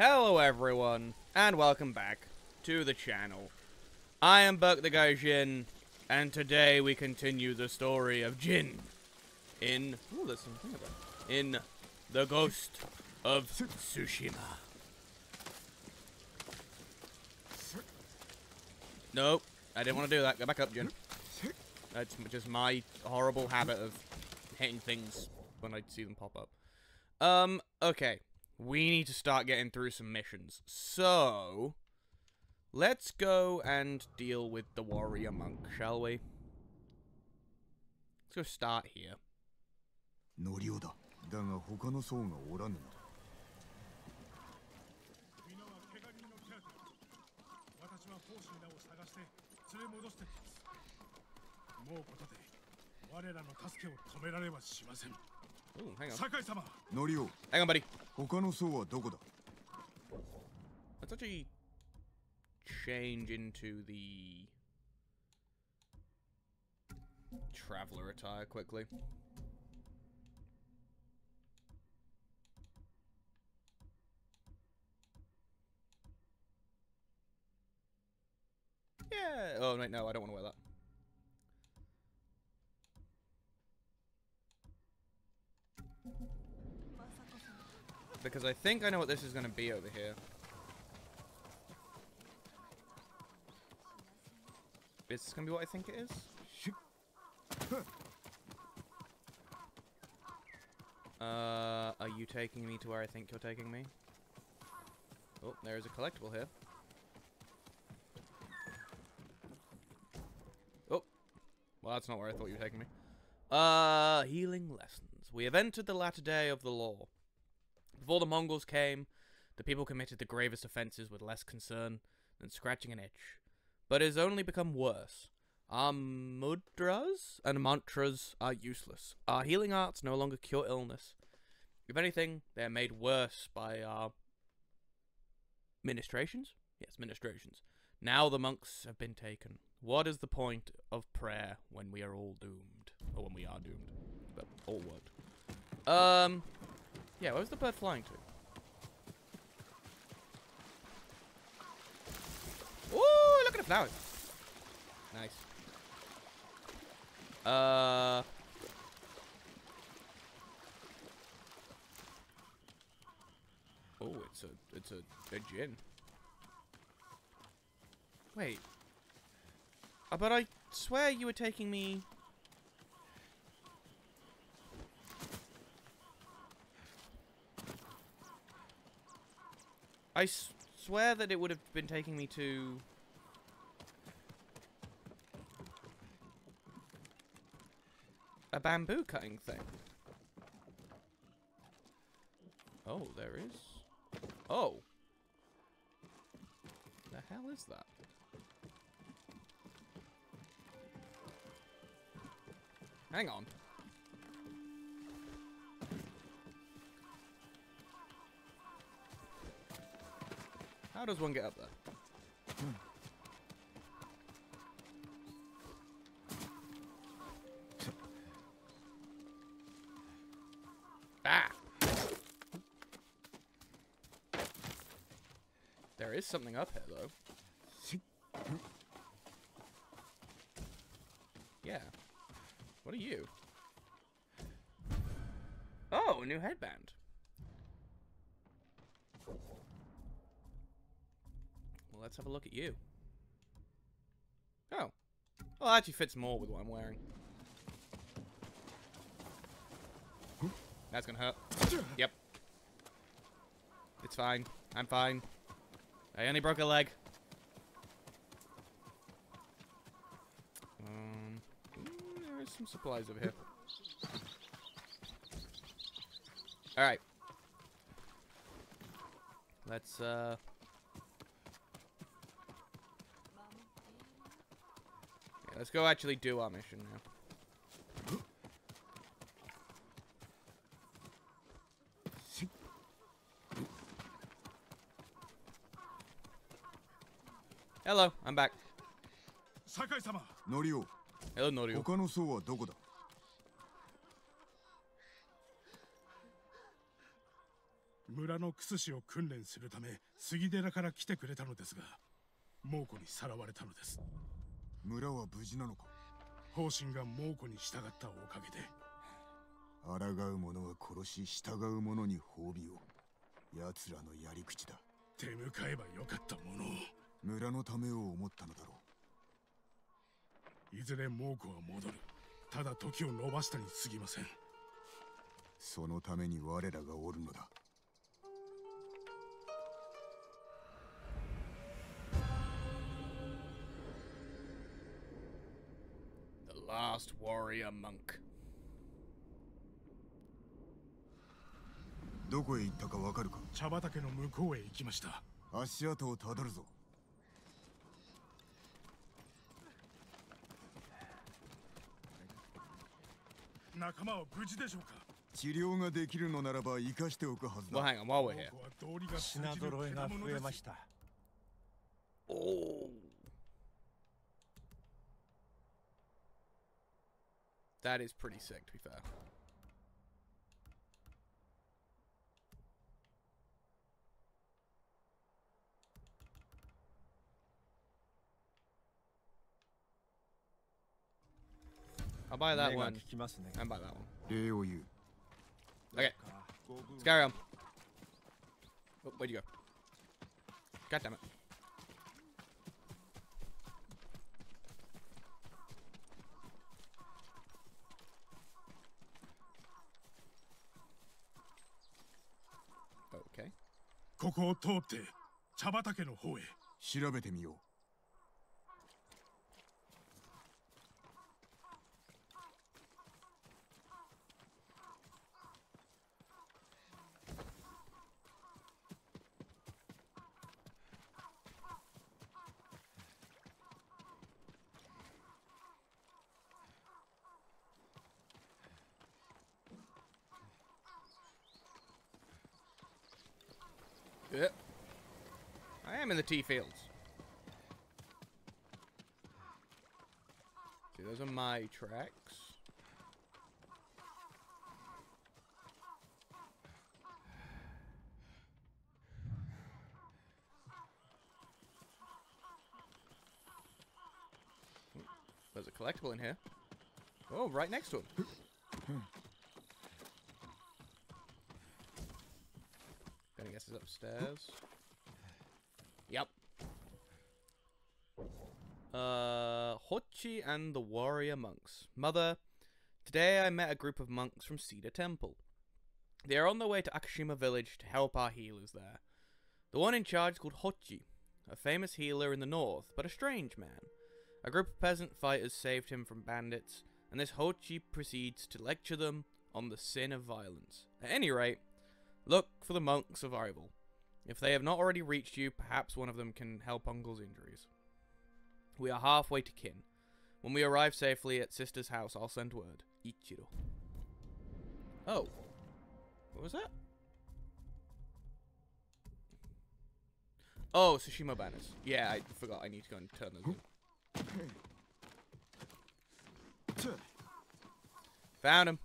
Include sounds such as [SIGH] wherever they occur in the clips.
Hello everyone, and welcome back to the channel. I am Berk the Gaijin, and today we continue the story of Jin in... Ooh, there's something about In The Ghost of Tsushima. Nope, I didn't want to do that. Go back up, Jin. That's just my horrible habit of hitting things when I see them pop up. Um, okay We need to start getting through some missions. So, let's go and deal with the warrior monk, shall we? Let's go start here. ノリオだだが他の層がおらぬのだ皆は怪我人の手当てを私はポーシーらを探して連れ戻してきますもうことで我らの助けを止められはしません Norio. Hang on, buddy. Let's actually change into the traveler attire quickly. Yeah. Oh, wait, no, I don't want to wear that. Because I think I know what this is going to be over here. Is this going to be what I think it is? [LAUGHS] Uh, are you taking me to where I think you're taking me? Oh, there's a collectible here. Oh, well, that's not where I thought you were taking me. Uh, healing lessons. We have entered the latter day of the law. Before the Mongols came, the people committed the gravest offences with less concern than scratching an itch. But it has only become worse. Our mudras and mantras are useless. Our healing arts no longer cure illness. If anything, they are made worse by our ministrations? Yes, ministrations. Now the monks have been taken. What is the point of prayer when we are all doomed? Or when we are doomed. But all worked. Um, yeah, where's the bird flying to? Ooh, look at the flowers. Nice. Uh. Oh, it's a it's a, a gin. Wait. Uh, but I swear you were taking me. I swear that it would have been taking me to. A bamboo cutting thing. Oh, there is. Oh. The hell is that? Hang on. How does one get up there? Ah! There is something up here, though. Yeah. What are you? Oh, a new headband. Let's have a look at you. Oh. Well, actually fits more with what I'm wearing. That's gonna hurt. Yep. It's fine. I'm fine. I only broke a leg. Um, there is some supplies over here. Alright. Let's, uh... let's go actually do our mission now. Hello, I'm back. 酒井様ノリオ Hello, Norio. 他の層はどこだ見 村のクス氏を訓練するため杉寺から来てくれたのですが猛虎にさらわれたのです 村は無事なのか？方針が猛虎に従ったおかげで。抗う者は殺し従う者に褒美を。奴らのやり口だ。手向かえばよかったものを。村のためを思ったのだろいずれ猛虎は戻る。ただ時を延ばしたに過ぎません。うそのために我らがおるのだ last warrior monk. どこへ行ったかわかるか？茶畑の向こうへ行きました。足跡をたどるぞ。仲間は無事でしょうか？治療ができるのならば生かしておくはず Well, だ hang on, while we're here. 品揃えが獣増えました。Oh. That is pretty sick, to be fair. I'll buy that one. And buy that one. Okay. Let's carry on. Oh, where'd you go? God damn it. ここを通って茶畑の方へ。調べてみよう「In the tea fields. See, those are my tracks. There's a collectible in here. Oh, right next to him. Gonna guess is upstairs. Yep. Uh, Hochi and the warrior monks. Mother, today I met a group of monks from Cedar Temple. They are on their way to Akashima village to help our healers there. The one in charge is called Hochi, a famous healer in the north, but a strange man. A group of peasant fighters saved him from bandits, and this Hochi proceeds to lecture them on the sin of violence. At any rate, look for the monk's arrival. If they have not already reached you, perhaps one of them can help Uncle's injuries. We are halfway to Kin. When we arrive safely at Sister's house, I'll send word. Ichiro. Oh. What was that? Oh, Tsushima banners. Yeah, I forgot I need to go and turn those in. Found him.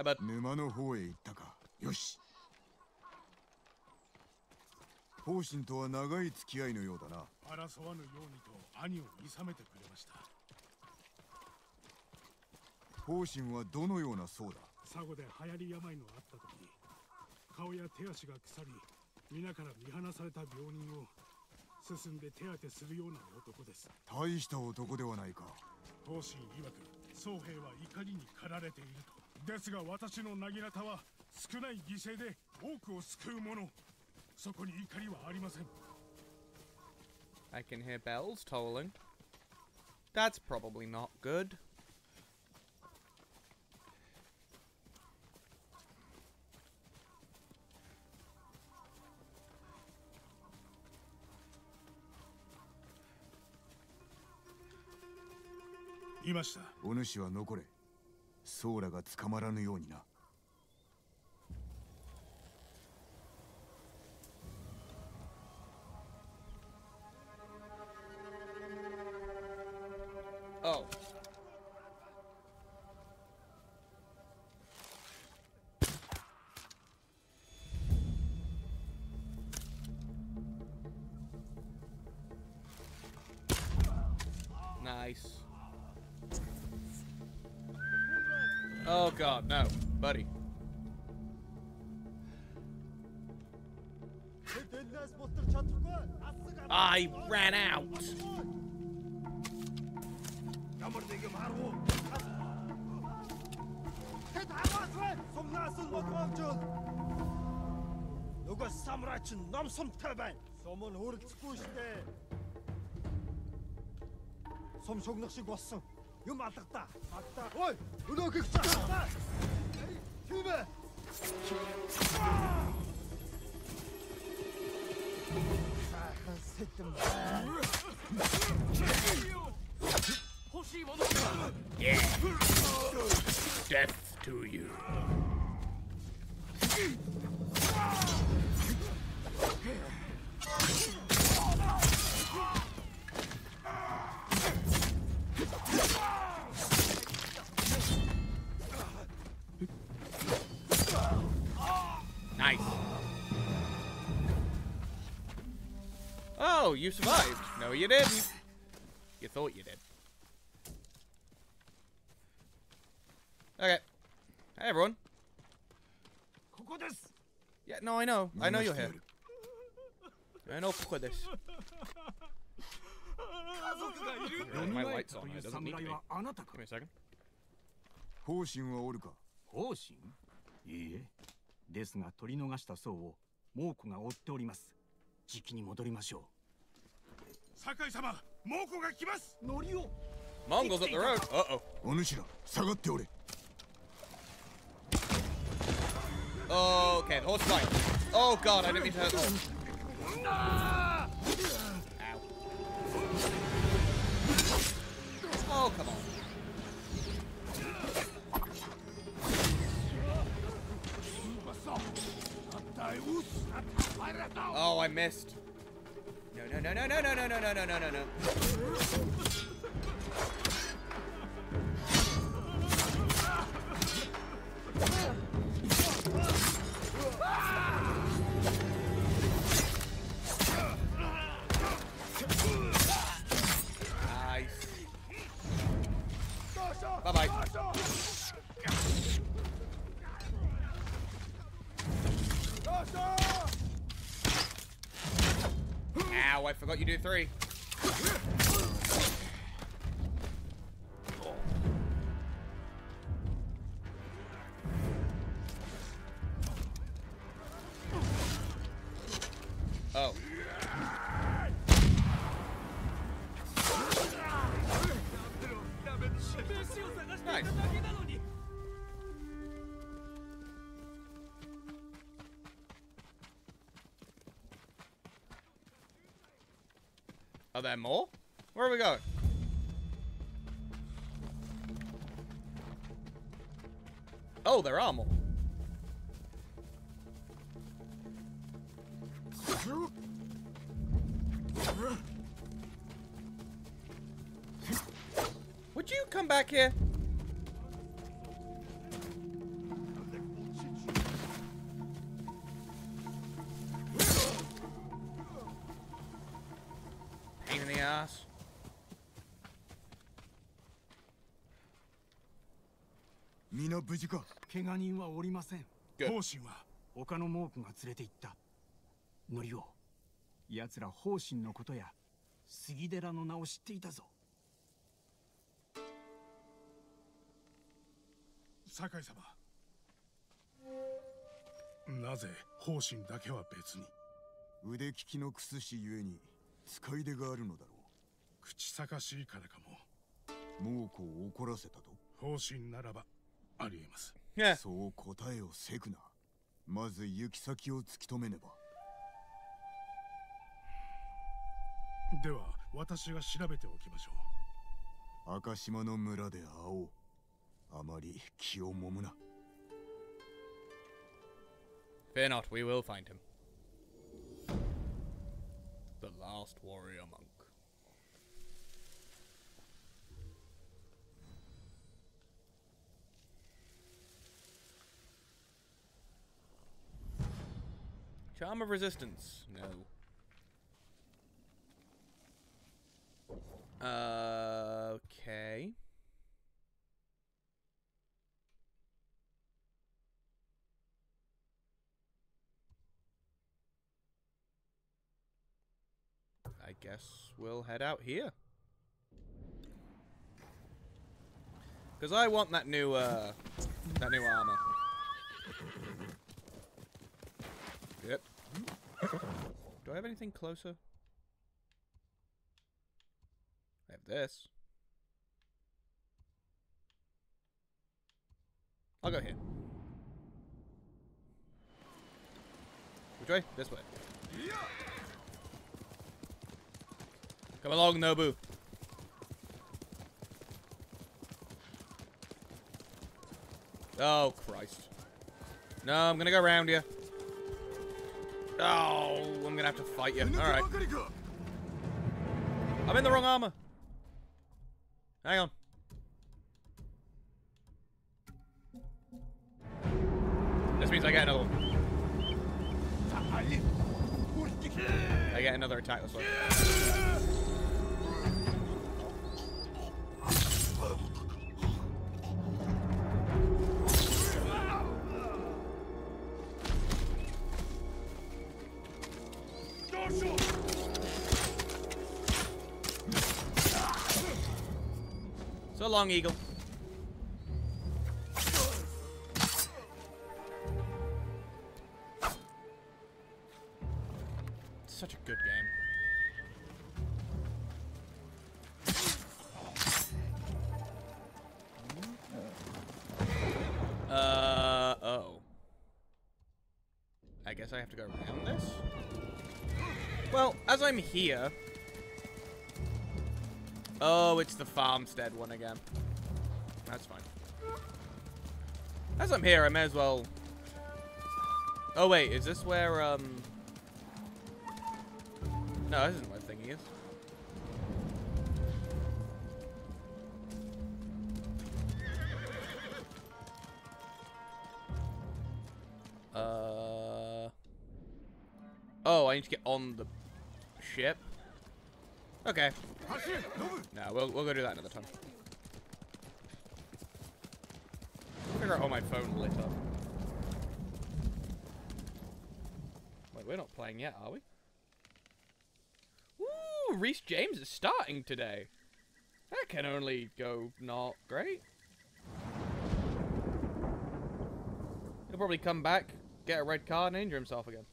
足跡だ Hi, bud. 沼の方へ行ったか。よし。方針とは長い付き合いのようだな。争わぬようにと兄をいさめてくれました。方針はどのような僧だ。佐護で流行り病のあった時顔や手足が腐り皆から見放された病人を進んで手当てするような男です。大した男ではないか。方針曰く僧兵は怒りに駆られているとですが私のなぎなたは少ない犠牲で多くを救うものそこに怒りはありません I can hear bells tolling. That's probably not good.「いましたお主は残れソーラが捕まらぬようにな。Сум нь хөрөлцөхгүй штэ. Сум шугнах шиг болсон. Юм алгадаа. Алдаа. Ой, өнөөх их цаа. Тийм ээ. Сайхан сэтэм байна. Yeah. Death to you. Nice. Oh, you survived. No, you didn't. You thought you did. Okay. Hey, everyone. Yeah, no, I know. I know you're here. I know for this. My lights on. It 方針はおるか？方針いえ。ですが取り逃した層を猛虎が追っております。時期に戻りましょう。酒井様猛虎が来ます。ノリオマンゴーズアップデラお主ら下がっておれ。オーケーホスファイオーガーダイビッド Ow. Oh, come on. Oh, I missed. No, no, no, no, no, no, no, no, no, no, no, no, I forgot you do three. Are there more? Where are we going? Oh, there are more. Would you come back here? 怪我人はおりません.方針は他の猛虎が連れて行ったノリを奴ら方針のことや杉寺の名を知っていたぞ酒井様。なぜ方針だけは別に腕利きのクス氏ゆえに使い出があるのだろ口さかしいからかも。う猛虎を怒らせたと方針ならばありえます。そう答えをせくな。まず行き先を突き止めねば。では私が調べておきましょ赤島の村で会おう。あまり気をもむな。Fear not, we will find him. The last warrior monk. Charm of resistance. No. Uh, okay. I guess we'll head out here. Because I want that new, uh, that new armor. Yep. Do I have anything closer? I have this. I'll go here. Which way? This way. Come along, Nobu. Oh, Christ. No, I'm gonna go around you. Oh, I'm gonna have to fight you. Alright. I'm in the wrong armor. Hang on. This means I get another one. I get another attack this way. Long, Eagle. Such a good game. Uh, oh. I guess I have to go around this? Well, as I'm here... Oh, it's the farmstead one again. That's fine. As I'm here, I may as well... Oh, wait, is this where, um... No, this isn't where the thingy is. Uh... Oh, I need to get on the ship. Okay. No, we'll, we'll go do that another time. Figure out how my phone lit up. Wait, we're not playing yet, are we? Ooh, Reese James is starting today. That can only go not great. He'll probably come back, get a red card, and injure himself again.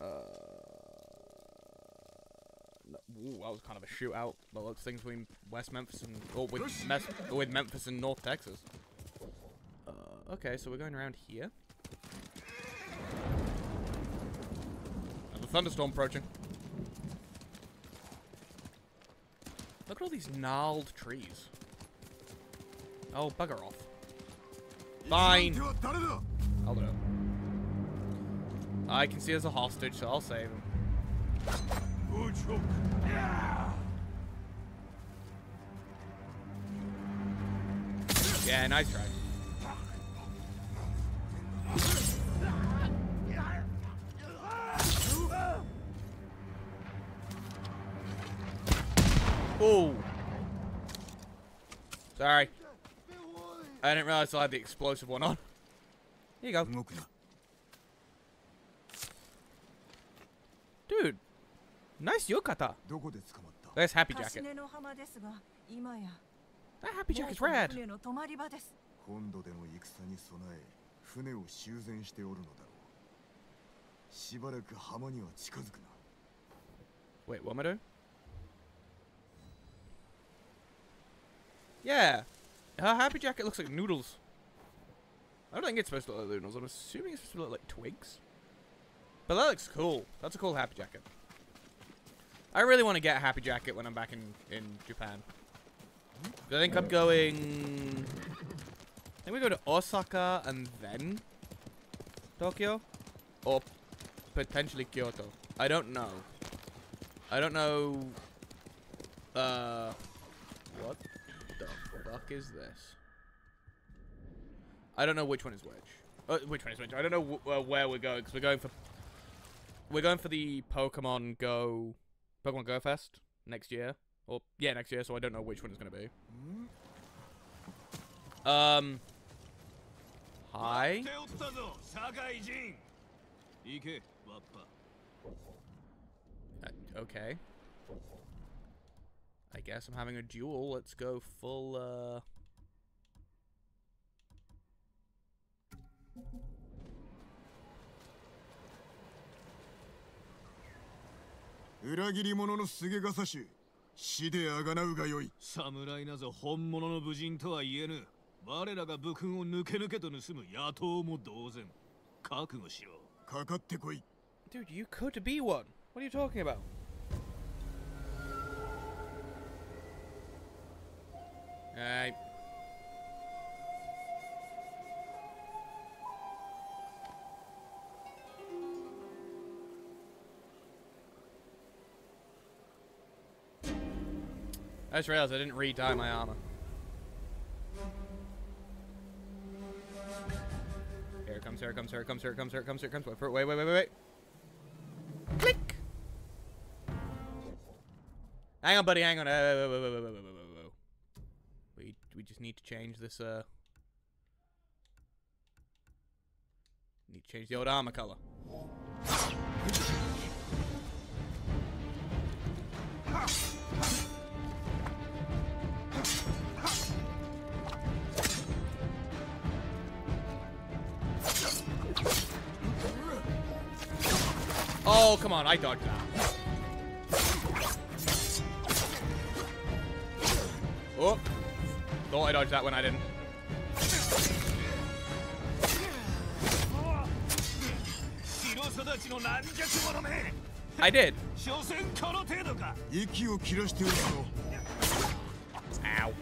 Uh, no, ooh, that was kind of a shootout. The looks thing between West Memphis and or with Mes with Memphis and North Texas. Uh, okay, so we're going around here. The thunderstorm approaching. Look at all these gnarled trees. Oh, bugger off. Fine. I'll do it. I can see as a hostage, so I'll save him. Yeah, nice try. Oh. Sorry. I didn't realize I had the explosive one on. Here you go. Nice yukata. どこで捕まった There's Happy カ Jacket. シネの浜ですが今や That Happy 猛 Jacket's 虎の rad. 船の泊まり場です今度での戦に備え船を修繕しておるのだろうしばらく浜には近づくな Wait, what am I doing? Yeah. Her Happy Jacket looks like noodles. I don't think it's supposed to look like noodles. I'm assuming it's supposed to look like twigs. But that looks cool. That's a cool Happy Jacket. I really want to get a Happy Jacket when I'm back in, in Japan. I think I'm going... I think we go to Osaka and then Tokyo. Or potentially Kyoto. I don't know. I don't know. Uh, what the fuck is this? I don't know which one is which. Uh, which one is which? I don't know uh, where we're going because we're going for we're going for the Pokemon Go Pokemon Go Fest next year. Or, yeah, next year, so I don't know which one it's going to be. Um. Hi. Uh, okay. I guess I'm having a duel. Let's go full, uh... 裏切り者のすげがさし死であがなうがよい侍なぞ本物の武人とは言えぬ我らが武勲を抜け抜けと盗む野党も同然覚悟しろかかってこい Dude, you could be one. What are you talking about? Alright. I just realized I didn't re-dye my armor. Here it comes, here it comes, here it comes, here it comes, here it comes, here it comes. Wait, wait, wait, wait, wait. Click! Hang on, buddy, hang on. Uh, whoa, whoa, whoa, we, we just need to change this, uh... Need to change the old armor color. Ah! Oh, come on. I dodged that. Oh. Thought I dodged that when I didn't. I did. Ow.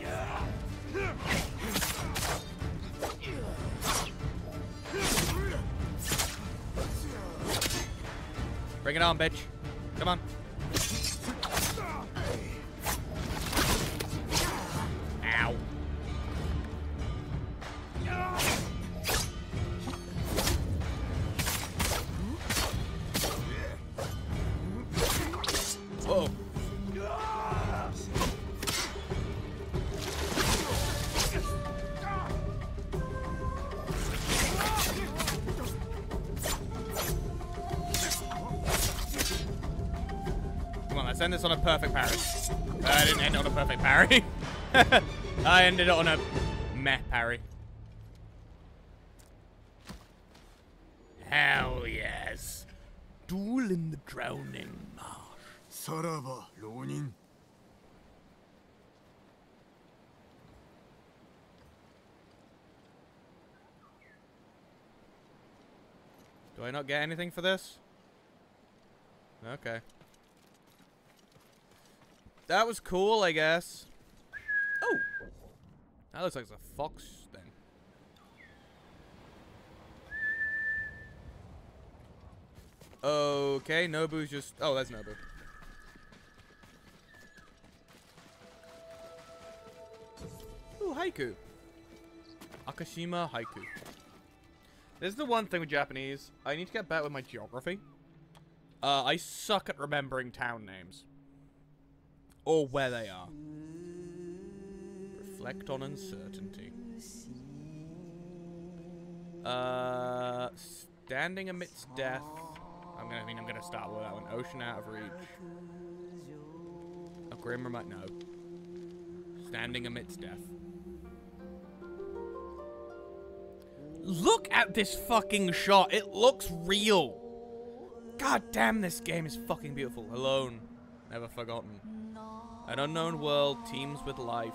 Bring it on, bitch. Come on. That's on a perfect parry. Uh, I didn't end on a perfect parry. [LAUGHS] I ended it on a meh parry. Hell yes. Duel in the drowning marsh. Saraba, Ronin. Do I not get anything for this? Okay. That was cool, I guess. Oh! That looks like it's a fox thing. Okay, Nobu's just... Oh, that's Nobu. Ooh, haiku. Akashima haiku. This is the one thing with Japanese. I need to get better with my geography. Uh, I suck at remembering town names. Or where they are. Reflect on uncertainty. Uh, standing amidst death. I'm gonna I mean I'm gonna start with that one. Ocean out of reach. A grim remote. No. Standing amidst death. Look at this fucking shot. It looks real. God damn, this game is fucking beautiful. Alone. Never forgotten. An unknown world teems with life.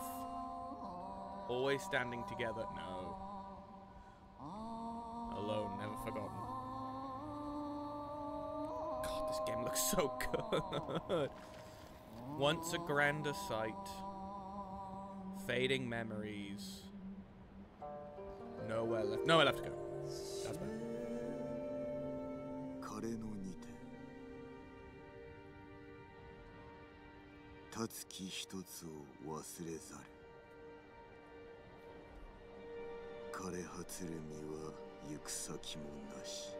Always standing together. No. Alone, never forgotten. God, this game looks so good. Once a grander sight. Fading memories. Nowhere left. Nowhere left to go. That's bad. 枯れのにてたつき一つを忘れざる 枯れ果てる身は行く先もなし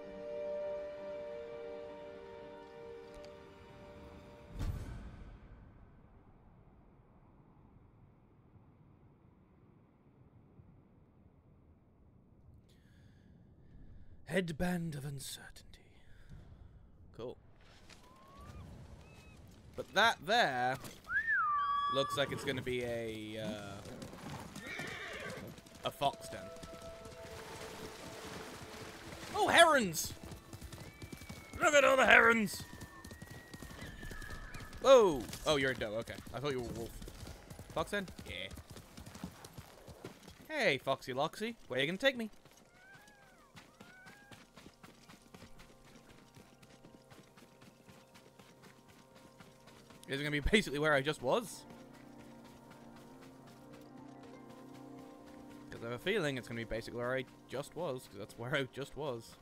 Headband of uncertainty. Cool. But that there looks like it's going to be a uh, a fox den. Oh, herons! Look at all the herons! Whoa! Oh, you're a doe. Okay, I thought you were a wolf. Fox den? Yeah. Hey, Foxy Loxy, where you gonna take me? Is it gonna be basically where I just was? I have a feeling it's gonna be basically where I just was, because that's where I just was.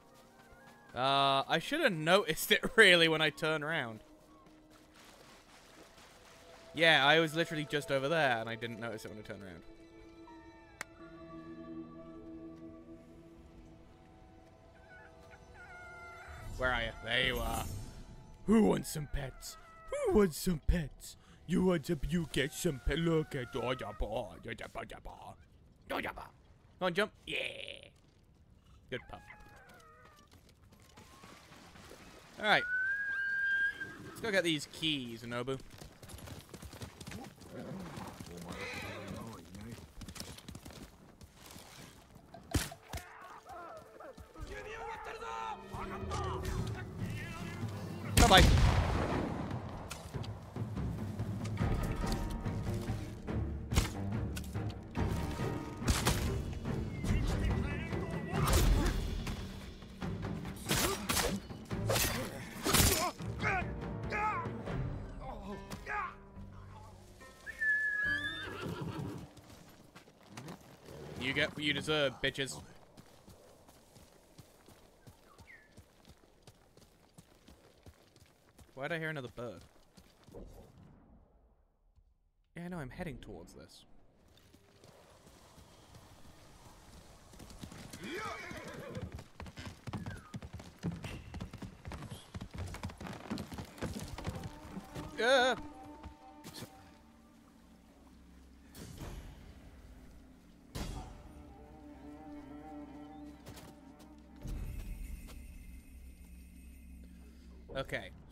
Uh, I should have noticed it [LAUGHS] really when I turn around. Yeah, I was literally just over there, and I didn't notice it when I turned around. Where are you? There you are. Who wants some pets? Who wants some pets? You want some, you get some pet. Look at Dojaba. Dojaba, Dojaba. Dojaba. Come on, jump. Yeah. Good pup. Alright. Let's go get these keys, Nobu. お You get what you deserve, bitches. Why'd I hear another bird? Yeah, I know, I'm heading towards this. Yeah.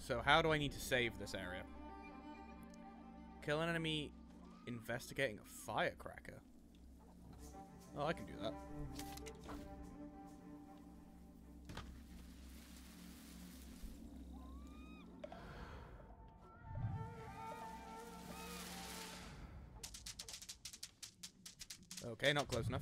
So how do I need to save this area? Kill an enemy investigating a firecracker. Oh, I can do that. Okay, not close enough.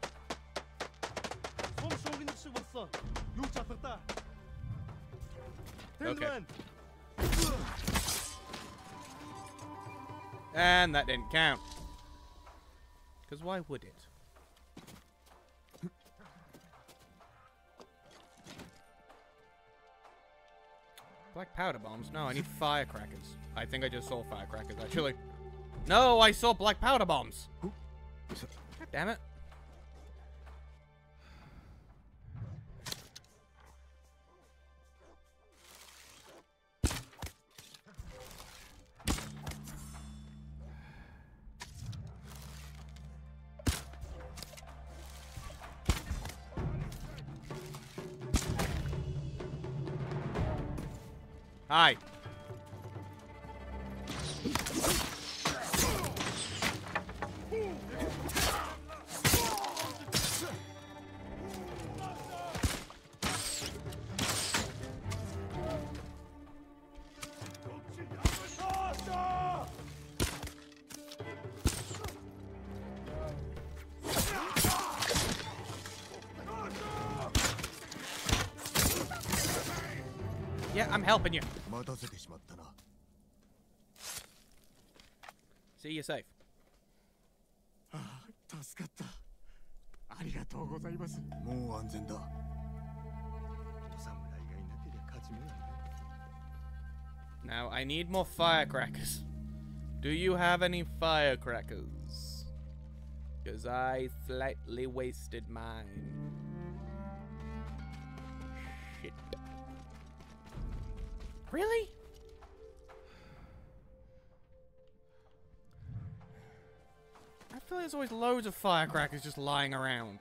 And that didn't count. Because why would it? [COUGHS] Black powder bombs? No, I need firecrackers. I think I just saw firecrackers, actually. No, I saw black powder bombs! God damn it. I'm helping you. 待たせてしまったな See, you're safe. [SIGHS] 助かったありがとうございますもう安全だお侍がいなければ勝ち目はない Now, I need more firecrackers. Do you have any firecrackers? Because I slightly wasted mine. Really? I feel like there's always loads of firecrackers just lying around.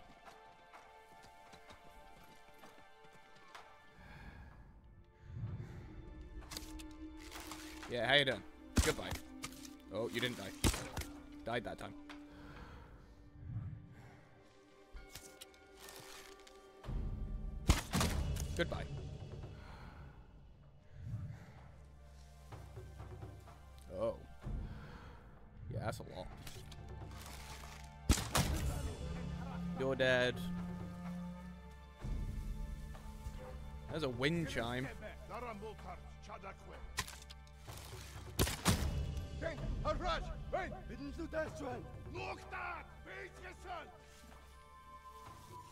Yeah, how you doing? Goodbye. Oh, you didn't die. Died that time. Chime.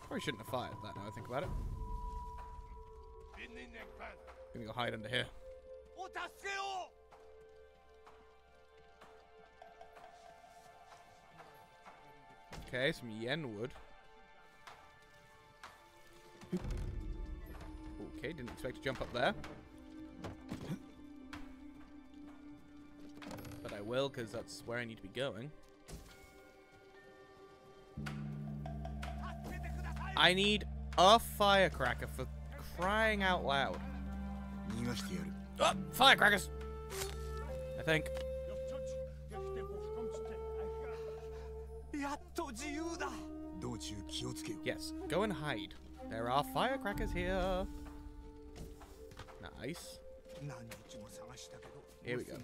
Probably shouldn't have fired that now I think about it. Gonna go hide under here. Okay, some yew wood. Didn't expect to jump up there. But I will, because that's where I need to be going. I need a firecracker for crying out loud. Oh, firecrackers! I think. Yes, go and hide. There are firecrackers here. Ice. Here we go. [SIGHS]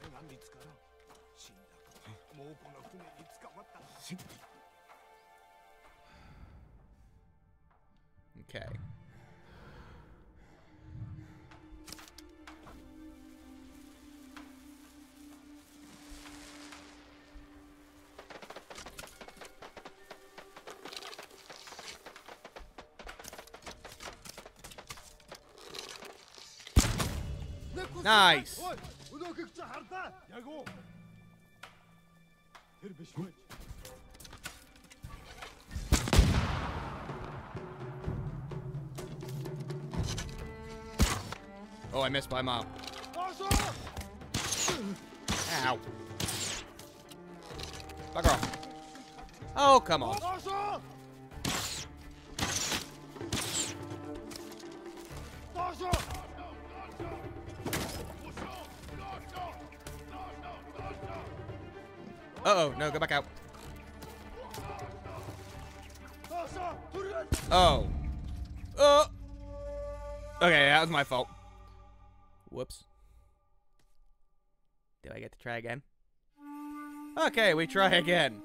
okay. Nice. Oh, I missed by mom. Ow. Bugger off. Oh, come on. Uh oh, no, go back out. Oh. Oh. Okay, that was my fault. Whoops. Do I get to try again? Okay, we try again.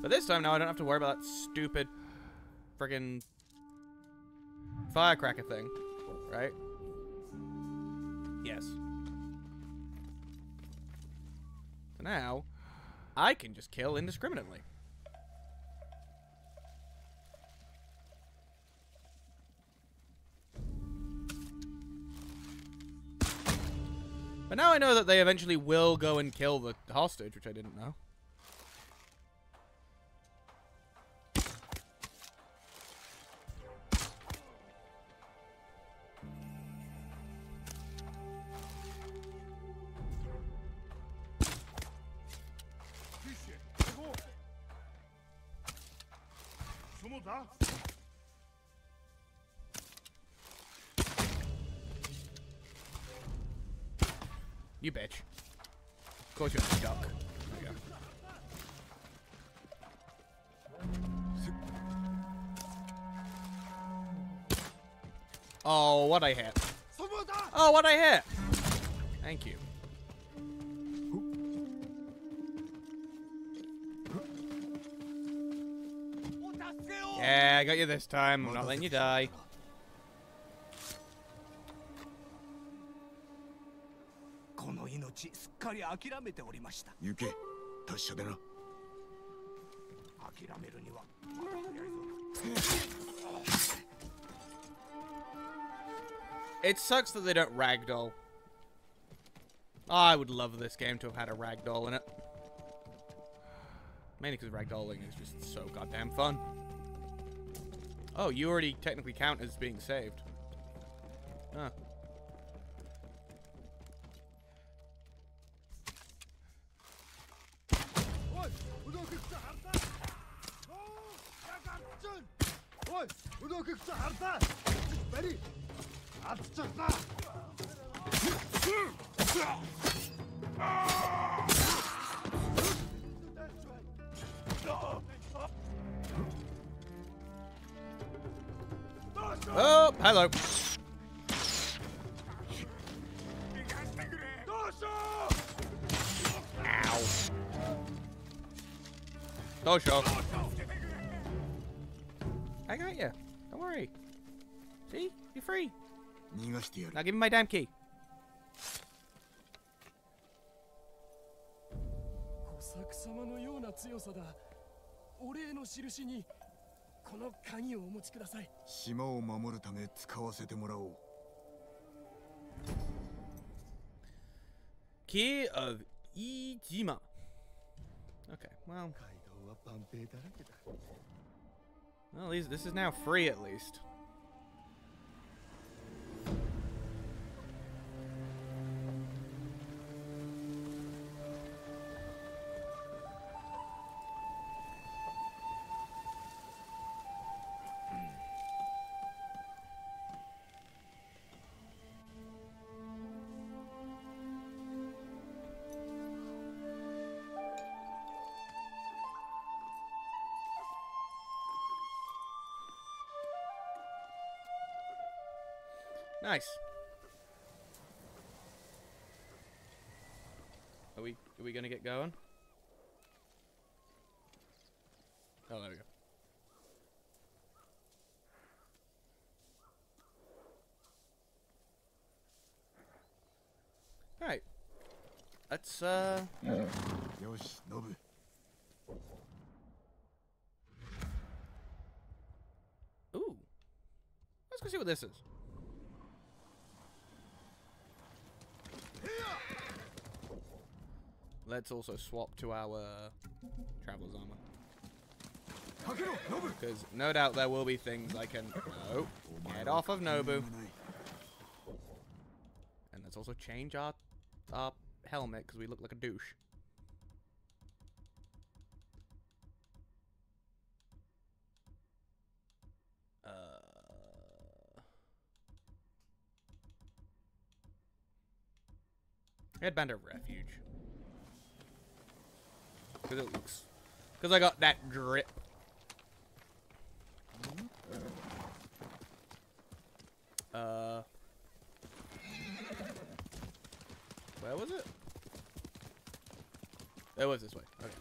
But this time now I don't have to worry about that stupid friggin' firecracker thing, right? Yes. Now, I can just kill indiscriminately. But now I know that they eventually will go and kill the hostage, which I didn't know. what I hit. Oh, what I hit. Thank you. Yeah, I got you this time. I'm not letting you die. Yuke, It sucks that they don't ragdoll. I would love this game to have had a ragdoll in it. Mainly because ragdolling is just so goddamn fun. Oh, you already technically count as being saved. Huh. Give me my damn key. Key of Ijima. Okay, well. Well, this is now free at least. Nice. Are we are we gonna get going? Oh, there we go. All right. Let's uh. Yoshinobu. Ooh. Let's go see what this is. Let's also swap to our Traveler's Armor. Because no doubt there will be things I can... No. Get off of Nobu. And let's also change our, our helmet because we look like a douche. Uh... Headband of Refuge. Because it looks. Because I got that drip. Uh. Where was it? It was this way. Okay.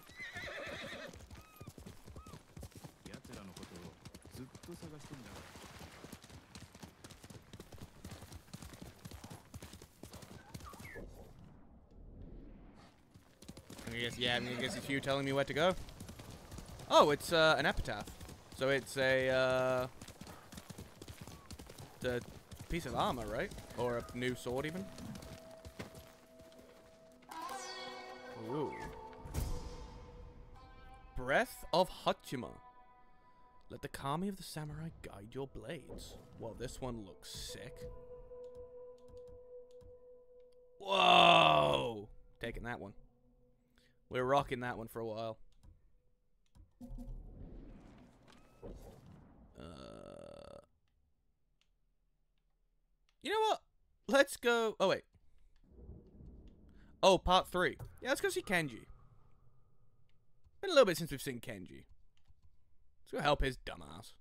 Guess, yeah, I mean, I guess it's you telling me where to go. Oh, it's uh, an epitaph. So it's a, uh, it's a piece of armor, right? Or a new sword, even? Ooh. Breath of Hachiman. Let the kami of the samurai guide your blades. Well, this one looks sick. Whoa! Taking that one. We're rocking that one for a while. Uh, you know what? Let's go. Oh wait. Oh, part three. Yeah, let's go see Kenji. Been a little bit since we've seen Kenji. Let's go help his dumbass.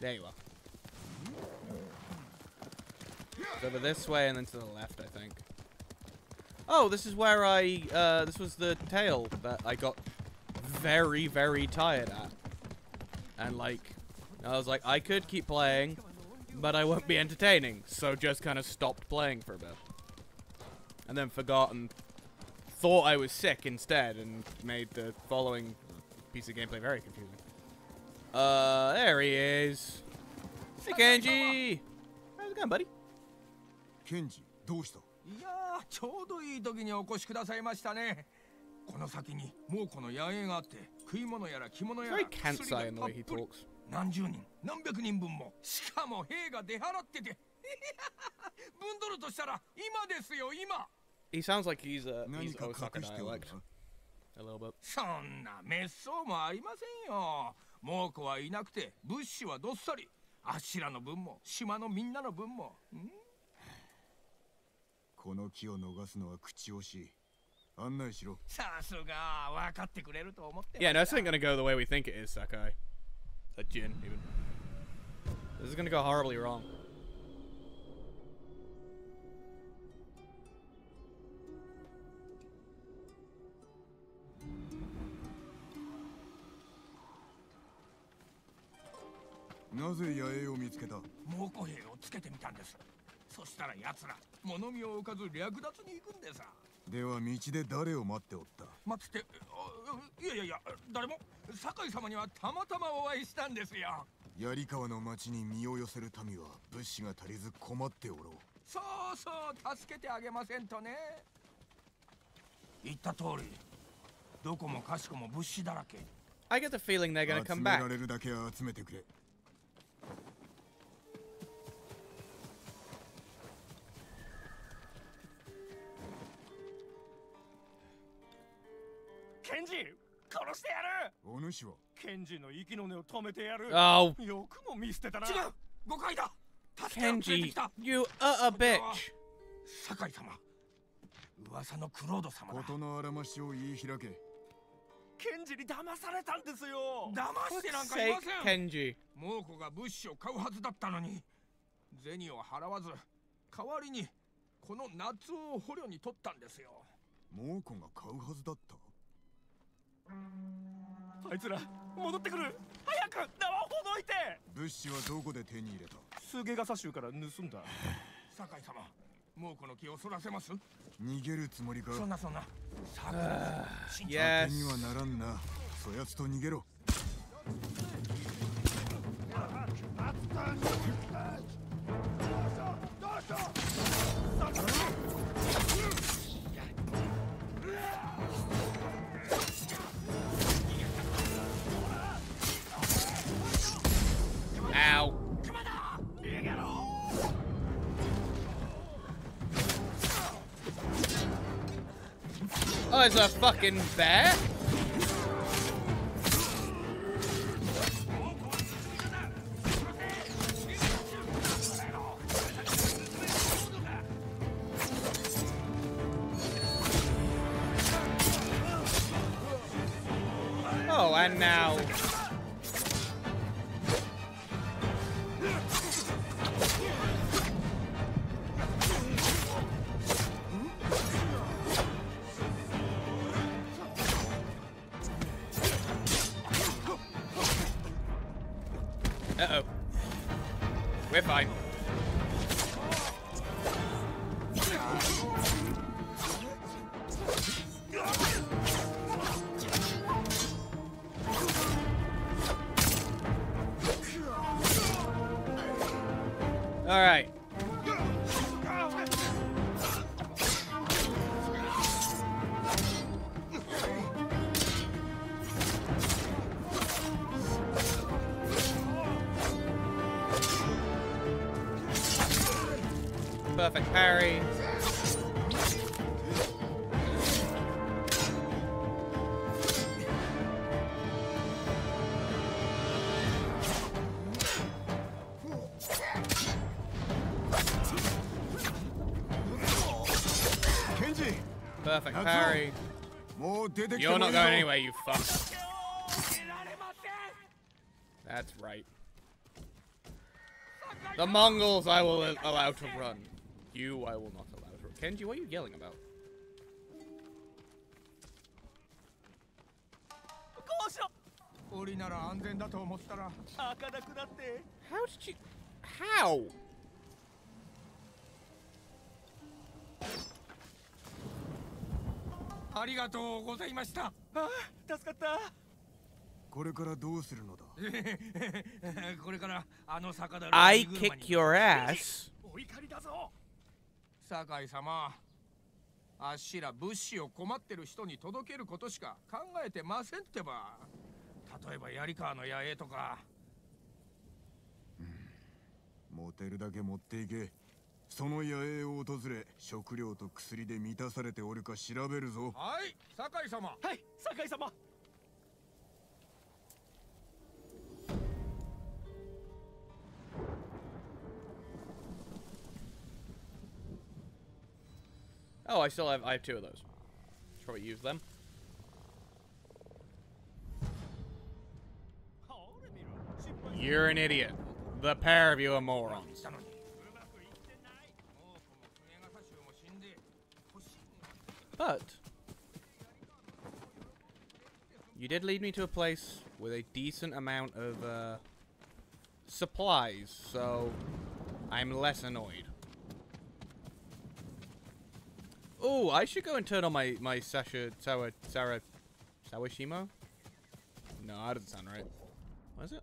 There you are. It's over this way and then to the left, I think. Oh, this is where I, uh, this was the tail that I got very, very tired at. And, like, I was like, I could keep playing, but I won't be entertaining, so just kind of stopped playing for a bit. And then forgot and thought I was sick instead and made the following piece of gameplay very confusing. Uh, there he is. Hey, Kenji! How's it going, buddy? ケンジどうした？いやーちょうどいい時にお越しくださいましたね。この先に猛虎の野営があって食い物やら着物やら薬がたっぷり.何十人何百人分もしかも兵が出払ってて。[LAUGHS] 分取るとしたら今ですよ今。He sounds like he's, uh, 何 he's か Osaka dialect. な a little bit. そんな滅相もありませんよ。猛虎はいなくて物資はどっさり。あっしらの分も島のみんなの分も。ん？この木を逃すのは口惜しい案内しろさすが分かってくれると思って Yeah, no, this ain't gonna go the way we think it is, Sakai. A Jin, even. This is gonna go horribly wrong. なぜ野営を見つけた猛虎兵をつけてみたんですそしたら奴ら物見を置かず略奪に行くんでさ。では道で誰を待っておった？待っていやいやいや誰も。酒井様にはたまたまお会いしたんですよ。槍川の町に身を寄せる民は物資が足りず困っておろう。そうそう助けてあげませんとね。言った通りどこもかしこも物資だらけ。I get the feeling they're gonna 集 come め back. られるだけ集めてくれケンジ殺してやる！お主は？ケンジの息の根を止めてやる。Oh, よくも見捨てたな。違う！誤解だ！助けを連れて Kenji, きた！you are a bitch. 酒井様噂のクロード様だ。事のあらましを言い開け。ケンジに騙されたんですよ。騙してなんかいません！Kenji. 猛虎が物資を買うはずだったのに。銭を払わず代わりにこの夏を捕虜に取ったんですよ。猛虎が買うはずだった？あいつら戻ってくる。早く縄をほどいて。物資はどこで手に入れた？スゲガサ州から盗んだ。[LAUGHS] 酒井様猛虎の気をそらせます。逃げるつもりか？そんなそんな。酒井慎重 Yes. 手にはならんな。そやつと逃げろ Oh, it's a fucking bear? You're not going anywhere, you fuck. That's right. The Mongols I will allow to run. You I will not allow to run. Kenji, what are you yelling about? How did you... How? がとうございました。あ助かった。これからどうするのだ？[LAUGHS] これからあの酒だる I kick に。your ass. お怒りだぞ。酒井様あっしら物資を困ってる人に届けることしか考えてませんってば。例えば槍川の野営とか。持てるだけ持っていけその野営を訪れ食料と薬で満たされておるか調べるぞはい酒井様はい酒井様 Oh, I still have I have two of those. Should probably use them. You're an idiot. The pair of you are morons. But you did lead me to a place with a decent amount of uh, supplies, so I'm less annoyed. Oh, I should go and turn on my my Sasha Sawa Sarah Sawashimo. No, that doesn't sound right. What is it?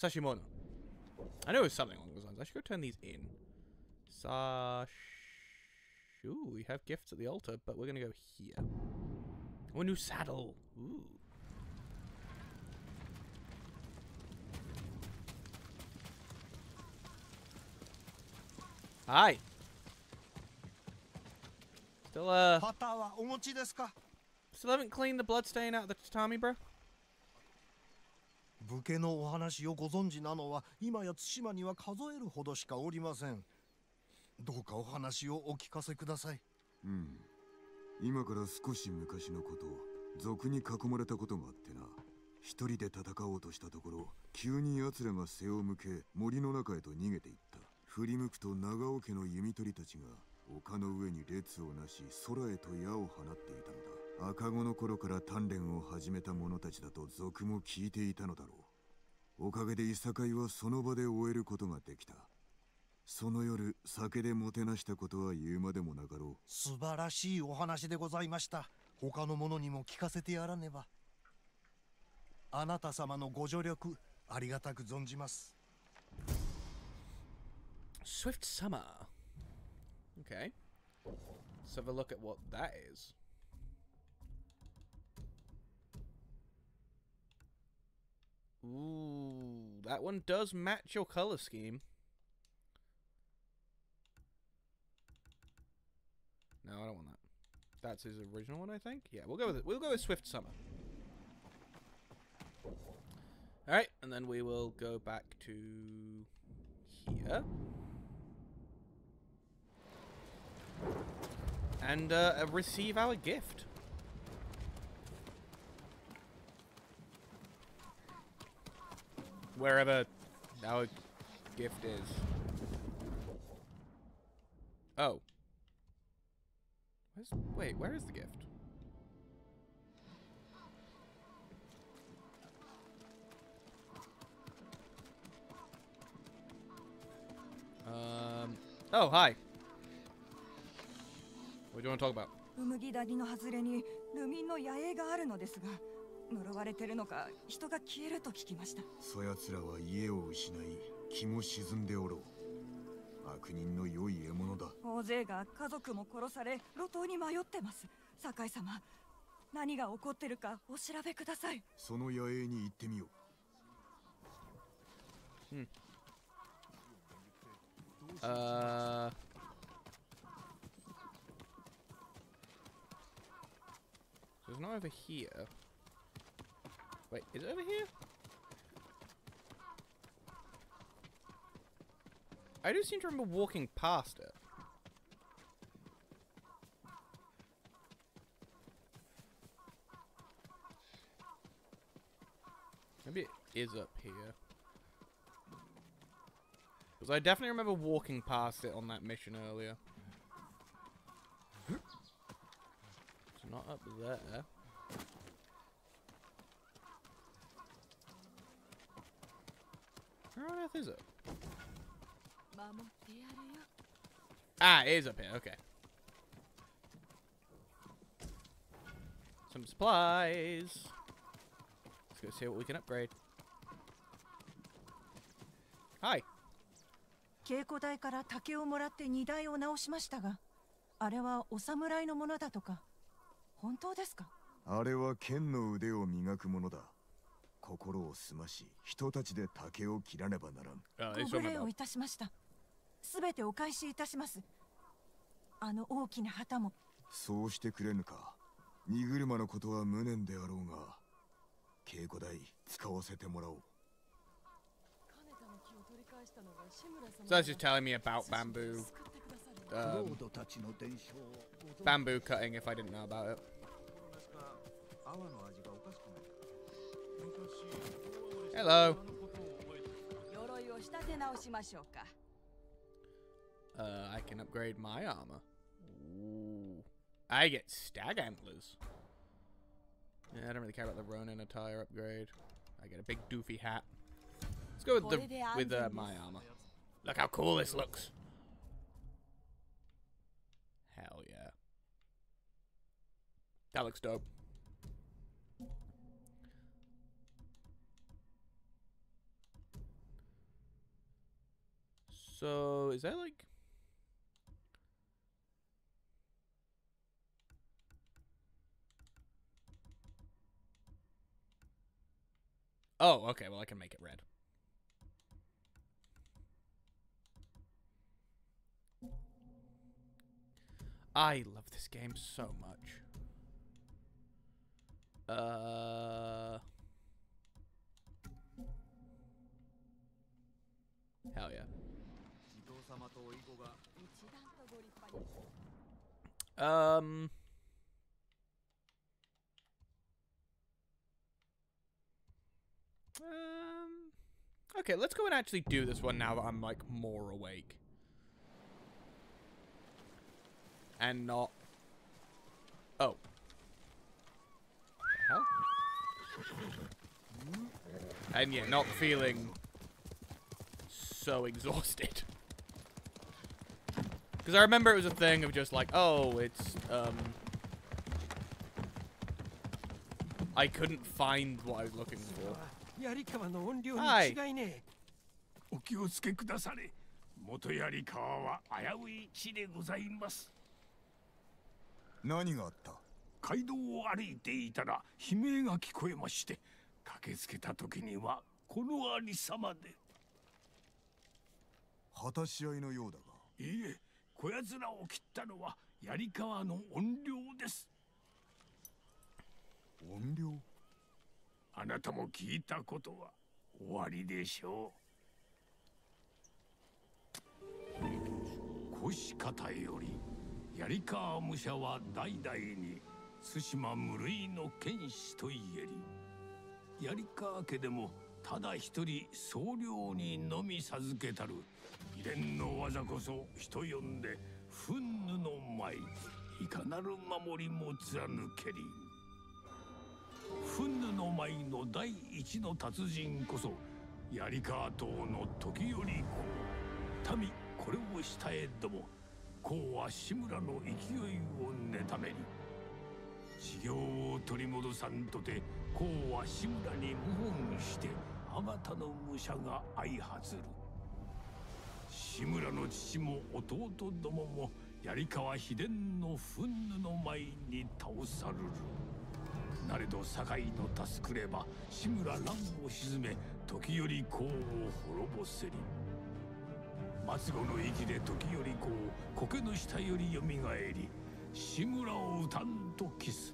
Sashimono. I know it was something along those lines. I should go turn these in. Sash. Ooh, we have gifts at the altar, but we're gonna go here. Oh, a new saddle. Ooh. Hi. Still, uh, パターはお持ちですか still haven't cleaned the blood stain out of the tatami, bro? 武家のお話をご存知なのは今や対馬には数えるほどしかおりません どうかお話をお聞かせください。うん。今から少し昔のこと賊に囲まれたことがあってな。一人で戦おうとしたところ急に奴らが背を向け森の中へと逃げていった。振り向くと長尾家の弓取りたちが丘の上に列をなし空へと矢を放っていたのだ。赤子の頃から鍛錬を始めた者たちだと賊も聞いていたのだろう。おかげでいさかいはその場で終えることができた。その夜酒でもてなしたことは言うまでもなかろう素晴らしいお話でございました他の者にも聞かせてやらねばあなた様のご助力ありがたく存じます Swift Summer. Okay. Let's have a look at what that is. Ooh, that one does match your color scheme. No, I don't want that. That's his original one, I think. Yeah, we'll go with it. We'll go with Swift Summer. All right, and then we will go back to here. And uh, receive our gift. Wherever our gift is. Oh. Where's, wait, where is the gift? Um. Oh, hi. What do you want to talk about? ウムギ谷の外れにルミンの野営があるのですが呪われてるのか人が消えると聞きましたそやつらは家を失い気も沈んでおろう悪人の良い獲物だ大勢が家族も殺され路頭に迷ってます酒井様何が起こってるかお調べくださいその野営に行ってみよう Uh. So it's not over here. Wait, is it over here? I do seem to remember walking past it. Maybe it is up here. Because I definitely remember walking past it on that mission earlier. It's not up there. Where on earth is it? 守ってやるよ Ah, is up here. Okay. Some supplies. Let's go see what we can upgrade. Hi. 稽古台から竹をもらって荷台を直しましたがあれはお侍のものだとか本当ですか？あれは剣の腕を磨くものだ心を澄まし人たちで竹を切らねばならん Oh, ご無礼.をいたしましたすべてお返しいたしますあの大きな旗もそうしてくれぬか荷車のことは無念であろうが稽古台使わせてもらおう So that's just telling me about bamboo. Um, ドたちの伝承をご存知 bamboo cutting if I didn't know about it. 泡の味がおかしくない Hello. Uh, I can upgrade my armor. Ooh. I get stag antlers. Yeah, I don't really care about the Ronin attire upgrade. I get a big doofy hat. Let's go with the with uh, my armor. Look how cool this looks. Hell yeah. That looks dope. So, is that like Oh, okay. Well, I can make it red. I love this game so much. Uh... Hell yeah. Um... Um. Okay, let's go and actually do this one now that I'm like more awake. And not. Oh. And yeah, not feeling so exhausted. [LAUGHS] Because I remember it was a thing of just like, oh, it's, um... I couldn't find what I was looking for. 槍川の音量にはい。違いねお気をつけくだされ。元槍川は危うい地でございます。何があった？街道を歩いていたら悲鳴が聞こえまして駆けつけた時にはこのありさまで。果たし合いのようだが。いいえ小奴らを切ったのは槍川の音量です。音量あなたも聞いたことは終わりでしょう。腰方より槍川武者は代々に対馬無類の剣士と言えり槍川家でもただ一人総領にのみ授けたる秘伝の技こそ人呼んで憤怒の舞いかなる守りも貫けり。憤怒の舞の第一の達人こそ槍川島の時より公民これをしたえども公は志村の勢いを妬めり修行を取り戻さんとて公は志村に謀反してあまたの武者が相発る。志村の父も弟どもも槍川秘伝の憤怒の舞に倒さるる。なれど堺の助くれば志村乱を鎮め時より公を滅ぼせり。松子の息で時より公苔の下よりよみがえり志村を歌んとキス。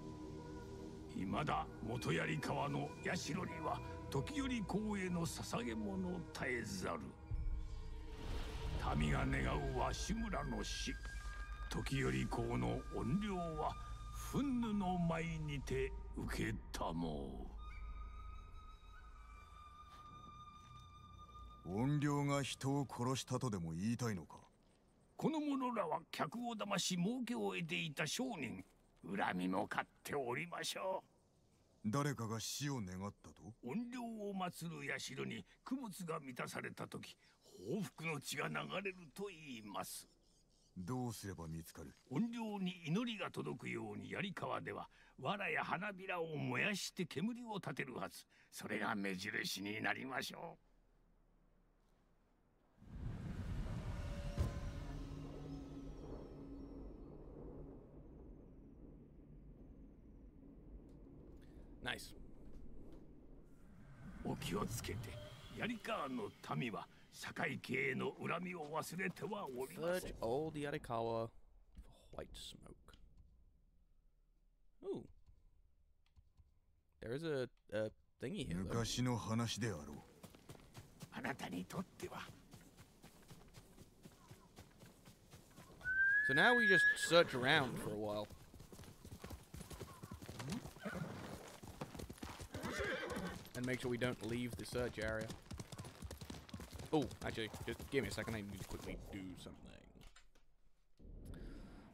未だ元槍川の社には時より公への捧げ物絶えざる。民が願うは志村の死。時より公の怨霊は憤怒の舞にて受けたも。音量が人を殺したとでも言いたいのか？この者らは客を騙し儲けを得ていた商人。恨みも買っておりましょ誰かが死を願ったと？怨霊を祀る社に供物が満たされた時報復の血が流れると言います。どうすれば見つかる？怨霊に祈りが届くように槍川では藁や花びらを燃やして煙を立てるはずそれが目印になりましょ.うお気をつけて槍川の民は堺家への恨みを忘れてはおりません Search old Yarikawa for white smoke. Ooh. There is a, a thingy here. Though. 昔の話であろうあなたにとっては So now we just search around for a while. And make sure we don't leave the search area. Oh, actually, just give me a second. I need to quickly do something.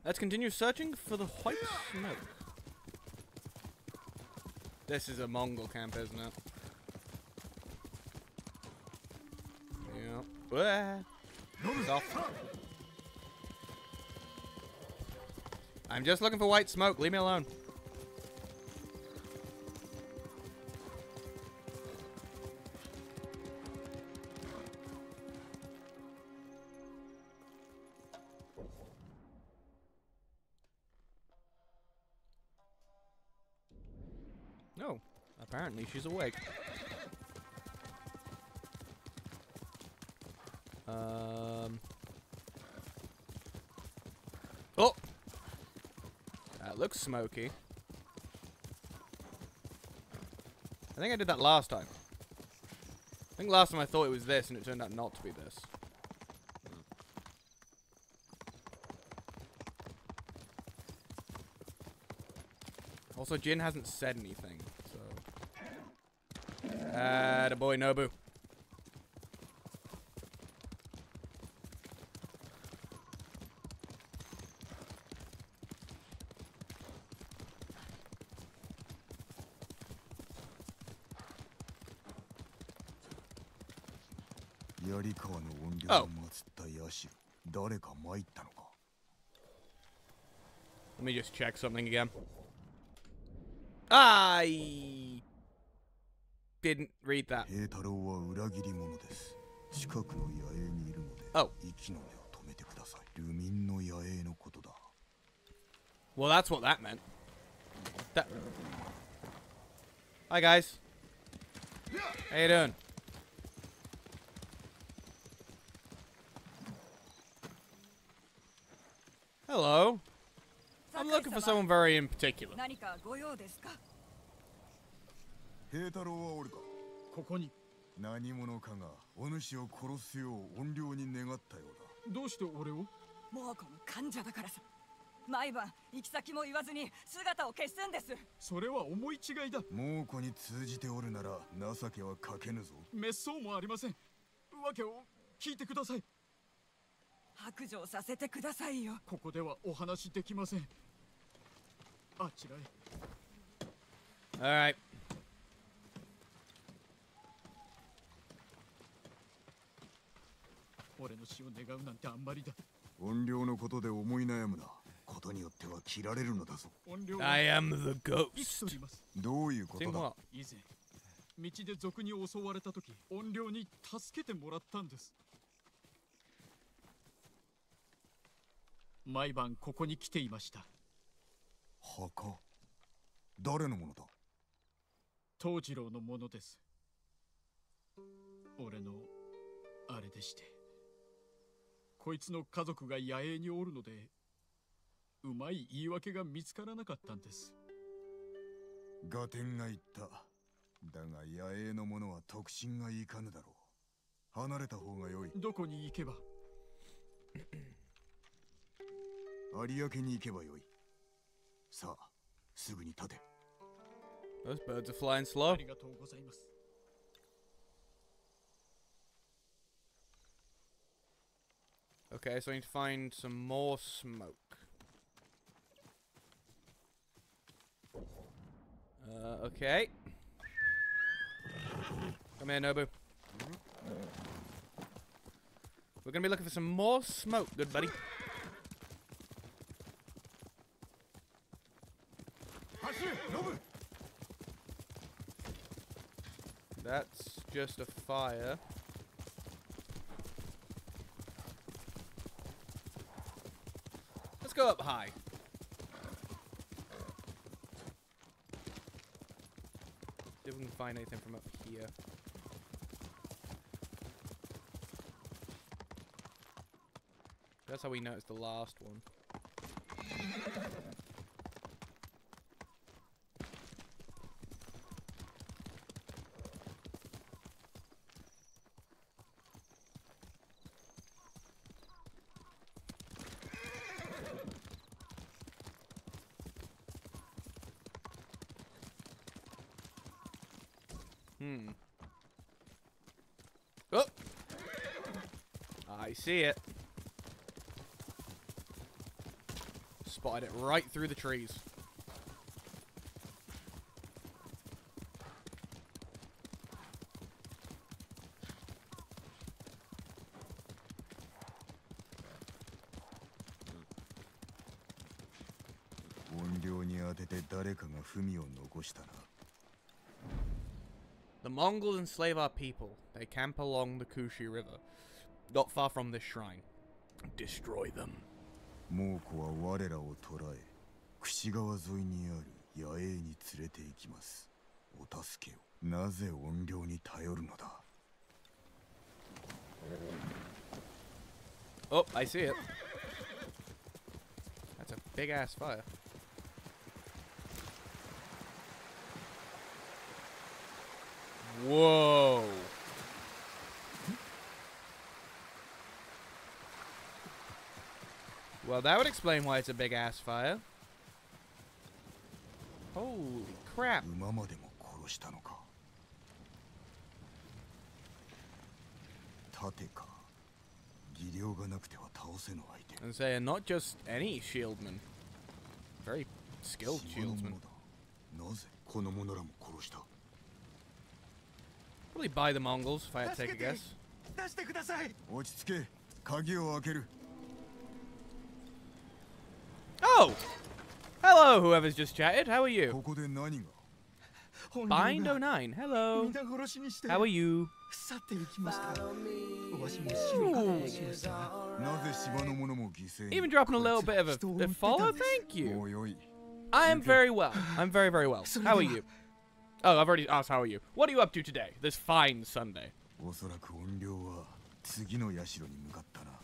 Let's continue searching for the white smoke. This is a Mongol camp, isn't it? Yeah. I'm just looking for white smoke. Leave me alone. Apparently she's awake. Um. Oh! That looks smoky. I think I did that last time. I think last time I thought it was this and it turned out not to be this. Also, Jin hasn't said anything, Atta boy, Nobu. Oh. Let me just check something again. I didn't read that. Oh. Well, that's what that meant. That... Hi, guys. How you doing? Hello. I'm looking for someone very in particular. 平太郎はおるか？ここに。何者かがお主を殺すよう怨霊に願ったようだ。どうして俺を？もうこの患者だからさ。毎晩行き先も言わずに姿を消すんです。それは思い違いだ。猛虎に通じておるなら情けはかけぬぞ。滅相もありません。わけを聞いてください。白状させてくださいよ。ここではお話できません。あちらへ。All 俺の死を願うなんてあんまりだ。怨霊のことで思い悩むな。ことによっては切られるのだぞ。I am the ghost. どういうことだ?以前道で賊に襲われた時怨霊に助けてもらったんです。毎晩ここに来ていました。墓？誰のものだ？藤次郎のものです。俺のあれでしてこいつの家族が野営におるのでうまい言い訳が見つからなかったんです。ガテンが言った。だが野営の者は特進がいかぬだろう。離れた方が良い。どこに行けば？[CLEARS THROAT] 有明に行けばよい。さあすぐに立て。Those birds are flying あ slow. りがとうございます Okay, so I need to find some more smoke. Uh, okay. Come here, Nobu. We're gonna be looking for some more smoke, good buddy. That's just a fire. Let's go up high. See if we can find anything from up here. That's how we it's the last one. Hmm. Oh! I see it. Spotted it right through the trees. Hmm. 音量に当てて誰かが文を残したな The Mongols enslave our people. They camp along the Kushi River, not far from this shrine. Destroy them. 猛虎は我らを捕らえ櫛川沿いにある野営に連れて行きますお助けをなぜ音量に頼るのだ Oh, I see it. That's a big ass fire. Whoa. Well, that would explain why it's a big ass fire. Holy crap. And say, not just any shieldman. Very skilled shieldman. Probably by the Mongols, if I had to take a guess. Oh! Hello, whoever's just chatted. How are you? Bind 09. Hello. How are you? Even dropping a little bit of a, a follow? Thank you. I am very well. I'm very, very well. [LAUGHS] How are you? Oh, I've already asked how are you. What are you up to today, this fine Sunday?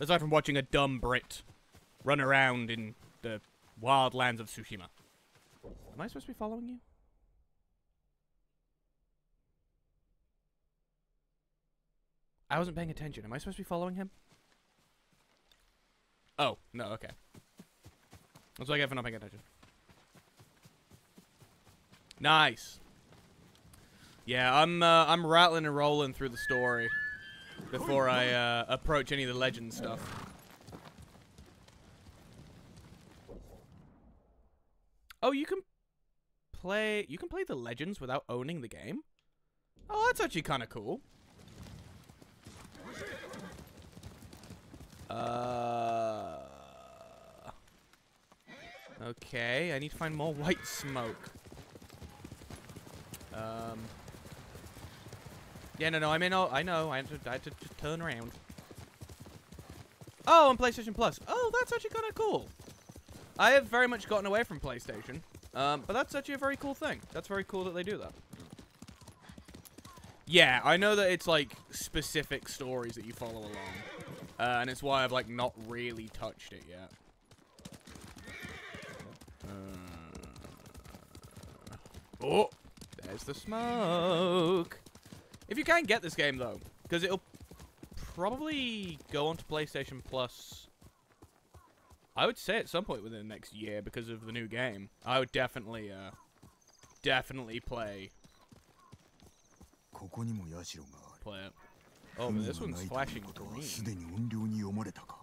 Aside from watching a dumb Brit run around in the wild lands of Tsushima. Am I supposed to be following you? I wasn't paying attention. Am I supposed to be following him? Oh, no, okay. That's what I get for not paying attention. Nice. Yeah, I'm uh, I'm rattling and rolling through the story before I uh, approach any of the legend stuff. Oh, you can play you can play the legends without owning the game. Oh, that's actually kind of cool. Uh. Okay, I need to find more white smoke. Um. Yeah, no, no, I mean, oh, I know, I had to, I had to turn around. Oh, on PlayStation Plus. Oh, that's actually kind of cool. I have very much gotten away from PlayStation, um, but that's actually a very cool thing. That's very cool that they do that. Yeah, I know that it's like specific stories that you follow along, uh, and it's why I've like not really touched it yet. Uh, oh, there's the smoke. If you can get this game though, because it'll probably go onto PlayStation Plus. I would say at some point within the next year because of the new game. I would definitely, uh, definitely play ここにも社がある play it. Oh, but 文 this が one's ないという flashing ことは green. すでに音量に読まれたか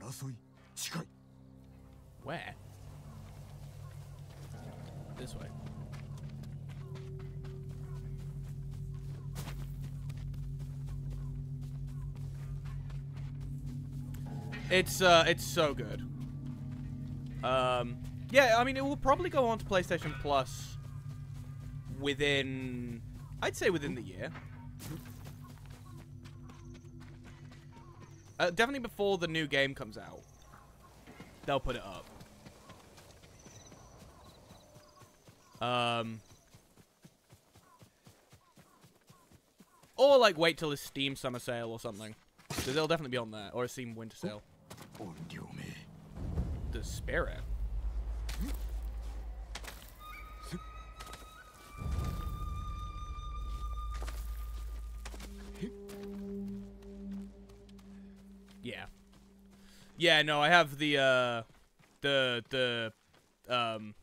争い近い Where? This way. It's uh, it's so good. Um, yeah, I mean, it will probably go on to PlayStation Plus within, I'd say within the year. Uh, definitely before the new game comes out. They'll put it up. Um, or like wait till the Steam summer sale or something. Because they'll definitely be on there, or a Steam winter sale. The spirit. Yeah. Yeah, no, I have the uh the the um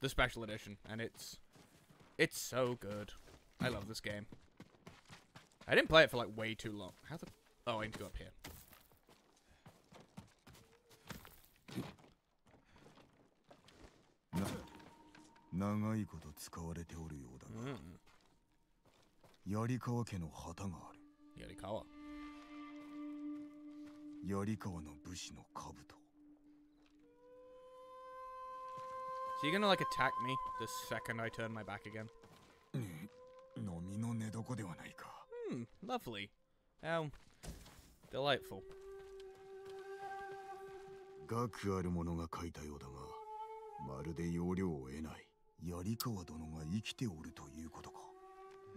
the special edition and it's it's so good. I love this game. I didn't play it for like way too long. How the Oh, I need to go up here. 長いこと使われておるようだが、槍川家の旗がある槍川槍川の武士の兜 So you gonna like attack me the second I turn my back again? 飲みの寝床ではないか Hmm, lovely. How delightful. 学ある者が書いたようだがまるで要領を得ない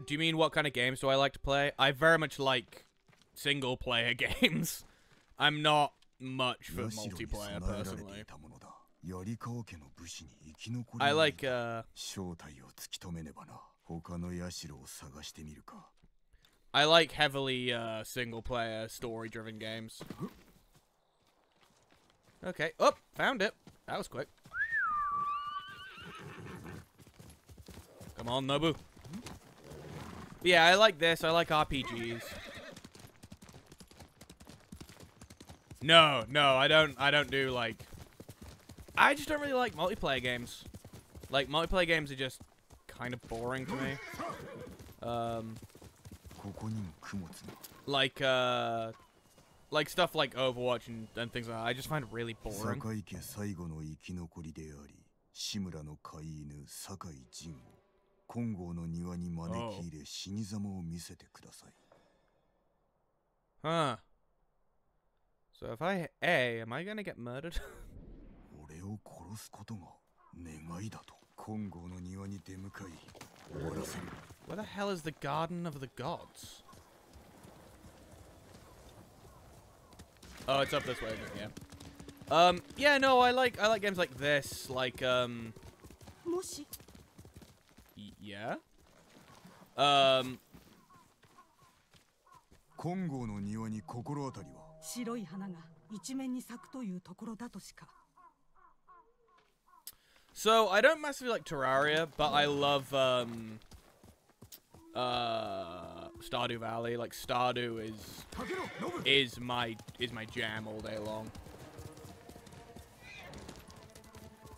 Do you mean what kind of games do I like to play? I very much like single player [LAUGHS] games. I'm not much for multiplayer personally. I like uh I like heavily uh, single player story driven games. Okay. Oh, found it. That was quick. Come on, Nobu. Yeah, I like this. I like RPGs. No, no, I don't I don't do like I just don't really like multiplayer games. Like multiplayer games are just kind of boring to me. Um ここにも供物が like uh like stuff like Overwatch and, and things like that. I just find it really boring. 堺家最後の生き残りであり志村の飼い犬酒井仁を 金剛の庭に招き入れ死に様を見せてください Huh. So if I A, am I gonna get murdered? 俺を殺すことが願いだと金剛の庭に出向かい終わらせる Where the hell is the Garden of the Gods? Oh, it's up this way, isn't it? yeah. Um, yeah, no, I like I like games like this, like um, もし yeah. Um, 金剛の庭に心当たりは白い花が一面に咲くというところだとしか So I don't massively like Terraria, but I love um uh Stardew Valley. Like Stardew is is my is my jam all day long.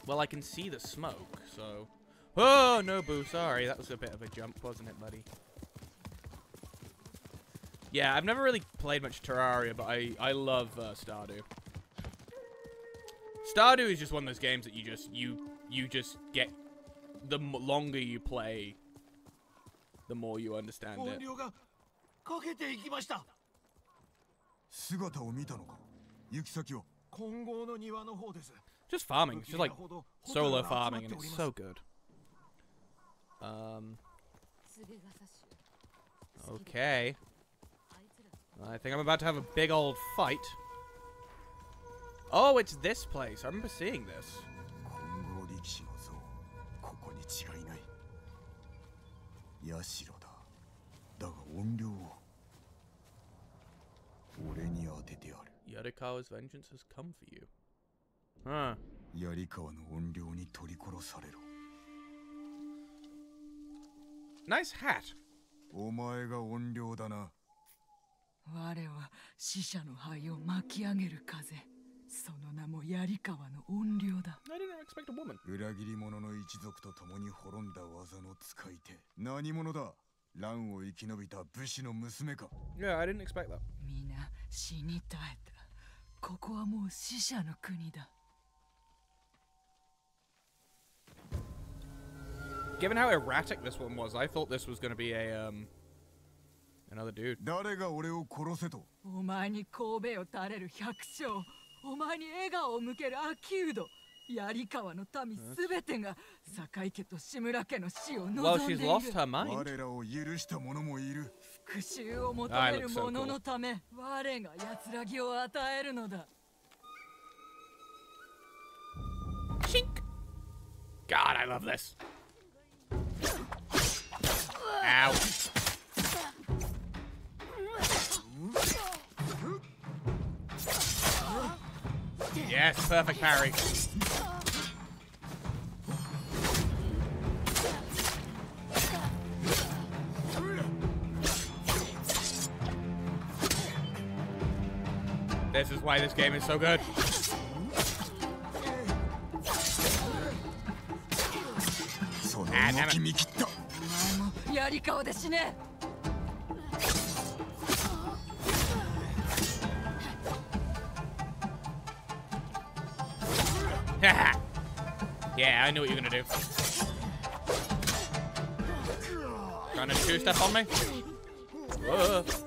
Well, I can see the smoke, so. Oh no, boo! Sorry, that was a bit of a jump, wasn't it, buddy? Yeah, I've never really played much Terraria, but I I love uh, Stardew. Stardew is just one of those games that you just you you just get the m- longer you play, the more you understand 音 it. 量がかけていきました姿を見たのか行き先は金剛の庭の方です Just farming. It's just like ほど solo ホタルが集ま farming, って and おり it's ます so good. Um. Okay. I think I'm about to have a big old fight. Oh, it's this place. I remember seeing this. Yarikawa's vengeance has come for you. Huh. Nice hat. お前が音量だな我は死者の灰を巻き上げる風その名も槍川の怨霊だ I didn't expect a woman. 裏切り者の一族と共に滅んだ技の使い手何者だ乱を生き延びた武士の娘か Yeah, I didn't expect that. 皆死に絶えたここはもう死者の国だ Given how erratic this one was, I thought this was going to be a um another dude. 誰が俺を殺せとお前に神戸を垂れる百姓お前に笑顔を向ける秋人槍川の民すべてが堺家と志村家の死を Well, 望んで she's いる lost her mind. 我らを許した者もいる復讐を求 I める look so 者 cool. のため我が安らぎを与えるのだ Shink. God, I love this. Ow. Yes, perfect parry. This is why this game is so good. 動き見切ったお前も槍川で死ね yeah, I knew what you were gonna do. Trying to two step on me? Whoa.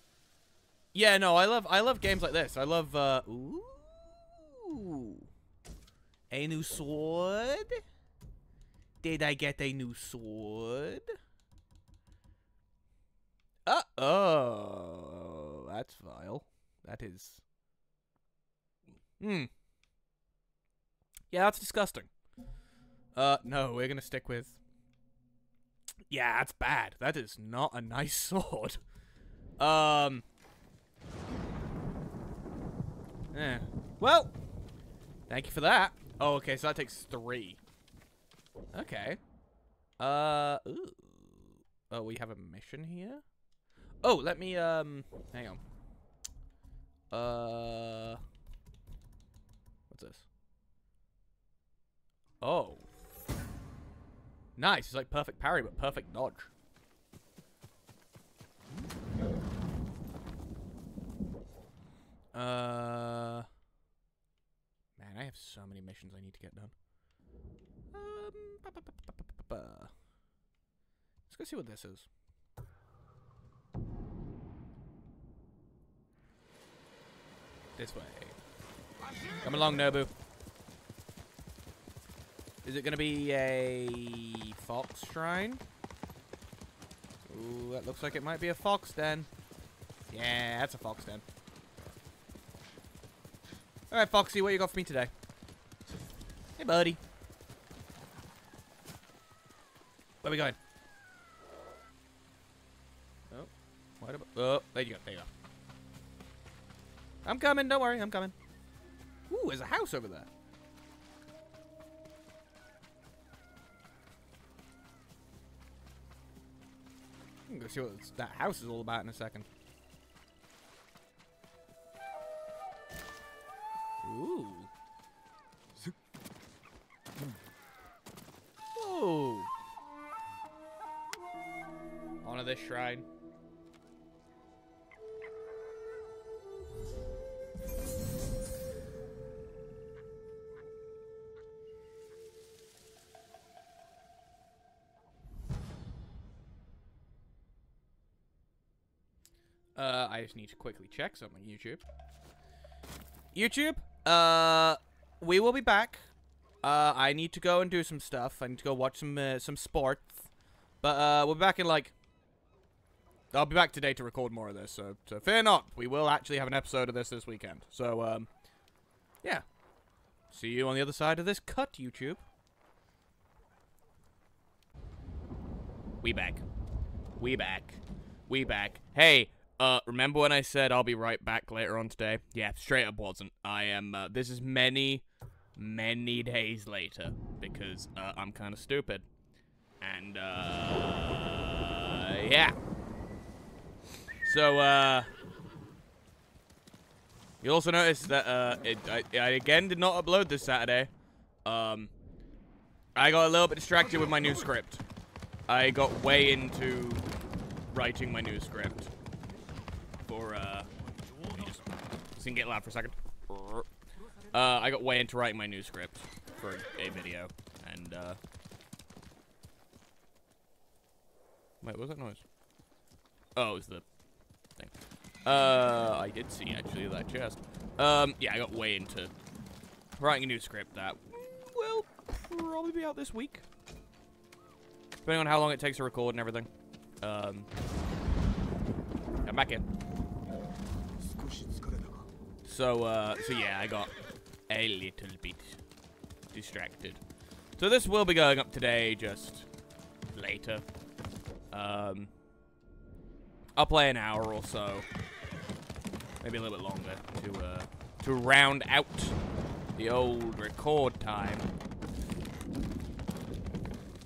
yeah, no, I love I love games like this. I love uh, ooh, a new sword. Did I get a new sword? Uh oh, that's vile. That is. Hmm. Yeah, that's disgusting. Uh, no, we're gonna stick with yeah, that's bad. That is not a nice [LAUGHS] sword. Um. Eh. Well, thank you for that. Oh, okay, so that takes three. Okay. Uh. Ooh. Oh, we have a mission here. Oh, let me um. Hang on. Uh. What's this? Oh. Nice. It's like perfect parry, but perfect dodge. Uh, man, I have so many missions I need to get done. Um, ba- ba- ba- let's go see what this is. This way. Come along, Nobu. Is it going to be a fox shrine? Ooh, that looks like it might be a fox den. Yeah, that's a fox den. Alright, Foxy, what you got for me today? Hey, buddy. Where we going? Oh, what about... Oh, there you go, there you go. I'm coming, don't worry, I'm coming. Ooh, there's a house over there. I'm gonna see what that house is all about in a second. Just need to quickly check something, YouTube. YouTube, uh, we will be back Uh, I need to go and do some stuff. I need to go watch some uh, some sports. But uh, we'll be back in like. I'll be back today to record more of this. So, so fear not, we will actually have an episode of this this weekend. So um, yeah. See you on the other side of this cut, YouTube. We back. We back. We back. Hey, uh, remember when I said I'll be right back later on today? Yeah, straight up wasn't. I am, uh, this is many, many days later because, uh, I'm kind of stupid. And, uh, yeah. So, uh, you also notice that, uh, it, I, I again did not upload this Saturday. Um, I got a little bit distracted with my new script. I got way into writing my new script for, uh, let me just gonna get loud for a second. Uh, I got way into writing my new script for a video, and, uh, wait, what was that noise? Oh, it was the thing. Uh, I did see, actually, that chest. Um, yeah, I got way into writing a new script that will probably be out this week. Depending on how long it takes to record and everything. Um, I'm back in. So, uh, so yeah, I got a little bit distracted. So this will be going up today, just later. Um, I'll play an hour or so, maybe a little bit longer to uh, to round out the old record time.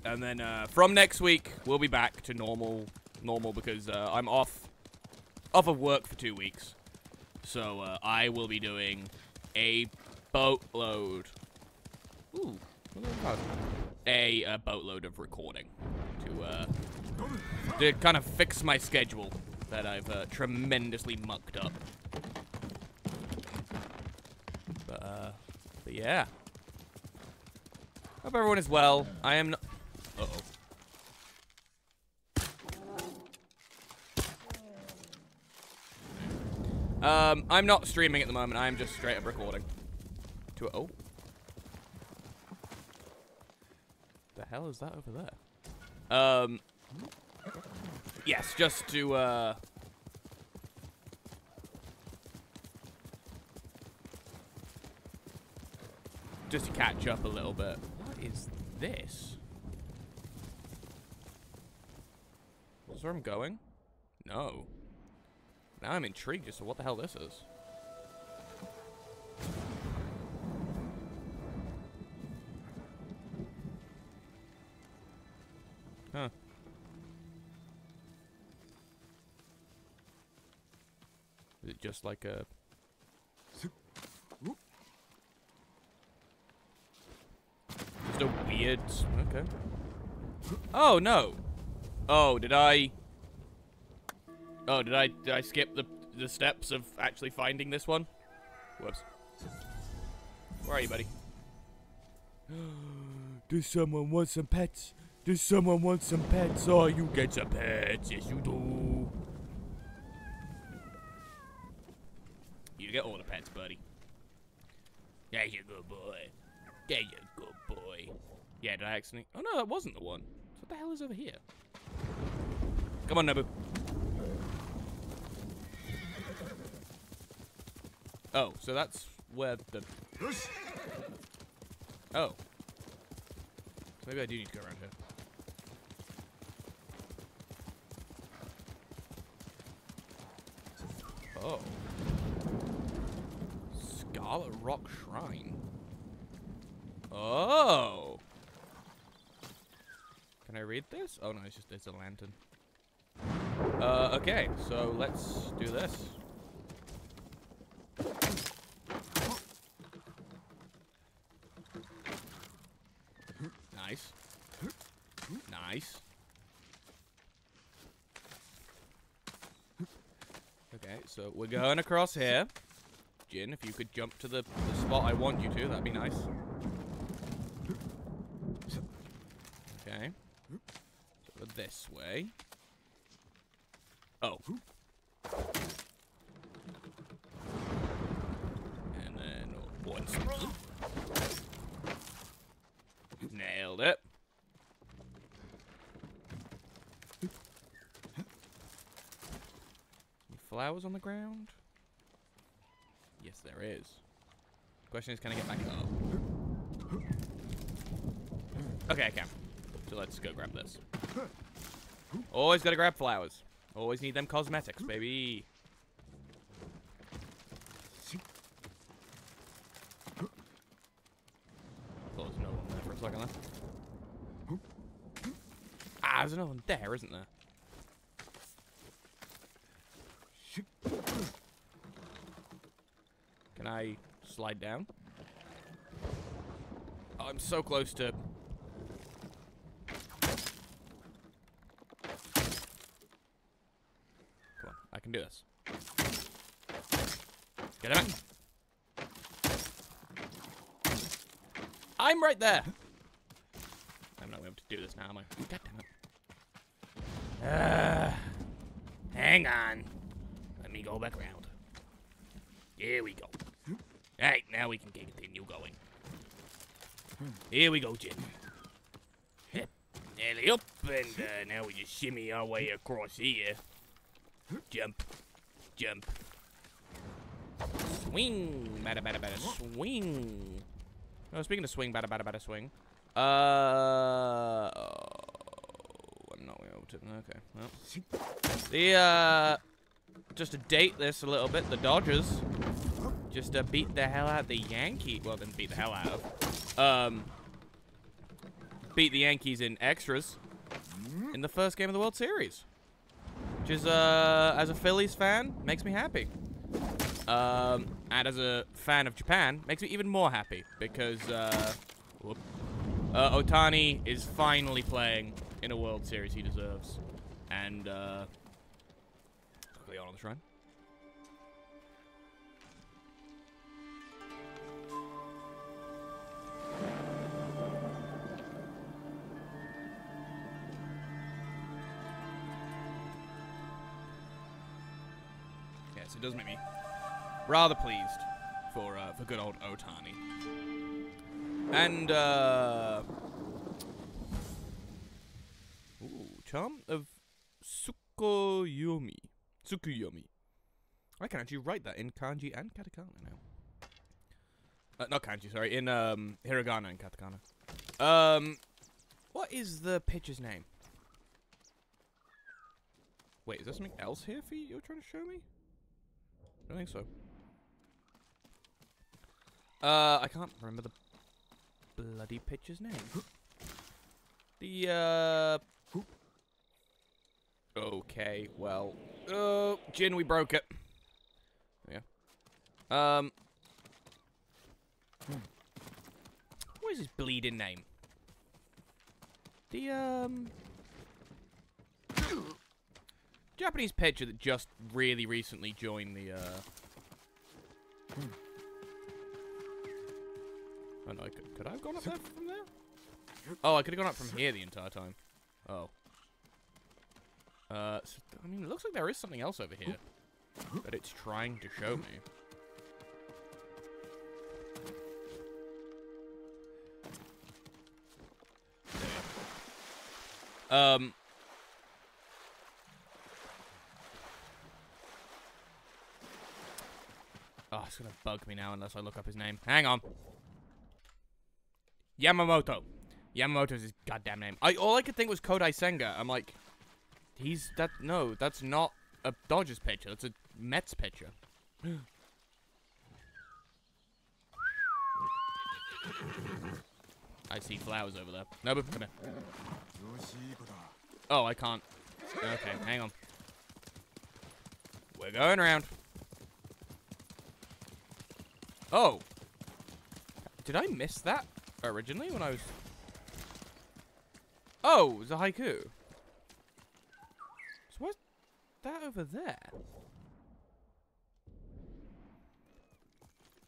And then uh, from next week, we'll be back to normal, normal because uh, I'm off, off of work for two weeks. So uh, I will be doing a boatload. Ooh, a, a boatload of recording to uh, to kind of fix my schedule that I've uh, tremendously mucked up. But uh, but yeah. Hope everyone is well. I am. No uh oh. Um, I'm not streaming at the moment. I'm just straight up recording. To oh. The hell is that over there? Um. Yes, just to uh. Just to catch up a little bit. What is this? Is where I'm going? No. Now I'm intrigued as to what the hell this is. Huh. Is it just like a... Just a weird... Okay. Oh, no. Oh, did I... Oh, did I did I skip the the steps of actually finding this one? Whoops. Where are you, buddy? [GASPS] Does someone want some pets? Does someone want some pets? Oh, you get some pets. Yes, you do. You get all the pets, buddy. Yeah, you're a good boy. Yeah, you're a good boy. Yeah, did I accidentally... Oh, no, that wasn't the one. So what the hell is over here? Come on, Nobu. Oh, so that's where the... Oh. So maybe I do need to go around here. Oh. Scarlet Rock Shrine. Oh. Can I read this? Oh no, it's just it's a lantern. Uh, okay, so let's do this. Nice. Nice. Okay, we're going across here. Jin, if you could jump to the, the spot I want you to, that'd be nice. Okay. So this way. Oh. And then once. Flowers on the ground? Yes, there is. Question is, can I get back up? Okay, I can. So let's go grab this. Always gotta grab flowers. Always need them cosmetics, baby. Thought no one there for a second. Ah, there's another one there, isn't there? Can I slide down? Oh, I'm so close to... Come on, I can do this. Get him I'm right there! I'm not able to do this now, am I? God damn it. Uh, hang on. Let me go back around. Here we go. Alright, now we can continue going. Here we go, Jin. Nearly up, and uh, now we just shimmy our way across here. Jump. Jump. Swing. Bada bada bada swing. Oh, speaking of swing, bada bada bada swing. Uh. Oh, I'm not able to. Okay. Well. The, uh. Just to date this a little bit, the Dodgers just uh, beat the hell out of the Yankees. Well, didn't beat the hell out of. Um. Beat the Yankees in extras in the first game of the World Series. Which is, uh, as a Phillies fan, makes me happy. Um, and as a fan of Japan, makes me even more happy because uh, uh, Ohtani is finally playing in a World Series he deserves, and uh, quickly on the shrine. It does make me rather pleased for uh, for good old Ohtani. And uh, ooh, charm of Tsukuyomi. Tsukuyomi. I can actually write that in kanji and katakana now. Uh, not kanji, sorry, in um, hiragana and katakana. Um, what is the pitcher's name? Wait, is there something else here for you you're trying to show me? I don't think so. Uh, I can't remember the bloody pitcher's name. [GASPS] The, uh... Okay, well... Oh, Jin, we broke it. Yeah. Um... What is his bleeding name? The, um... Japanese pitcher that just really recently joined the, uh... Oh no, I could, could I have gone up there from there? Oh, I could have gone up from here the entire time. Oh. Uh, so, I mean, it looks like there is something else over here that it's trying to show me. Um. Oh, it's gonna bug me now unless I look up his name. Hang on. Yamamoto. Yamamoto's his goddamn name. I all I could think was Kodai Senga. I'm like, he's that. No, that's not a Dodgers pitcher. That's a Mets pitcher. [GASPS] I see flowers over there. No, but come here. Oh, I can't. Okay, hang on. We're going around. Oh. Did I miss that originally when I was... Oh, it was a haiku. So what's that over there?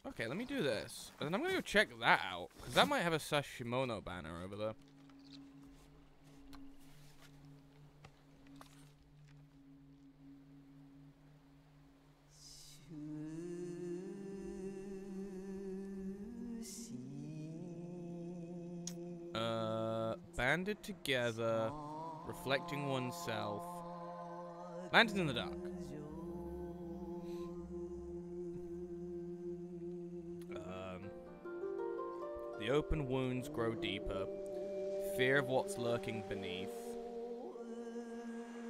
Okay, let me do this. And then I'm going to go check that out. Because that might have a Sashimono banner over there. banded together, reflecting oneself. Lanterns in the dark. Um, the open wounds grow deeper. Fear of what's lurking beneath.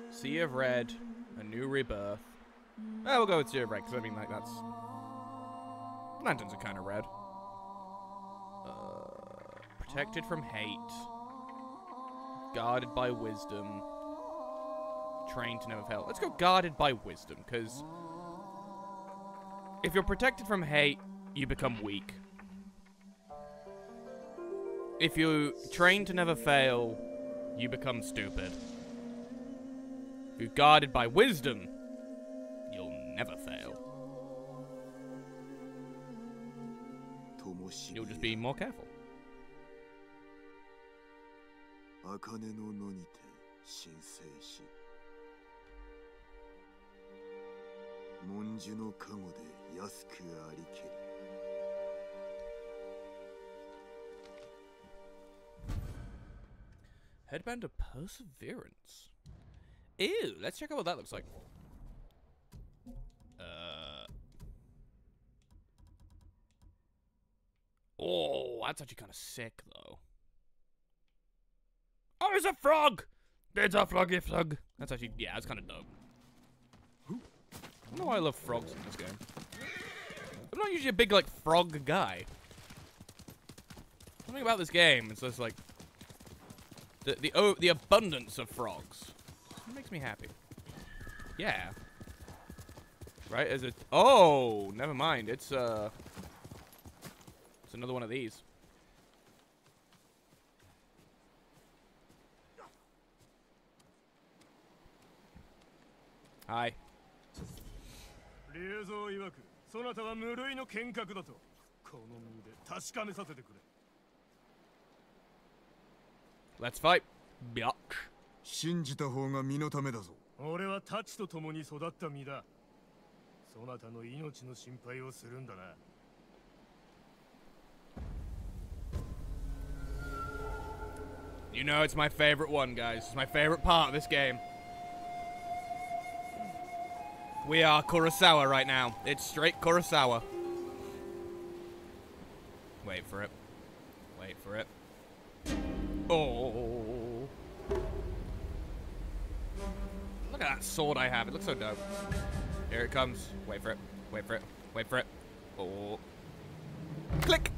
Sea of Red, a new rebirth. Oh, we'll go with Sea of Red, because I mean, like, that's... Lanterns are kind of red. Uh, protected from hate. Guarded by wisdom. Trained to never fail. Let's go guarded by wisdom, because... If you're protected from hate, you become weak. If you train to never fail, you become stupid. If you're guarded by wisdom, you'll never fail. You'll just be more careful. 茜の野にて神聖し文殊の加護で安くありけり Headband of Perseverance. Ew, let's check out what that looks like. Uh. Oh, that's actually kind of sick, though. Oh, it's a frog! It's a froggy frog. That's actually, yeah, that's kind of dope. I don't know why I love frogs in this game. I'm not usually a big, like, frog guy. Something about this game, it's just like, the the oh, the abundance of frogs. It makes me happy. Yeah. Right? Is it? Oh, never mind. It's uh. It's another one of these. Hi. 竜蔵曰くそなたは無類の剣客だとこの身で確かめさせてくれ Let's fight. Biatch. 信じた方が身のためだぞ俺は太刀と共に育った身だそなたの命の心配をするんだな You know it's my favorite one, guys. It's my favorite part of this game. We are Kurosawa right now. It's straight Kurosawa. Wait for it. Wait for it. Oh. Look at that sword I have. It looks so dope. Here it comes. Wait for it. Wait for it. Wait for it. Oh. Click.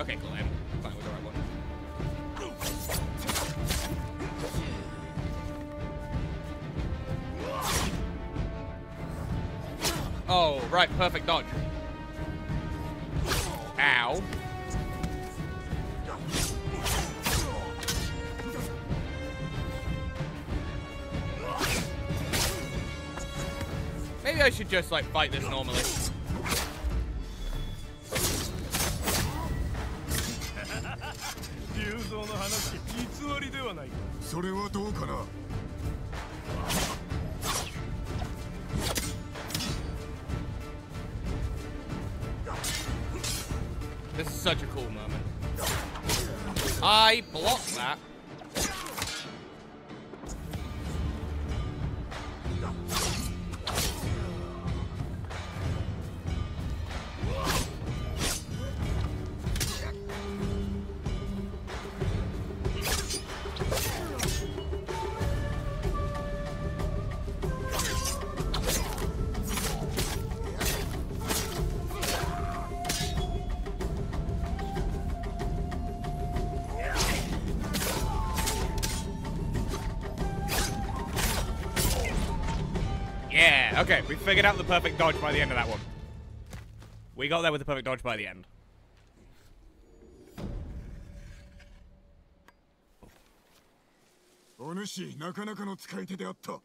Okay, cool. I'm fine with the right one. Oh, right. Perfect dodge. Ow. Maybe I should just, like, fight this normally. [LAUGHS] This is such a cool moment. I blocked that. figured out the perfect dodge by the end of that one. We got there with the perfect dodge by the end. "お主なかなかの使い手であった」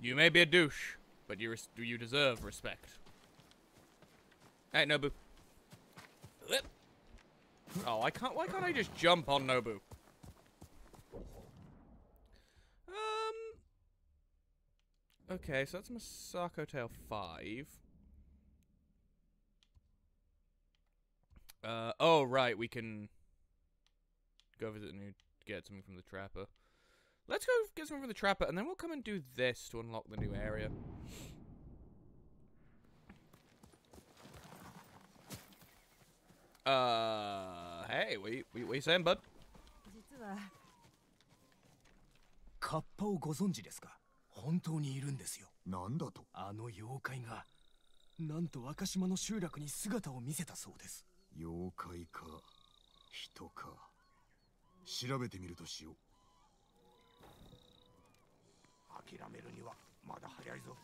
You may be a douche, but you res- you deserve respect. Hey, Nobu. Whip. Oh, I can't. Why can't I just jump on Nobu? Okay, so that's Masako Tale 5. Uh, oh, right, we can go visit and get something from the Trapper. Let's go get something from the Trapper, and then we'll come and do this to unlock the new area. Uh, hey, what what are you saying, bud? 本当にいるんですよ。なんだと？あの妖怪がなんと若島の集落に姿を見せたそうです。妖怪か。人か。調べてみるとしよう。諦めるにはまだ早いぞ。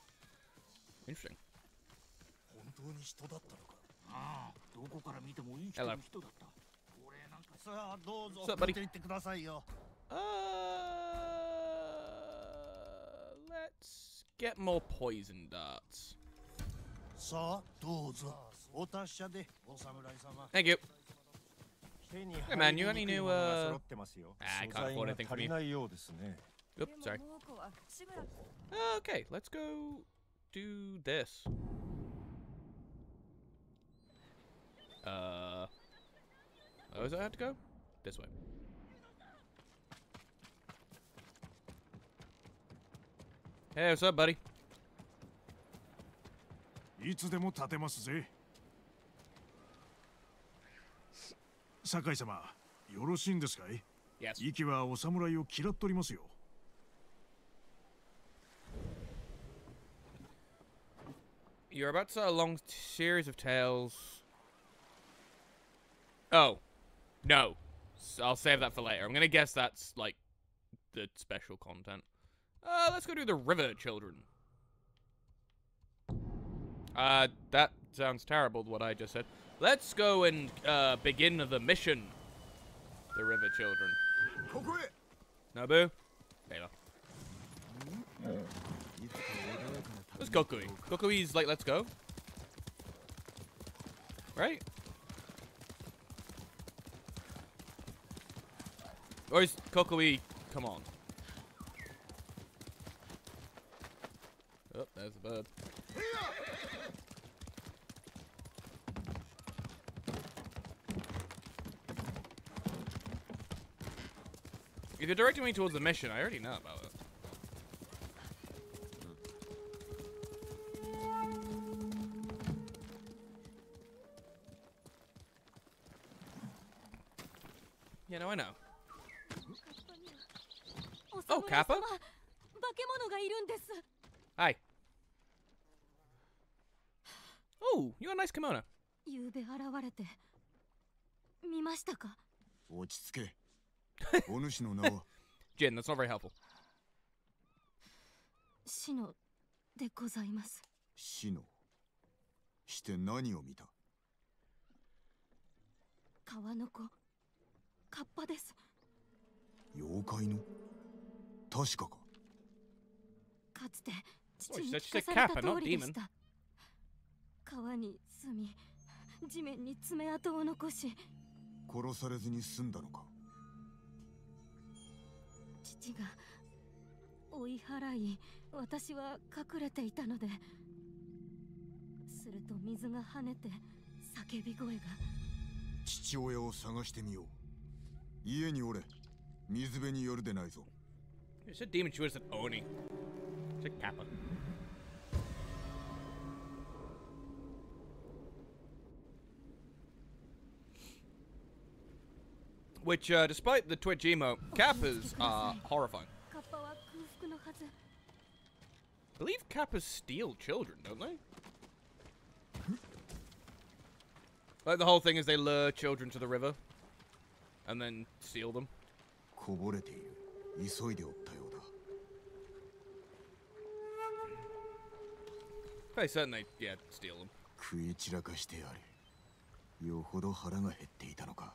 Interesting. 本当に人だったのか？ああ。どこから見ても生きて Hello. る人だった。俺なんかさあどうぞ。っていってくださいよ。Uh, Let's get more poison darts. Thank you. Hey man, you got any new, uh... Ah, I can't afford anything for me. Oops, sorry. Okay, let's go do this. Uh... Where does I have to go? This way. Hey, what's up, buddy? いつでも立てますぜ酒井様よろしいんですかい Yes. 息はお侍を嫌っとりますよ You're about to start a long t- series of tales. Oh, no. S- I'll save that for later. I'm gonna guess that's like the special content. Uh, let's go do the river children. Uh, that sounds terrible, what I just said. Let's go and uh, begin the mission. The river children. Nobu? Later. What's Kokui? Kokui's like, let's go. Right? Or is Kokui, come on. Oh, there's a bird. If you're directing me towards the mission, I already know about it. Yeah, no, I know. Oh, Kappa? Hi. Nice kimono. 夕べ現れて見ましたか？落ち着け。[LAUGHS] お主の名は？Jin, that's not very helpful. 死のでございます。死の？して何を見た？川の子。カッパです。妖怪の？確かか？かつて父に聞かされた通りで.した川に住み地面に爪痕を残し殺されずに済んだのか？父が追い払い私は隠れていたのですると水が跳ねて叫び声が。父親を探してみよう。家におれ。水辺によるでないぞ。You said demon, she have said Oni. She said Kappa? Which, uh, despite the Twitch emote, Kappas are horrifying. カッパは空腹のはず I believe Kappas steal children, don't they? Like the whole thing is they lure children to the river and then steal them. こぼれている急いでおったようだ Fairly certain they, yeah, steal them. 食い散らかしてやるよほど腹が減っていたのか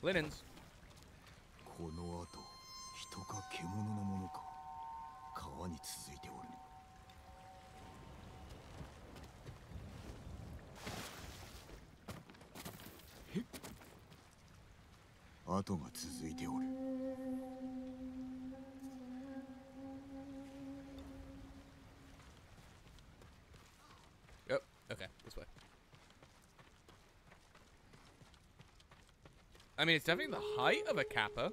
Linens. この後人か獣のものか。川に続いておる。跡が続いておる Yep. Okay, this way. I mean, it's definitely the height of a kappa.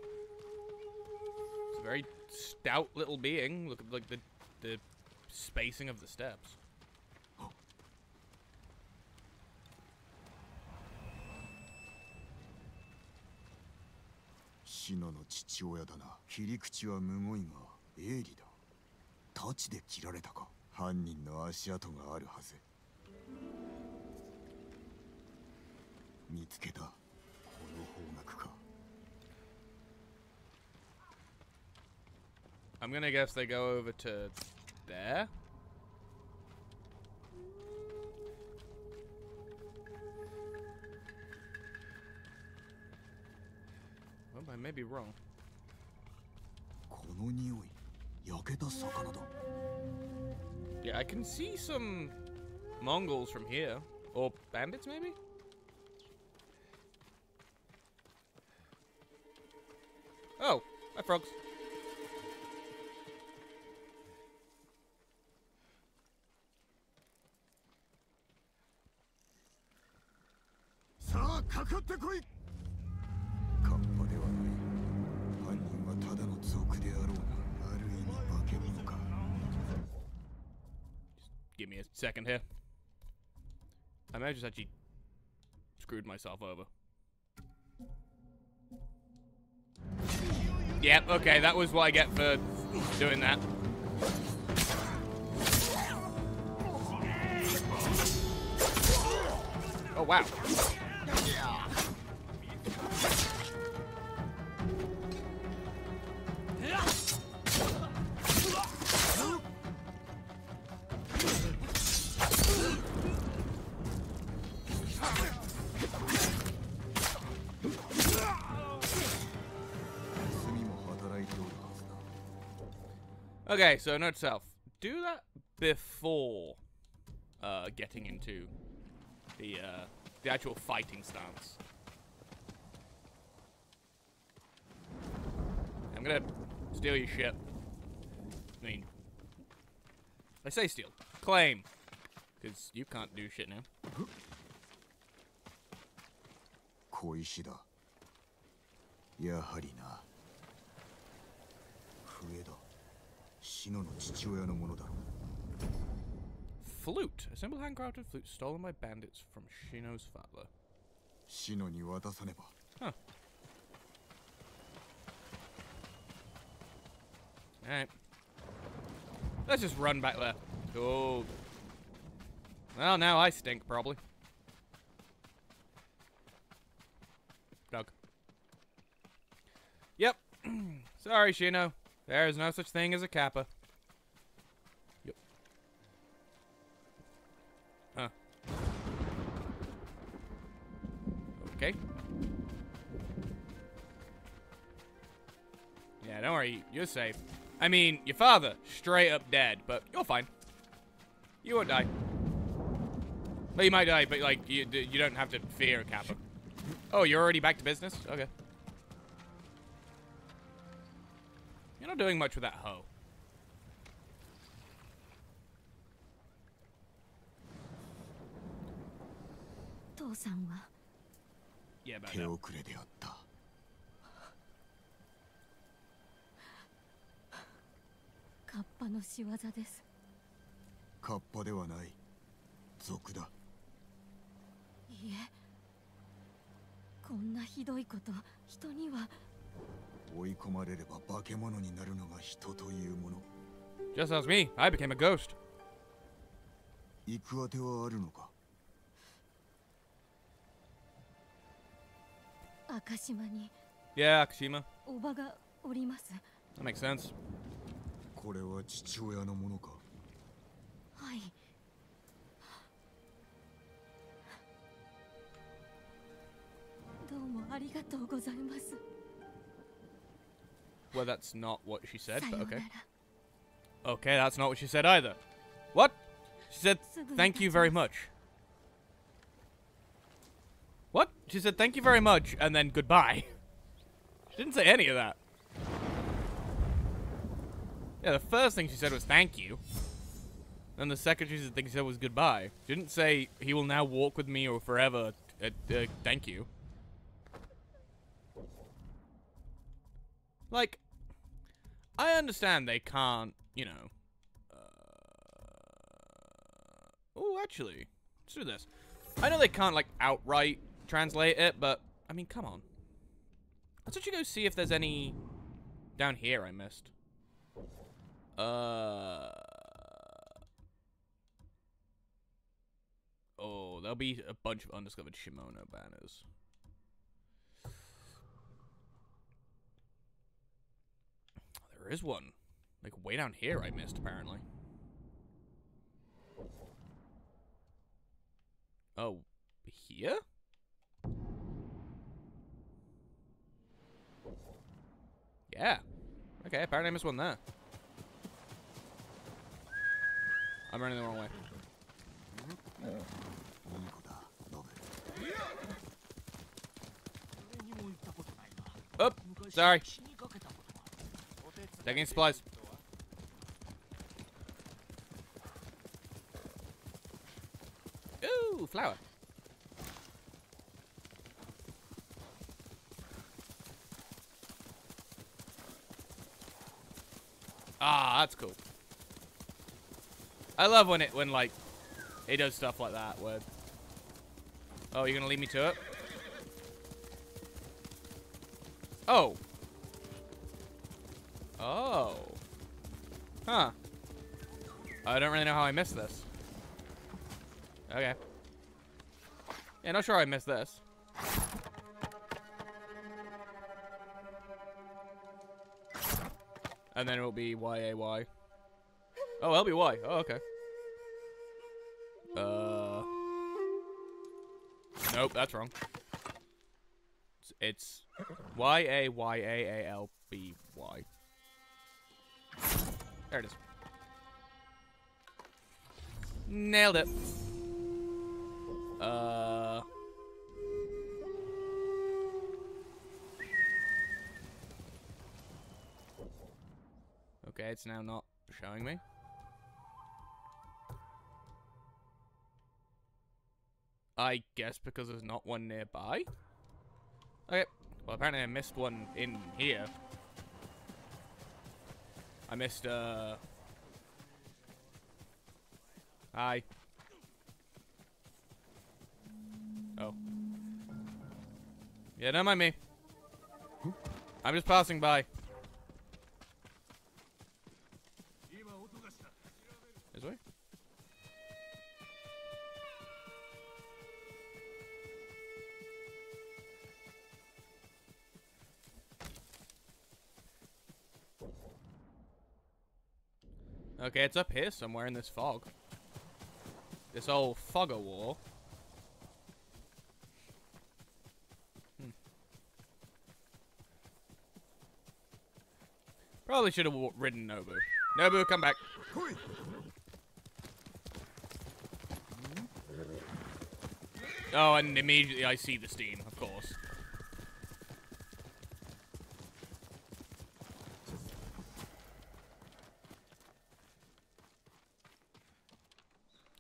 It's a very stout little being. Look at like the the spacing of the steps. シノの父親だな切り口はむごいが鋭利だ太刀で切られたか犯人の足跡があるはず見つけた 方角か I'm gonna guess they go over to there. Well, I may be wrong. この匂い焼けた魚だ Yeah, I can see some Mongols from here. Or bandits, maybe? Oh, my frogs. Give me a second here. I may have just actually screwed myself over. Yep, okay, that was what I get for doing that. Oh, wow. Okay, so note self. Do that before uh, getting into the uh, the actual fighting stance. I'm gonna steal your ship. I mean, I say steal, claim, because you can't do shit now. 小石だやはりな笛だ Flute, a simple handcrafted flute stolen by bandits from Shino's father. シノに渡さねば Huh. Alright. Let's just run back there. Cool. Well, now I stink, probably. Doug. Yep. [CLEARS THROAT] Sorry, Shino. There is no such thing as a kappa. Okay. Yeah, don't worry. You're safe. I mean, your father, straight up dead, but you're fine. You won't die. Well, you might die, but, like, you, you don't have to fear a kappa. Oh, you're already back to business? Okay. You're not doing much with that hoe. 手.遅れであった。カッパの仕業です。カッパではない。族だ。いいえ。こんなひどいこと人には。追い込まれれば化け物になるのが人というもの。Just as me. I became a ghost. 行くあてはあるのか？Yeah, Akashima. おばがおります That makes sense. これは父親のものかはいどうもありがとうございます Well, that's not what she said, さ but よう okay. なら Okay, that's not what she said either. What? She said, thank you very much. What? She said, thank you very much, and then goodbye. [LAUGHS] She didn't say any of that. Yeah, the first thing she said was thank you. Then the second thing she said was goodbye. She didn't say, he will now walk with me or forever. Uh, uh, thank you. Like, I understand they can't, you know. Uh... Oh, actually, let's do this. I know they can't like outright translate it, but I mean, come on. Let's actually go see if there's any down here I missed. Uh. Oh, there'll be a bunch of undiscovered Sashimono banners. There is one. Like, way down here I missed, apparently. Oh, here? Yeah. Okay, apparently I missed one there. I'm running the wrong way. Oh, sorry. Taking supplies. Ooh, flower. Ah, that's cool. I love when it when like it does stuff like that where Oh, you're gonna lead me to it? Oh. Oh. Huh. I don't really know how I missed this. Okay. Yeah, not sure I missed this. And then it'll be Y-A-Y. Oh, L-B-Y. Oh, okay. Uh. Nope, that's wrong. It's, it's Y-A-Y-A-A-L-B-Y. There it is. Nailed it. Uh. Okay, it's now not showing me. I guess because there's not one nearby? Okay. Well, apparently I missed one in here. I missed, uh... Hi. Oh. Yeah, don't mind me. I'm just passing by. Okay, it's up here somewhere in this fog. This old fog of war. Hmm. Probably should have ridden Nobu. Nobu, come back. Oh, and immediately I see the steam, of course.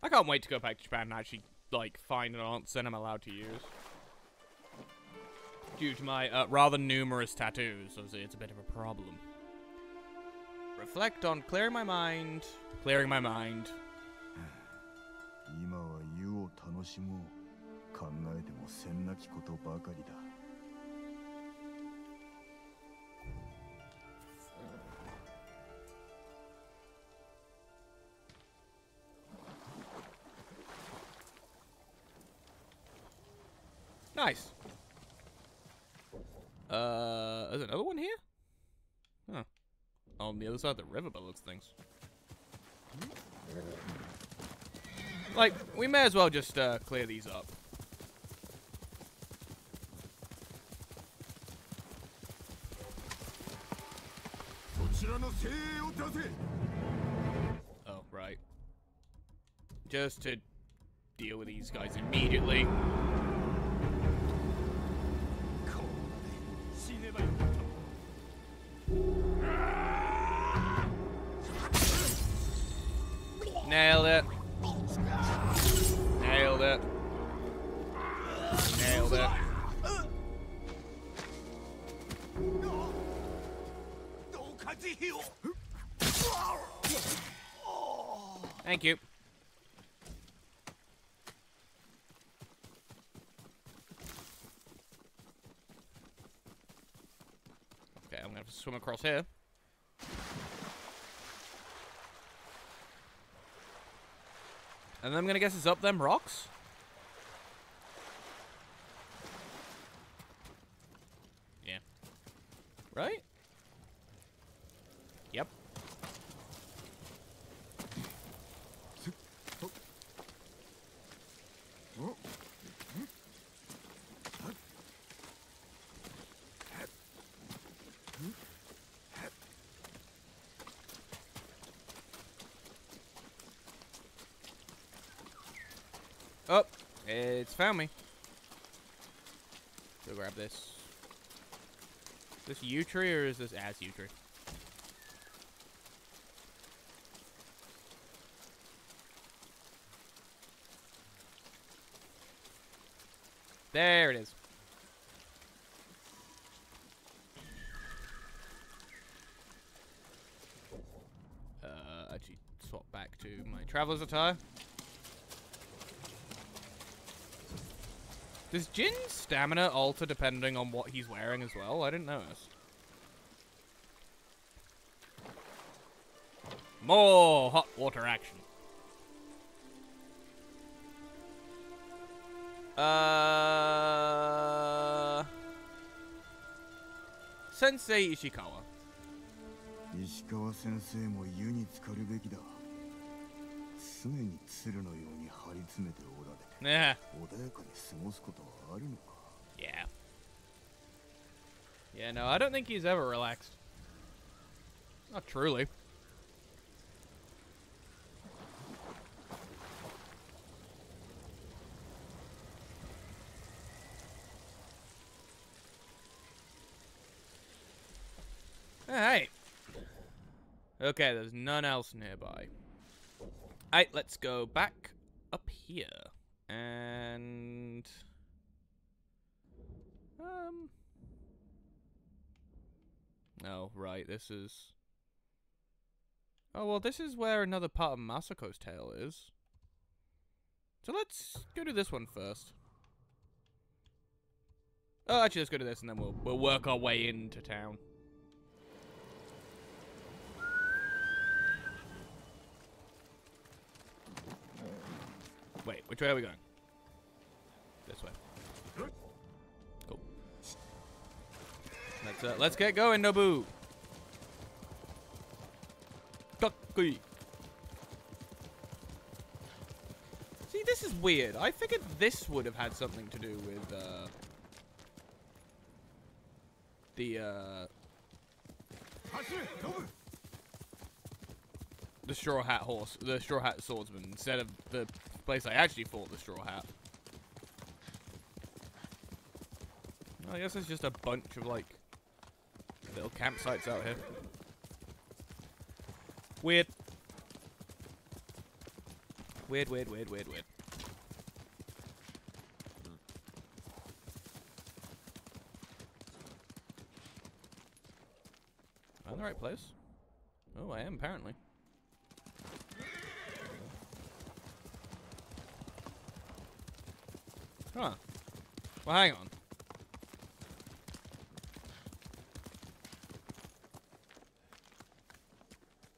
I can't wait to go back to Japan and actually, like, find an onsen I'm allowed to use. Due to my uh, rather numerous tattoos, obviously it's a bit of a problem. Reflect on clearing my mind. Clearing my mind. [SIGHS] other side of the river by looks things. Like, we may as well just uh, clear these up. Oh, right. Just to deal with these guys immediately. Here. And then I'm gonna guess it's up them rocks. Yeah. Right? Yep. Oh, it's found me. Go grab this. Is this yew tree or is this as yew tree? There it is. Uh, actually swap back to my traveler's attire. Does Jin's stamina alter depending on what he's wearing as well? I didn't notice. More hot water action. Uh, Sensei Ishikawa. 石川先生も湯に浸かるべきだ 常に鶴のように張り詰めておられて Yeah. 穏やかに過ごすことはあるのか Yeah. Yeah, no, I don't think he's ever relaxed. Not truly. Alright. Okay, there's none else nearby. Alright, let's go back up here. And... Um... Oh, right, this is... Oh, well, this is where another part of Masako's tale is. So let's go to this one first. Oh, actually, let's go to this, and then we'll, we'll work our way into town. Wait, which way are we going? This way. Cool. Let's uh, let's get going, Nobu. Kakui. See, this is weird. I figured this would have had something to do with uh, the uh, the straw hat horse, the straw hat swordsman, instead of the place I actually fought the straw hat. I guess there's just a bunch of like little campsites out here. Weird. Weird, weird, weird, weird, weird. Am I in the right place? Oh, I am apparently. Huh. Well, hang on.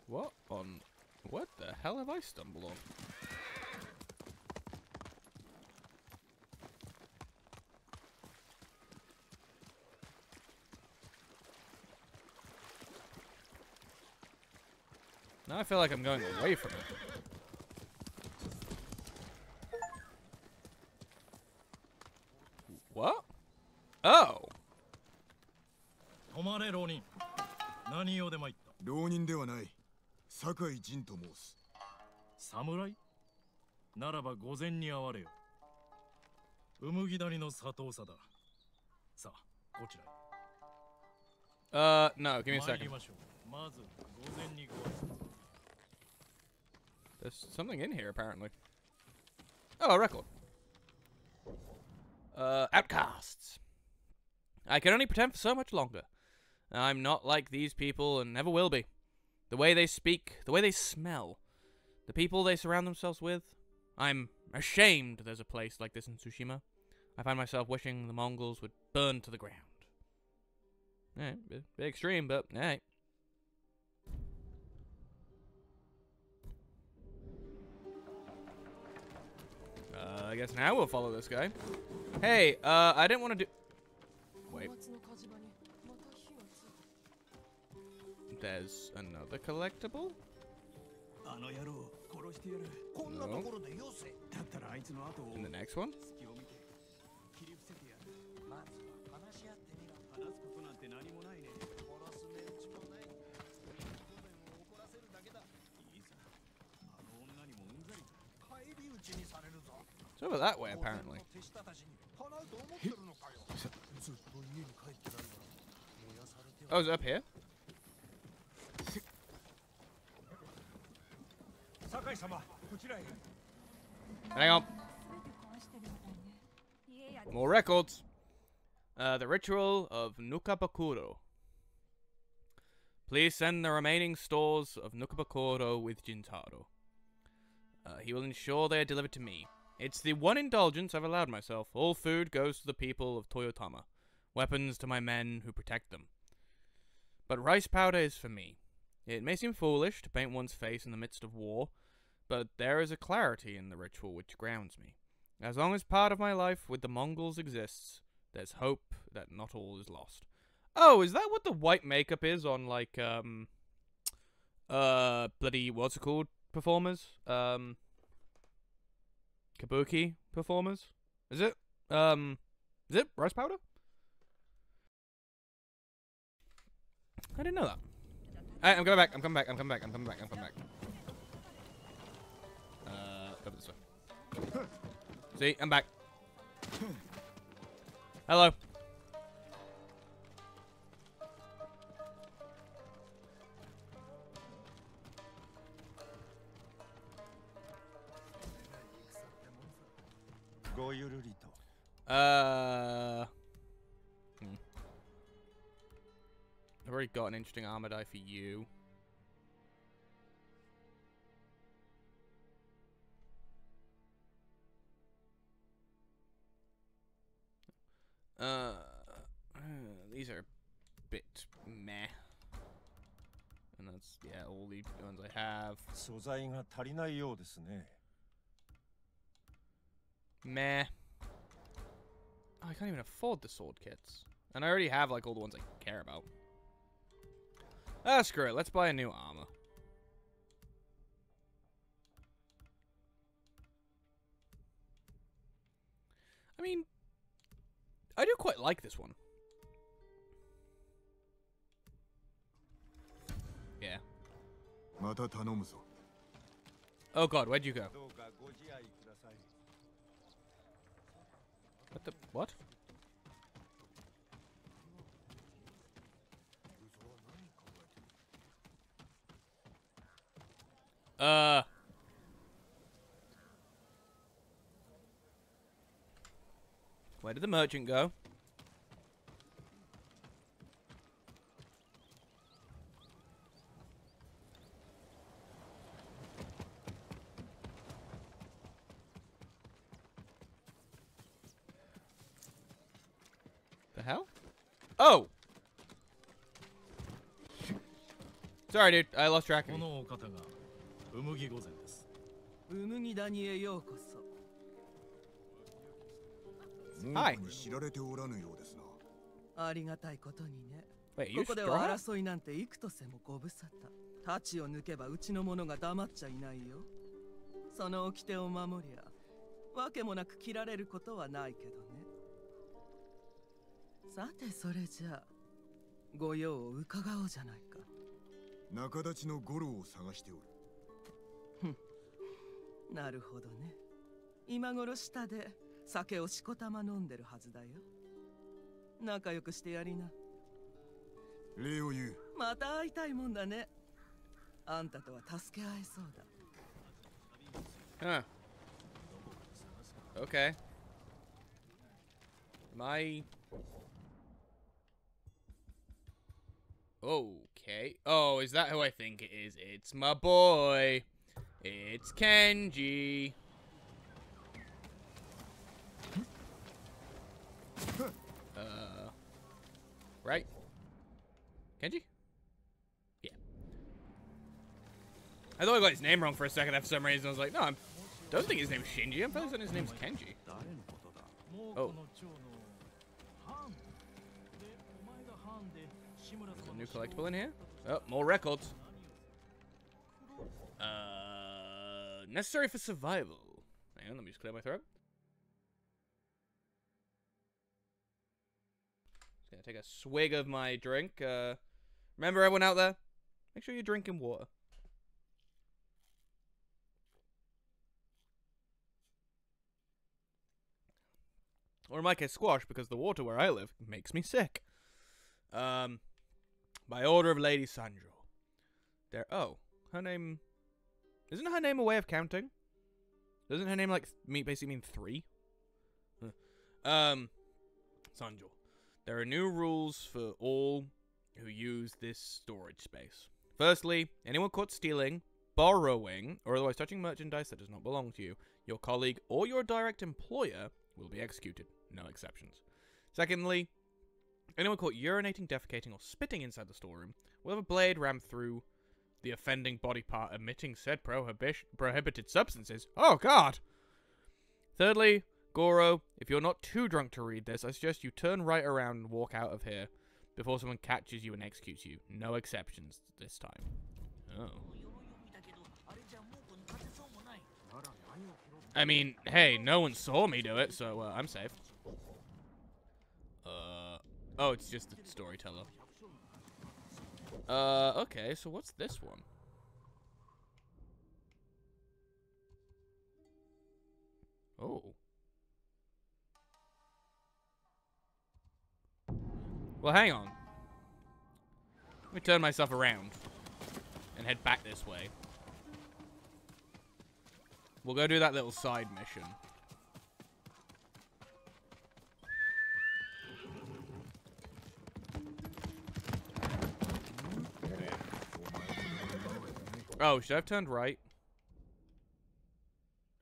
What on... What the hell have I stumbled on? Now I feel like I'm going away from it. 仁と申す侍ならば御前に会われようむぎ谷の佐藤さださあこちらへ Uh, no, give me a 参り second. ましょうまず御前にご挨拶 There's something in here, apparently. Oh, a record. Uh, outcasts. I can only pretend for so much longer. I'm not like these people and never will be. The way they speak, the way they smell, the people they surround themselves with. I'm ashamed there's a place like this in Tsushima. I find myself wishing the Mongols would burn to the ground. Alright, bit, bit extreme, but alright. Uh, I guess now we'll follow this guy. Hey, uh, I didn't want to do... Wait. There's another collectible? No. And the next one? It's over that way, apparently. oh, is it up here? 酒井様こちらへ Hang on. More records. Uh, the ritual of Nukabakuro. Please send the remaining stores of Nukabakuro with Jintaro. Uh, he will ensure they are delivered to me. It's the one indulgence I've allowed myself. All food goes to the people of Toyotama. Weapons to my men who protect them. But rice powder is for me. It may seem foolish to paint one's face in the midst of war, but there is a clarity in the ritual which grounds me. As long as part of my life with the Mongols exists, there's hope that not all is lost. Oh, is that what the white makeup is on like um uh bloody what's it called performers? Um Kabuki performers? Is it? Um is it rice powder? I didn't know that. Alright, I'm coming back, I'm coming back, I'm coming back, I'm coming back, I'm coming back. Uh over this way. See, I'm back. Hello. Uh. I've already got an interesting armor dye for you. Uh, uh, these are a bit meh. And that's, yeah, all the ones I have. 素材が足りないようですね. Meh. Oh, I can't even afford the sword kits. And I already have, like, all the ones I care about. Ah, screw it. Let's buy a new armor. I mean, I do quite like this one. Yeah. Oh god, where'd you go? What the? What? Uh. Where did the merchant go? The hell? Oh! Sorry, dude. I lost track of you. のお方がうむぎ御前です。うむぎ谷へようこそ。猛虎に知られておらぬようですな。ありがたいことにね。ここでは?争いなんて幾とせもご無沙汰。太刀を抜けばうちの者が黙っちゃいないよ。その掟を守りゃわけもなく切られることはないけどね。さてそれじゃあご用を伺おうじゃないか。仲立ちの五郎を探しておるなるほどね今頃下で酒をしこたま飲んでるはずだよ仲良くしてやりな礼を言うまた会いたいもんだねあんたとは助け合えそうだ Huh. Okay. Am I... Okay. Oh, is that who I think it is? It's my boy. It's Kenji. Uh, right? Kenji? Yeah. I thought I got his name wrong for a second for some reason. I was like, no, I don't think his name's Shinji. I'm fairly certain his name's Kenji. Oh. There's a new collectible in here. Oh, more records. Uh, necessary for survival. Hang on, let me just clear my throat. Just gonna take a swig of my drink. Uh, remember, everyone out there, make sure you're drinking water. Or in my case, squash, because the water where I live makes me sick. Um, by order of Lady Sanjo. There. Oh, her name. Isn't her name a way of counting? Doesn't her name like me basically mean three? Um, Sanjo. There are new rules for all who use this storage space. Firstly, anyone caught stealing, borrowing, or otherwise touching merchandise that does not belong to you, your colleague, or your direct employer will be executed. No exceptions. Secondly, anyone caught urinating, defecating, or spitting inside the storeroom will have a blade rammed through the offending body part emitting said prohibi- prohibited substances. Oh, God! Thirdly, Goro, if you're not too drunk to read this, I suggest you turn right around and walk out of here before someone catches you and executes you. No exceptions this time. Oh. I mean, hey, no one saw me do it, so uh, I'm safe. Uh, oh, it's just the storyteller. Uh, okay, so what's this one? Oh. Well, hang on. Let me turn myself around and head back this way. We'll go do that little side mission. Oh, should I have turned right?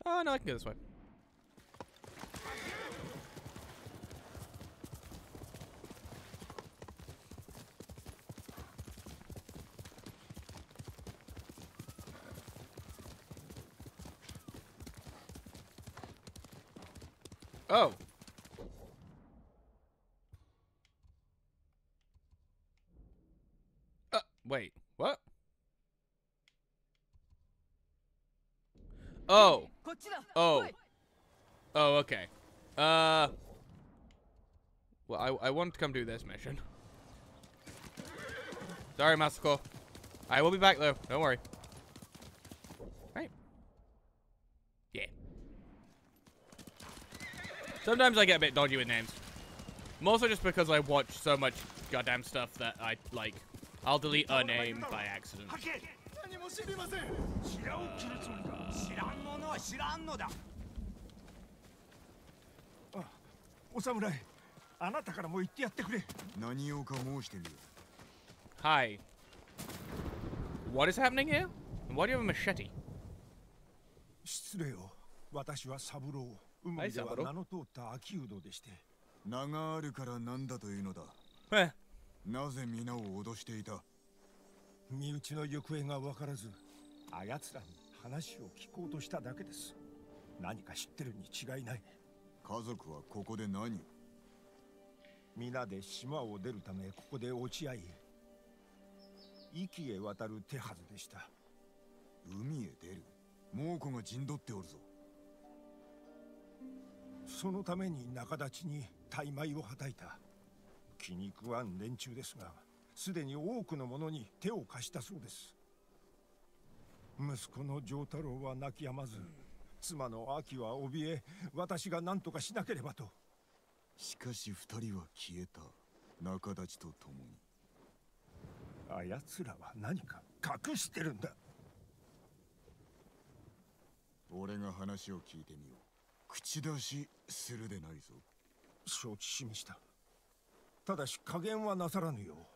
Oh, no, I can go this way. Oh. Uh, wait, what? Oh. Oh. Oh, okay. Uh. Well, I, I wanted to come do this mission. Sorry, Masako. I will be back, though. Don't worry. Right. Yeah. Sometimes I get a bit dodgy with names. Mostly just because I watch so much goddamn stuff that I, like, I'll delete a name by accident. 何も知りません。白を切るつもりか知らんものは知らんのだ。あお侍あなたからも言ってやってくれ。何をか申してみよ。Hi. What is happening here? Why do you have a machete? 失礼を。私は三郎。海では名の通った秋うどでして。名があるからなんだというのだ。え？なぜ皆を脅していた？身内の行方が分からずあやつらに話を聞こうとしただけです。何か知ってるに違いない。家族はここで何を？皆で島を出るためここで落ち合い。壱岐へ渡る手はずでした。海へ出る？猛虎が陣取っておるぞ。そのために仲立ちに大枚をはたいた。気に食わん連中ですがすでに多くの者に手を貸したそうです。息子の丈太郎は泣き止まず妻の秋は怯え私が何とかしなければと。しかし二人は消えた仲立ちと共に。あやつらは何か隠してるんだ。俺が話を聞いてみよう。口出しするでないぞ。承知しました。ただし加減はなさらぬよう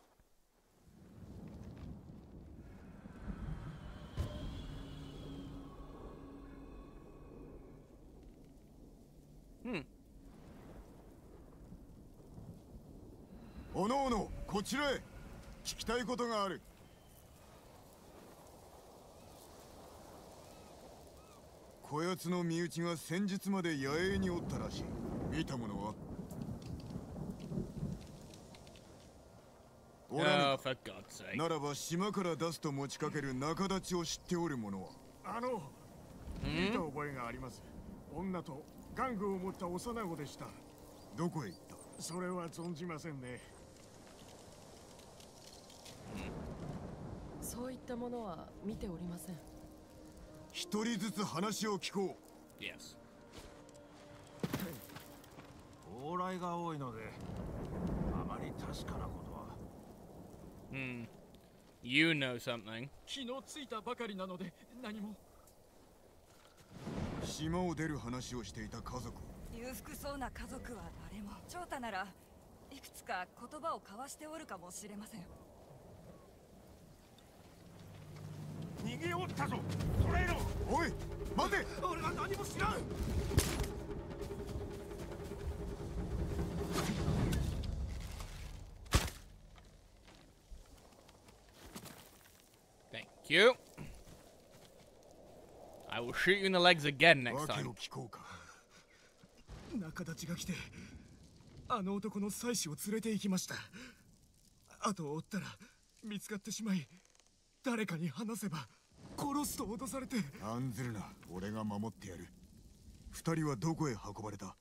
おのおのこちらへ。聞きたいことがある。こやつの身内が先日まで野営におったらしい。見たものは？おら Oh, for God's ぬ sake. ならば島から出すと持ちかける仲立ちを知っておる者は？あの聞いた覚えがあります。女と玩具を持った幼子でした。どこへ行った？それは存じませんねそういったものは見ておりません。一人ずつ話を聞こう。Yes. 往来が多いのであまり確かなことは。Hmm. You know something. 昨日着いたばかりなので何も。島を出る話をしていた家族。裕福そうな家族は誰も。長太ならいくつか言葉を交わしておるかもしれません逃げおったぞ。それろおい待て。俺は何も知らん。Thank you. I will shoot you in the legs again next 訳 time. を聞こうか。仲立ちが来てあの男の妻子を連れて行きました。後を追ったら見つかってしまい誰かに話せば殺すと脅されて。案ずるな。俺が守ってやる。二人はどこへ運ばれた？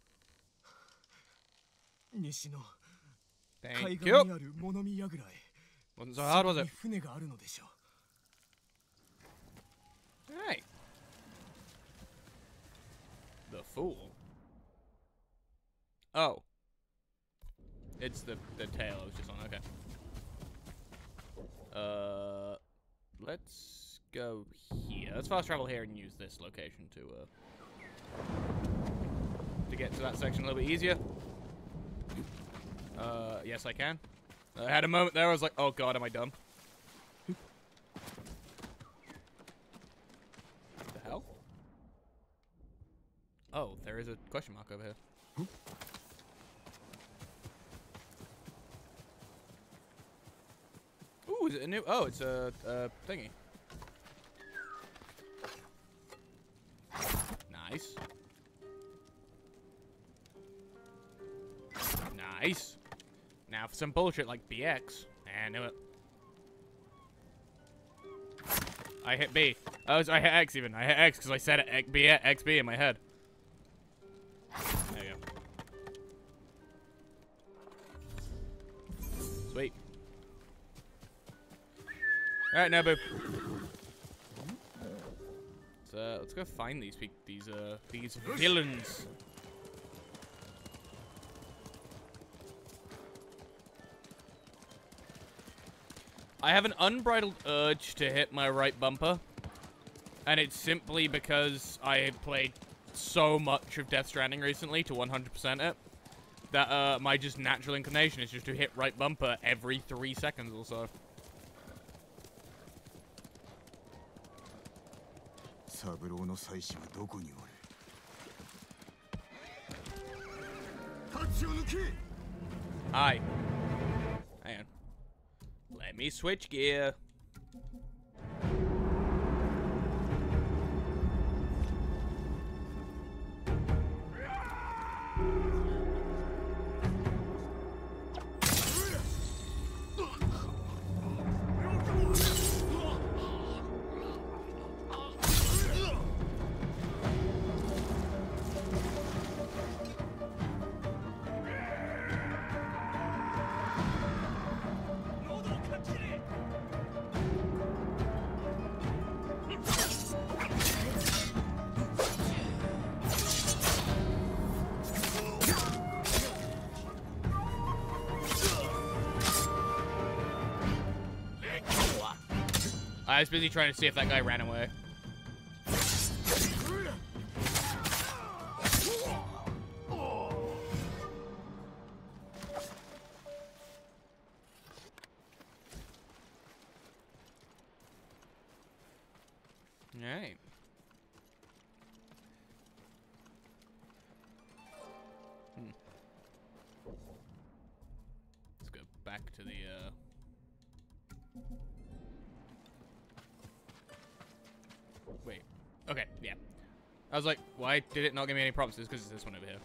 西の海岸にある物見櫓へ。そこあるでしょう。はい The あ let's go here. Let's fast travel here and use this location to uh to get to that section a little bit easier. Uh, yes, I can. I had a moment there. I was like, oh god, am I dumb? the hell? Oh, there is a question mark over here. Ooh, is it a new? Oh, it's a, a thingy. Nice. Nice. Now for some bullshit like BX. I knew it. I hit B. I was I hit X even. I hit X because I said it X, B, XB in my head. Alright, Nobu. Let's, uh, let's go find these these uh these villains. I have an unbridled urge to hit my right bumper. And it's simply because I have played so much of Death Stranding recently to 100% it. That uh, my just natural inclination is just to hit right bumper every three seconds or so. 三郎の妻子はどこにおるタッチを抜け Hi. Hang on. Let me switch gear. I was busy trying to see if that guy ran away. Why did it not give me any prompts? It's because it's this one over here.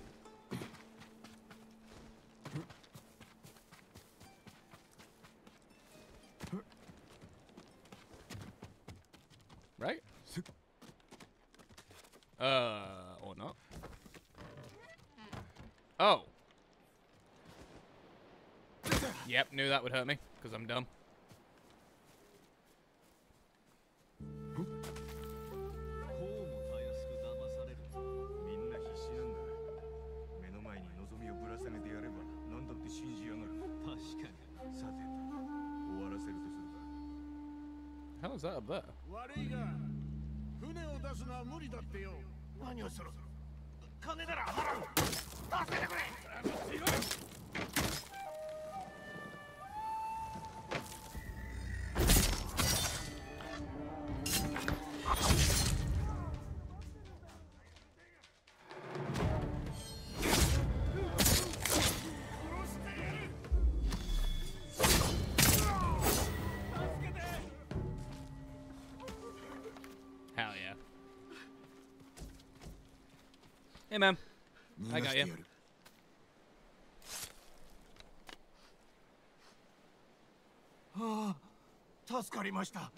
助かりました。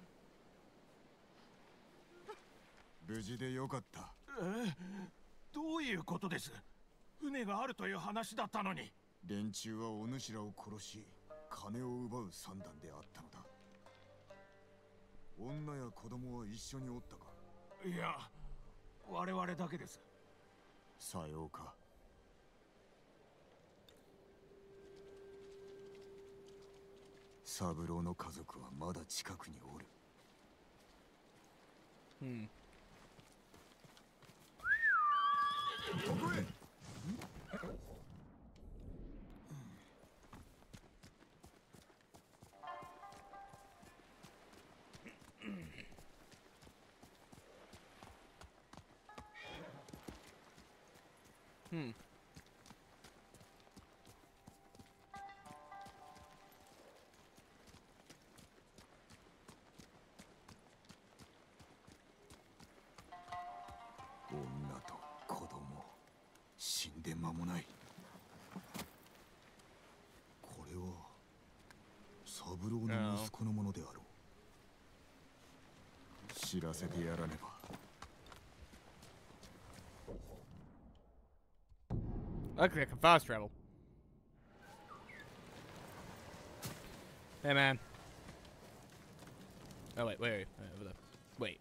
無事でよかった。えどういうことです？船があるという話だったのに。連中はお主らを殺し金を奪う算段であったのだ。女や子供は一緒におったか？いや我々だけです。さようか三郎の家族はまだ近くにおる Hmm. ここへ 三郎の息子のものであろう知らせてやらねば Luckily, I can fast travel. Hey, man. Oh, wait, wait, wait. wait over there. Wait.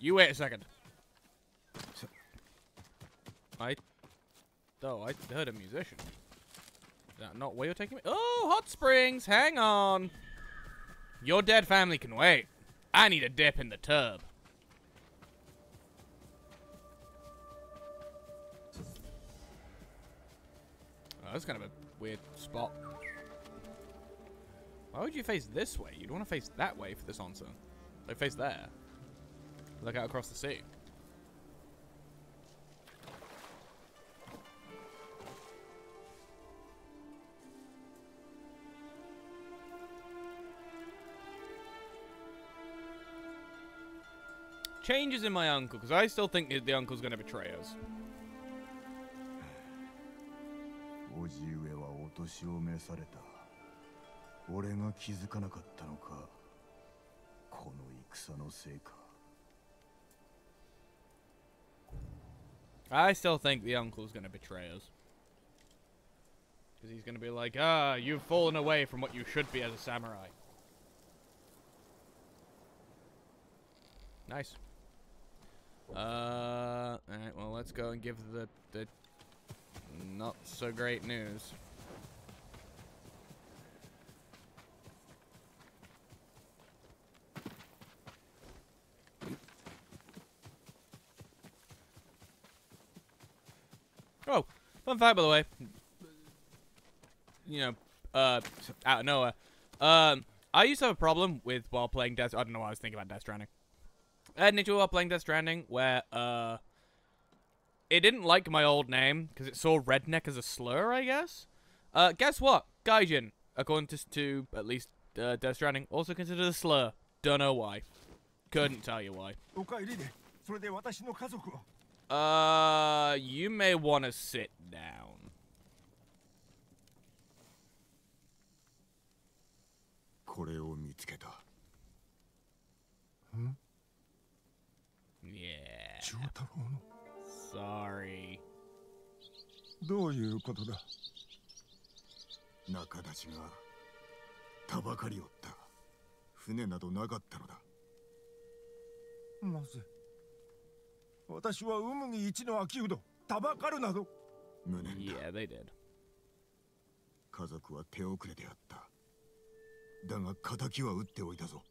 You wait a second. I... Oh, I heard a musician. Not where you're taking me? Oh, hot springs! Hang on! Your dead family can wait. I need a dip in the tub. Oh, that's kind of a weird spot. Why would you face this way? You'd want to face that way for this onsen. Like, face there. Look out across the sea. Changes in my uncle, because I still think the uncle's going to betray us. 叔父上はお年を召された俺が気づかなかったのかこの戦のせいか I still think the uncle's gonna betray us. Because he's gonna be like, ah, you've fallen away from what you should be as a samurai. Nice. Uh, alright, well, let's go and give the, the not so great news. Oh, fun fact, by the way. You know, uh, out of nowhere. Um, I used to have a problem with while playing Death. I don't know why I was thinking about Death Stranding. I had an issue while playing Death Stranding where uh, it didn't like my old name because it saw redneck as a slur, I guess. Uh, guess what? Gaijin, according to, to at least uh, Death Stranding, also considered a slur. Don't know why. Couldn't tell you why. Uh, you may want to sit down. これを見つけた Yeah. 長太郎の。Sorry. どういうことだ？仲立ちがたばかりおった。船などなかったのだ。なぜ私は海に一の秋うどタバカルなど。無念だ。Yeah, they did. 家族は手遅れであった。だが仇は撃っておいたぞ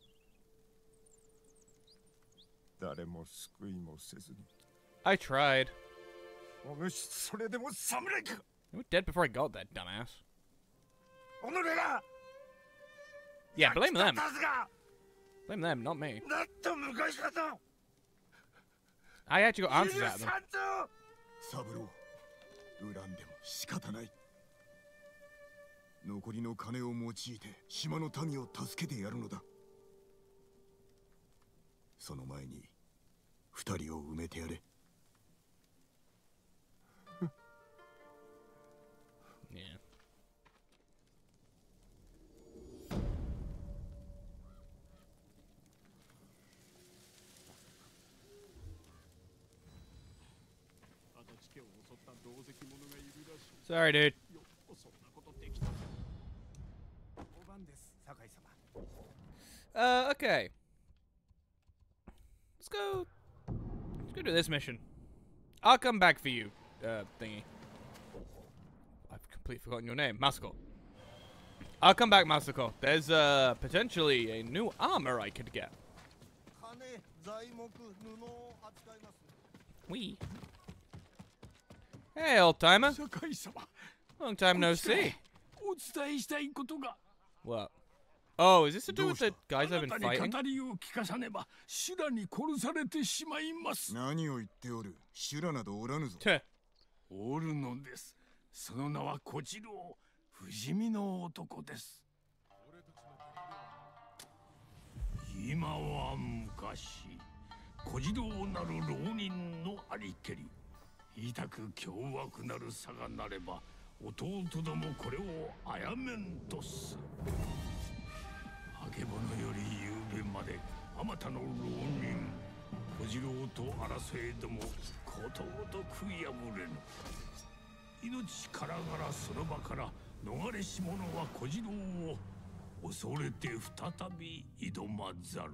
誰も救いもせずに I tried. お主それでも侍か You were dead before I got that, dumbass. 己が Yeah, blame them. 立つが Blame them, not me. なんと昔かと I actually got answers 許 out of them. さんと三郎恨んでも仕方ない残りの金を用いて島の民を助けてやるのだその前に 二人を埋めてやれを襲った同石者がいるらしい Sorry, dude. よくそんなことできたお番です酒井様 Uh, okay. Let's go. Let's go do this mission. I'll come back for you, uh, thingy. I've completely forgotten your name. Masako. I'll come back, Masako. There's, uh, potentially a new armor I could get. We. Hey, old timer. Long time no see. What? Oh, is this to do with the あ guys な I've been たに fighting? 語りを聞かさねば修羅に殺されてしまいます。何を言っておる。修羅などおらぬぞ。おるのです。その名は小次郎不死身の男です。今は昔小次郎なる浪人のありけり。痛く凶悪なるさがなれば弟どもこれをあやめんとすあけぼのより夕べまであまたの浪人小次郎と争えどもことごとく破れぬ。命からがらその場から逃れし者は小次郎を恐れて再び挑まざる。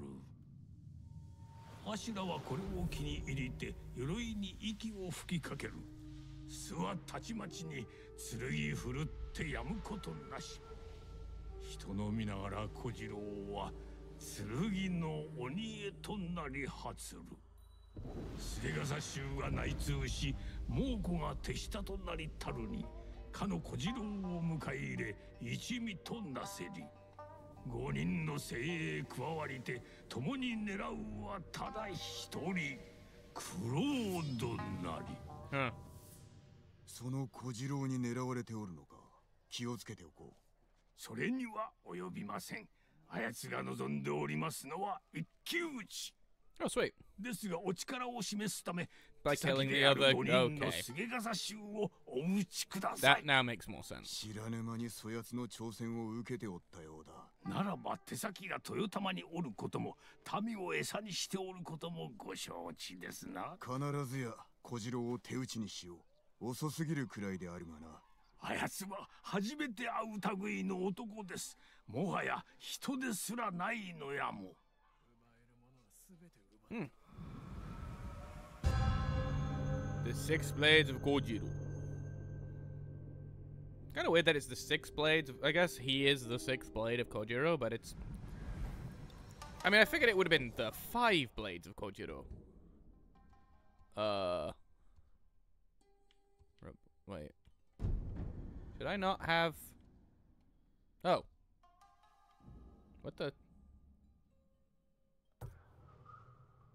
アシュラはこれを気に入りて鎧に息を吹きかける。巣はたちまちに剣振るってやむことなし。人の見ながら小次郎は剣の鬼へとなり発る。菅笠衆が内通し猛虎が手下となりたるにかの小次郎を迎え入れ一味となせり。五人の精鋭加わりて共に狙うはただ一人クロードなり、その小次郎に狙われておるのか気をつけておこそれには及びませんあやつが望んでおりますのは一騎打ち Oh, sweet. ですがお力を示すため By 手先 killing で the ある other- 五人の okay. 菅笠衆をお打ちくださ That い now makes more sense. 知らぬ間にそやつの挑戦を受けておったようだならば手先が豊玉におることも民を餌にしておることもご承知ですな必ずや小次郎を手打ちにしよう遅すぎるくらいであるがなあやつは初めて会う類の男ですもはや人ですらないのやも Hmm. The Six Blades of Kojiro. Kind of weird that it's the Six Blades. Of, I guess he is the Sixth Blade of Kojiro, but it's. I mean, I figured it would have been the Five Blades of Kojiro. Uh. Wait. Should I not have. Oh. What the.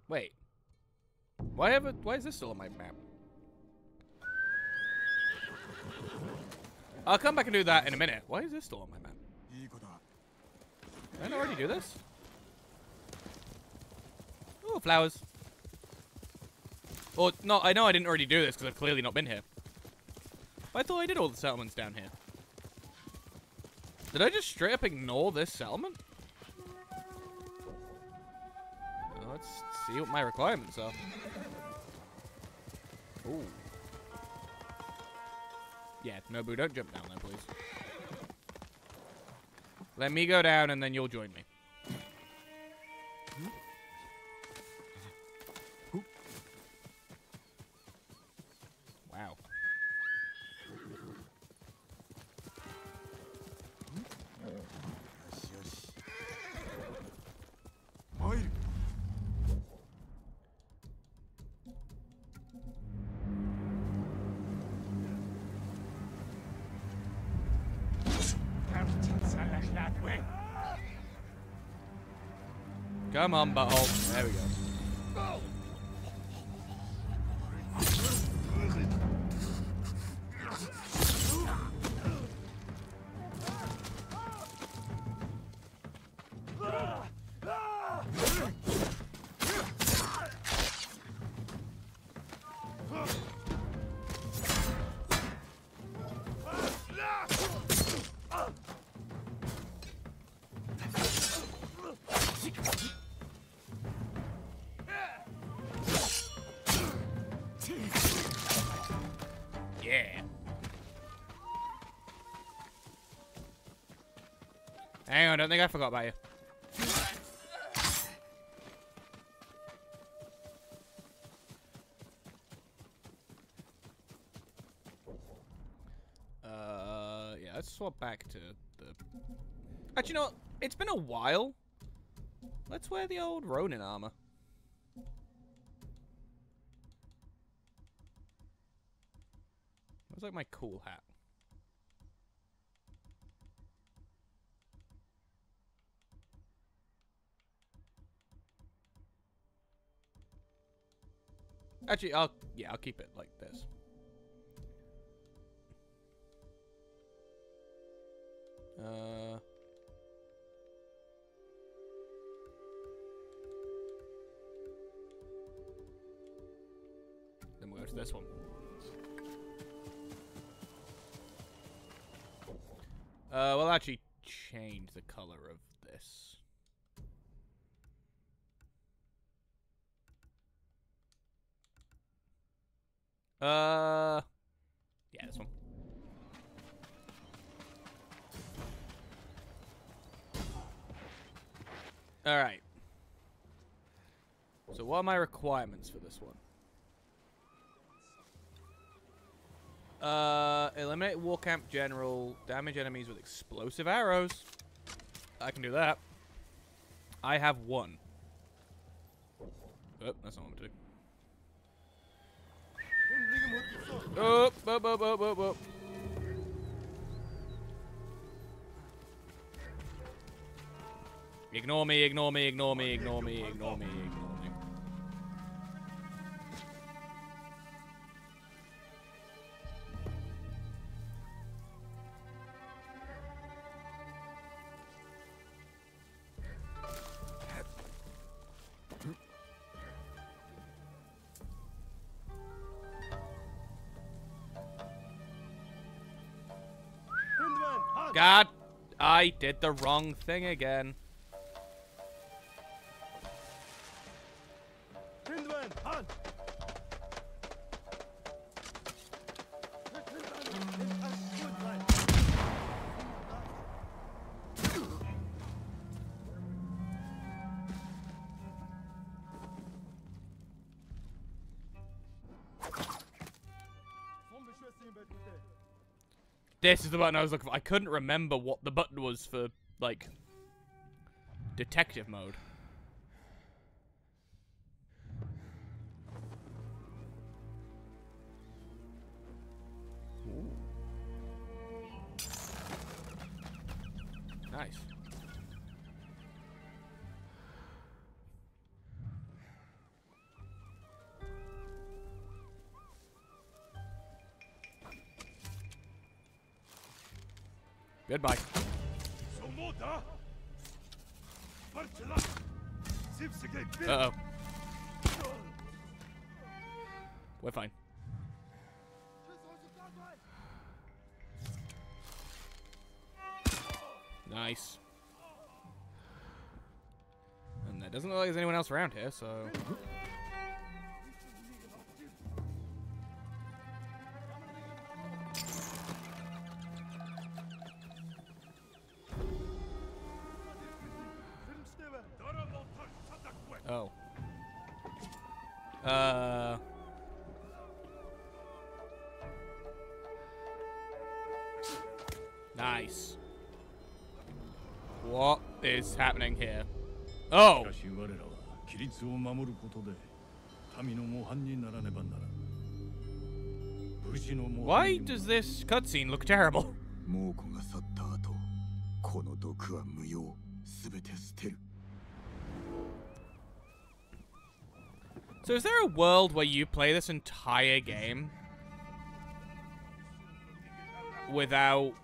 Wait. Why have it? Why is this still on my map? I'll come back and do that in a minute. Why is this still on my map? Did I already do this? Oh, flowers. Oh, no, I know I didn't already do this because I've clearly not been here. I thought I did all the settlements down here. Did I just straight up ignore this settlement? Well, let's see what my requirements are. Ooh. Yeah, Nobu, don't jump down there, please. Let me go down and then you'll join me. Don't think I forgot about you. Uh, yeah, let's swap back to the... Actually, you know, what? it's been a while. Let's wear the old Ronin armor. Looks like my cool hat. Actually, I'll yeah, I'll keep it like this. Requirements for this one? Uh, eliminate war camp general, damage enemies with explosive arrows. I can do that. I have one. Oh, that's not what I'm doing. Oh, oh, oh, oh, oh, oh. Ignore me, ignore me, ignore me, ignore me, ignore me, ignore me. Did the wrong thing again. The button I was looking for. I couldn't remember what the button was for, like, detective mode. Doesn't look like there's anyone else around here, so... 律を守ることで民の模範にならねばならん武士の模範 Why does this cutscene look terrible? 猛虎が去った後この毒は無用すべて捨てる So is there a world where you play this entire game without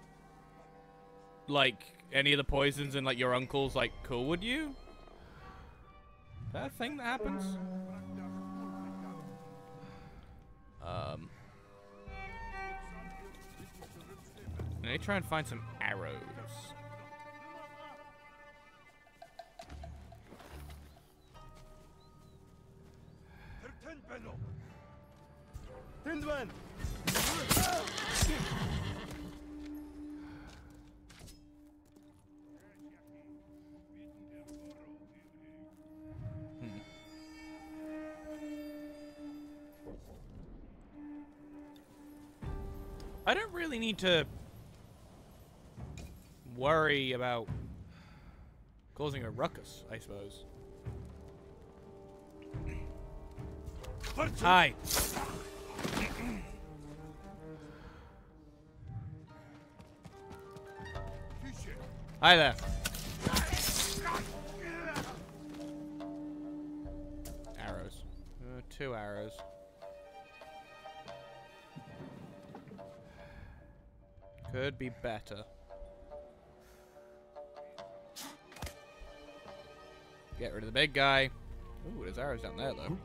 like any of the poisons and like your uncle's like cool with you? Is that a thing that happens? Um Let me try and find some arrows. Tindman! I don't really need to worry about causing a ruckus, I suppose. Hi. Hi there. Arrows. Uh, two arrows. Be better. Get rid of the big guy. Ooh, there's arrows down there, though.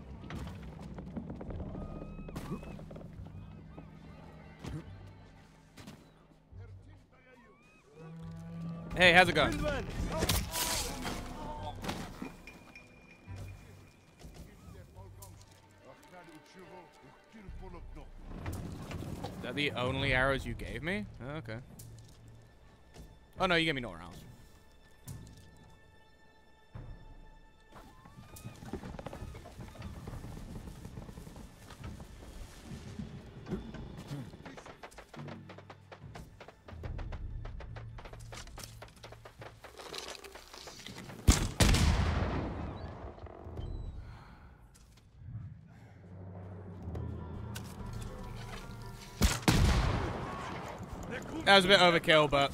Hey, how's it going? Only arrows you gave me? Oh, okay. Oh no, you gave me no arrows. That was a bit overkill, but...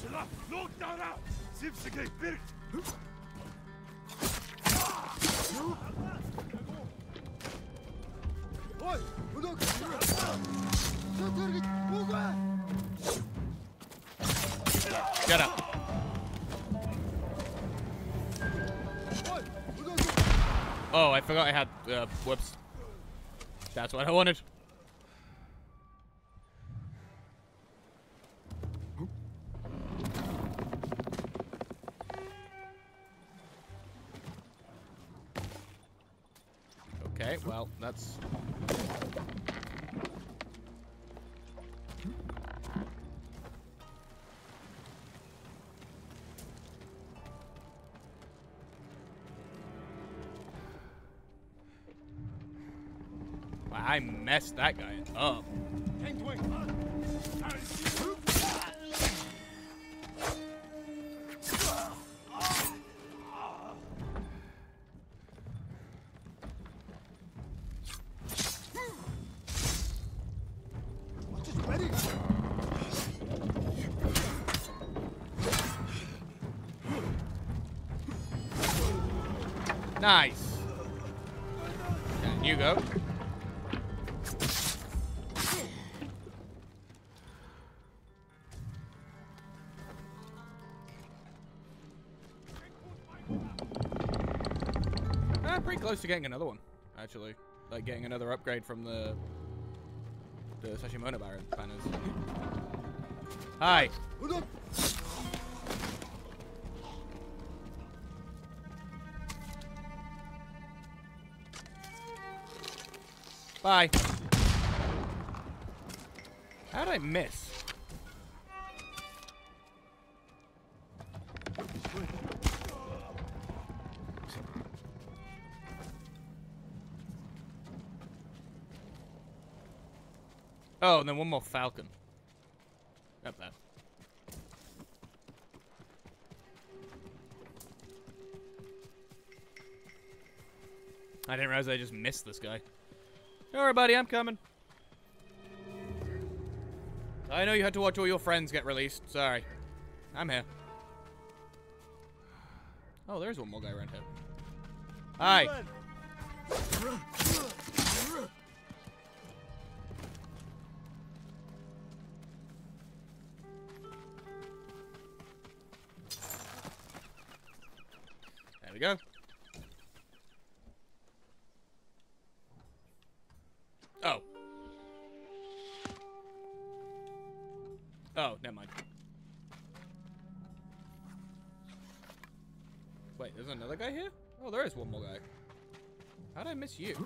Get up. Oh, I forgot I had... Uh, whoops. That's what I wanted. That guy up. Close to getting another one, actually. Like getting another upgrade from the the Sashimono Baron banners. Hi. Bye. How did I miss? Then one more falcon. Not bad. I didn't realize I just missed this guy. Don't worry, buddy, I'm coming. I know you had to watch all your friends get released. Sorry. I'm here. Oh, there's one more guy around here. Hi. You?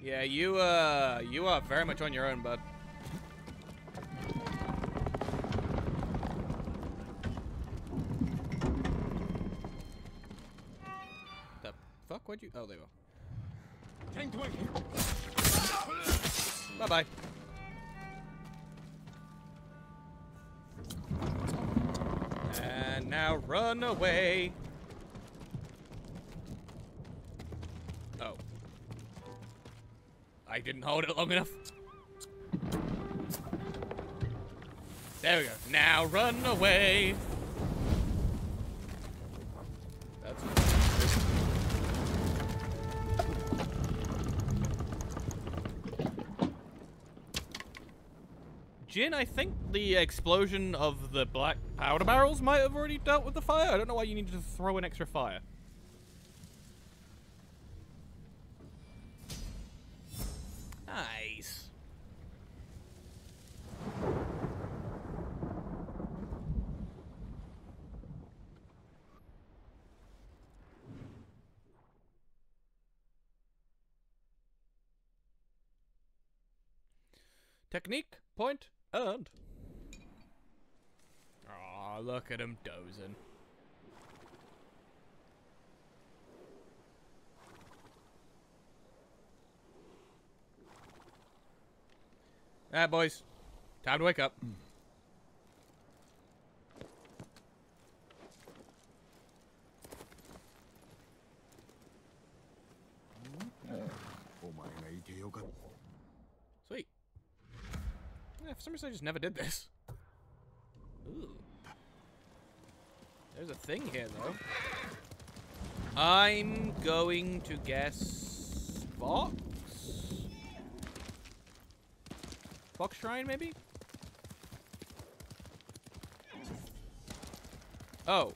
Yeah, you, uh, you are very much on your own, bud. You? Oh, there you go. Bye-bye. And now run away. Oh. I didn't hold it long enough. There we go. Now run away. Jin, I think the explosion of the black powder barrels might have already dealt with the fire. I don't know why you needed to throw an extra fire. Nice. Technique, point, earned. Aw, look at him dozing. Alright, boys. Time to wake up. Sweet. Yeah, for some reason I just never did this. Ooh. There's a thing here, though. I'm going to guess... Fox? Fox Shrine, maybe? Oh.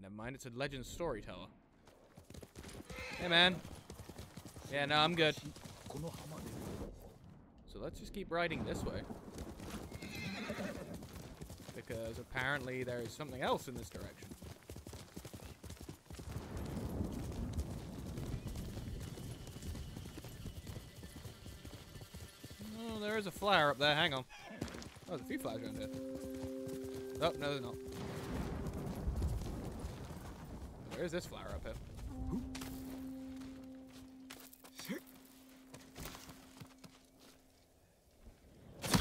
Never mind, it's a legend storyteller. Hey, man. Yeah, no, I'm good. So let's just keep riding this way. Because apparently there is something else in this direction. Flower up there. Hang on. Oh, there's a few flowers around here. Oh, no, there's not. Where is this flower up here.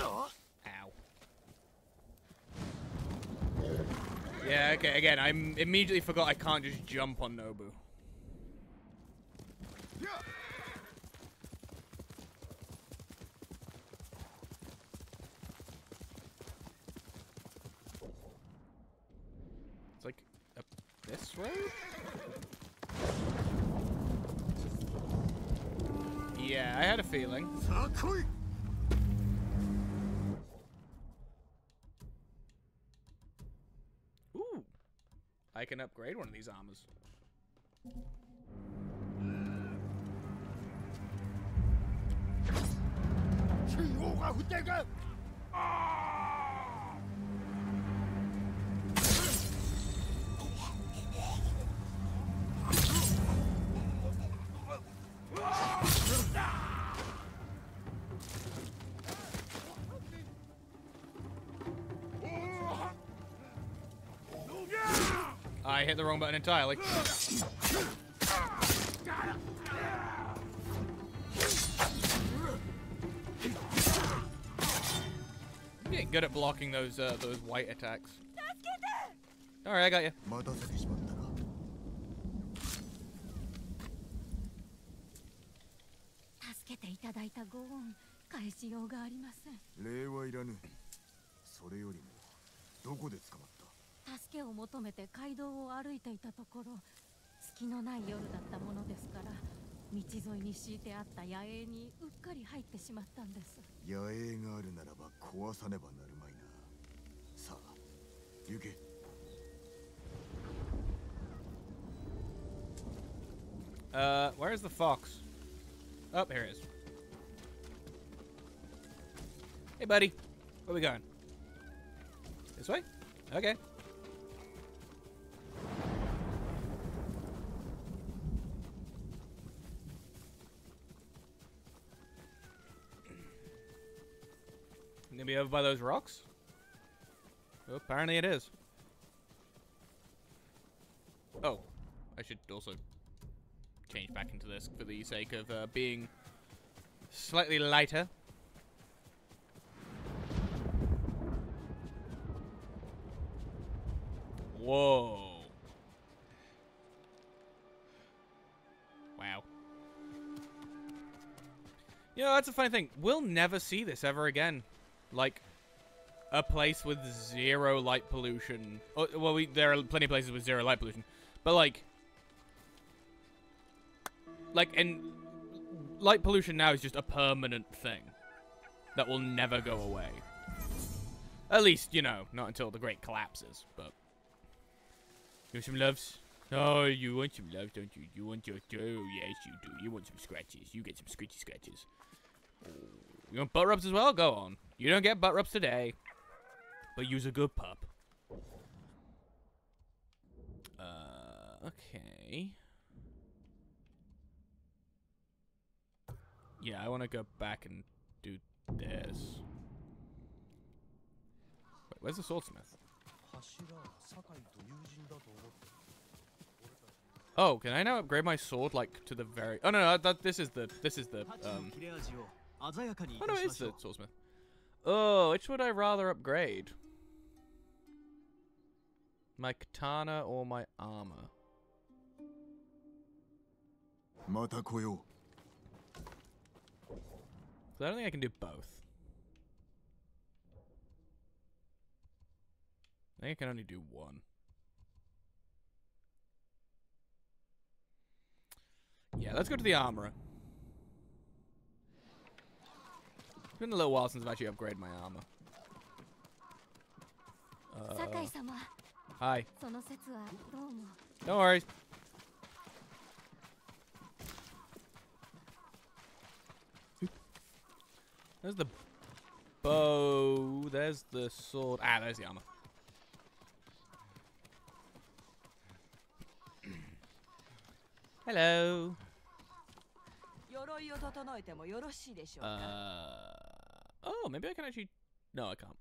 Ow. Yeah, okay, again, I immediately forgot I can't just jump on Nobu. Upgrade one of these armors. I hit the wrong button entirely. I'm getting good at blocking those uh, those white attacks. All right, I got you. 道沿いに敷いてあった野営にうっかり入ってしまったんです野営があるならば壊さねばなるまいなさあ行け Uh, where's the fox? Oh, here it is. Hey, buddy. Where we going? This way? Okay. Over by those rocks? Well, apparently it is. Oh, I should also change back into this for the sake of uh, being slightly lighter. Whoa. Wow. You know, that's a funny thing. We'll never see this ever again. Like, a place with zero light pollution. Oh, well, we, there are plenty of places with zero light pollution. But, like, like and light pollution now is just a permanent thing that will never go away. At least you know not until the great collapses but. You want some loves? Oh you want some loves don't you? You want your oh yes you do. You want some scratches. You get some scratchy scratches. You want butt rubs as well? Go on you don't get butt rubs today but use a good pup uh okay Yeah, I want to go back and do this. Wait, where's the swordsmith? Oh, can I now upgrade my sword like to the very? Oh no, no, that this is the this is the um. Oh no, it is the swordsmith. Oh, which would I rather upgrade? My katana or my armor? Mata koyo. I don't think I can do both. I think I can only do one. Yeah, let's go to the armorer. It's been a little while since I've actually upgraded my armor. Uh, Don't worry. There's the bow. There's the sword. Ah, there's the armor. [CLEARS THROAT] Hello. 鎧を整えてもよろしいでしょうか Uh, oh, maybe I can actually. No, I can't.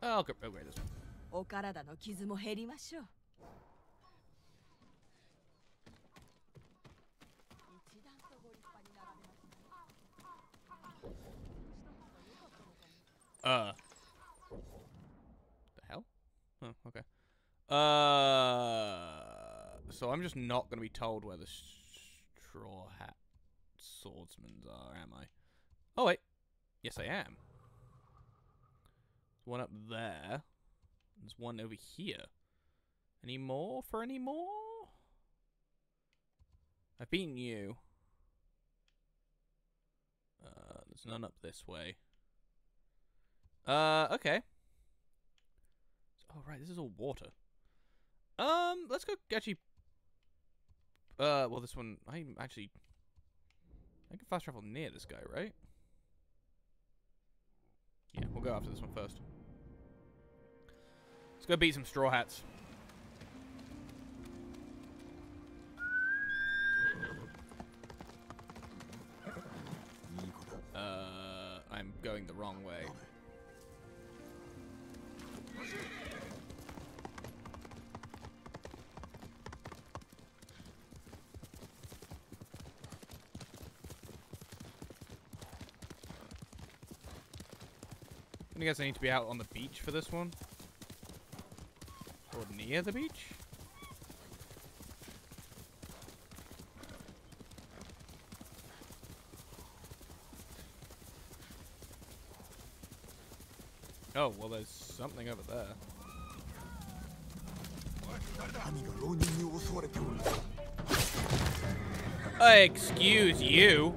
Oh, I'll upgrade this one. お体の傷も減りましょう Uh. The hell? Oh, okay. Uh. So I'm just not going to be told where the straw hat swordsmen are, am I? Oh, wait. Yes, I am. There's one up there. There's one over here. Any more for any more? I've beaten you. Uh, there's none up this way. Uh, okay. Oh, right, this is all water. Um, let's go actually... Uh, well, this one, I'm actually... I can fast travel near this guy, right? Yeah, we'll go after this one first. Let's go beat some Straw Hats. Uh, I'm going the wrong way. I guess I need to be out on the beach for this one. Or near the beach? Oh, well there's something over there. I excuse you.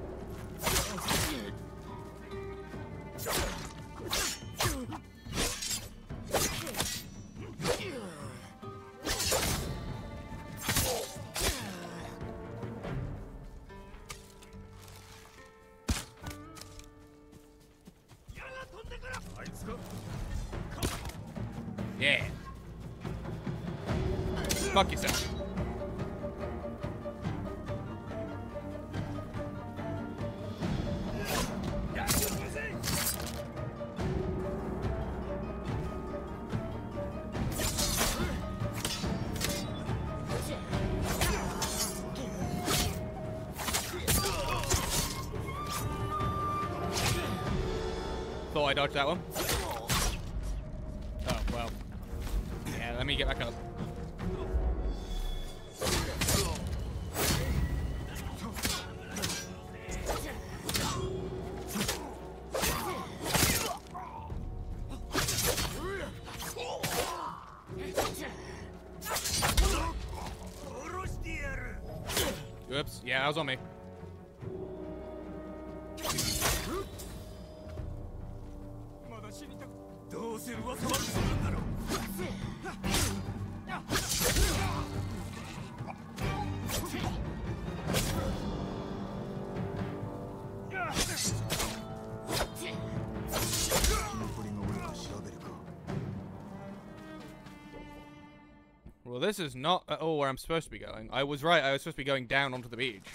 is not at all where I'm supposed to be going. I was right, I was supposed to be going down onto the beach.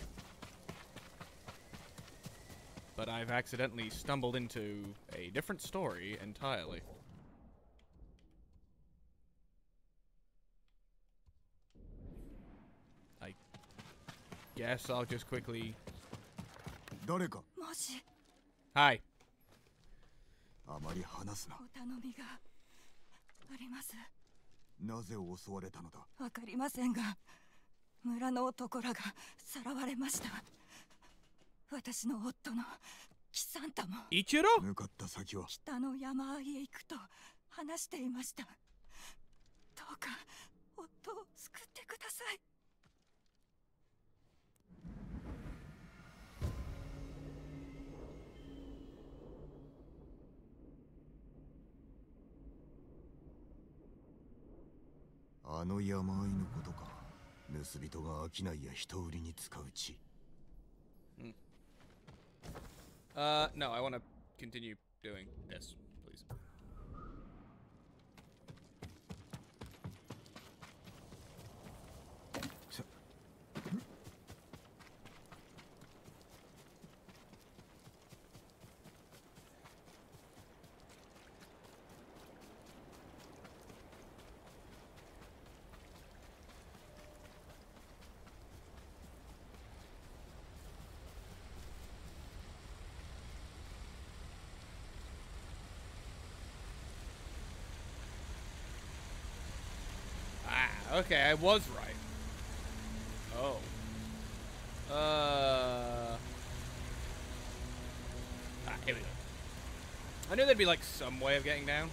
But I've accidentally stumbled into a different story entirely. I guess I'll just quickly... 誰かもし Hi. あまり話すなお頼みがあります なぜ襲われたのだ？わかりませんが村の男らがさらわれました。私の夫のキサンタも。一郎？向かった先は？北の山あいへ行くと話していました。どうか夫を救ってくださいあの山あいのことか盗人が商いや人売りに使う地 Uh, no, I want to continue doing this, please. Okay, I was right. Oh. Uh. Ah, here we go. I knew there'd be like some way of getting down.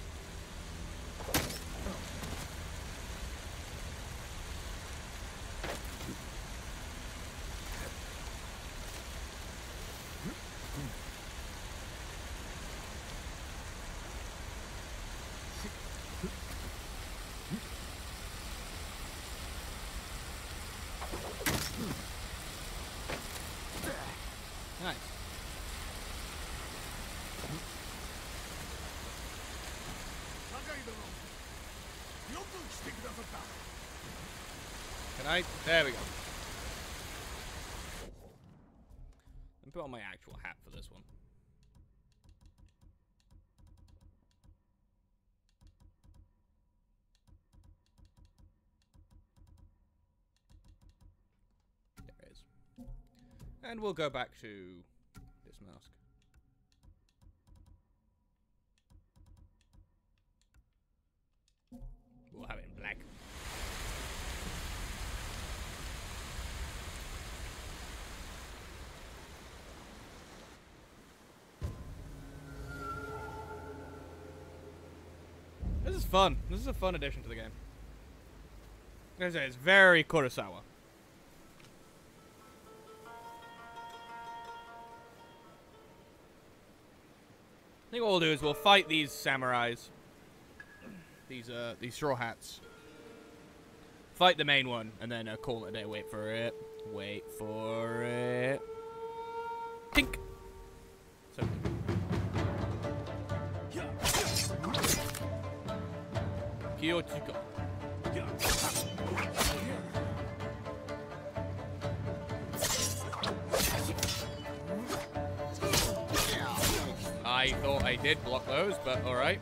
Can I? There we go. Me put on my actual hat for this one. There it is. And we'll go back to this mask. We'll have it in black. This is fun. This is a fun addition to the game. I say, it's very Kurosawa. I think what we'll do is we'll fight these samurais. These uh these straw hats. Fight the main one and then uh, call it a day. Wait for it. Wait for it. Tink. I thought I did block those, but alright.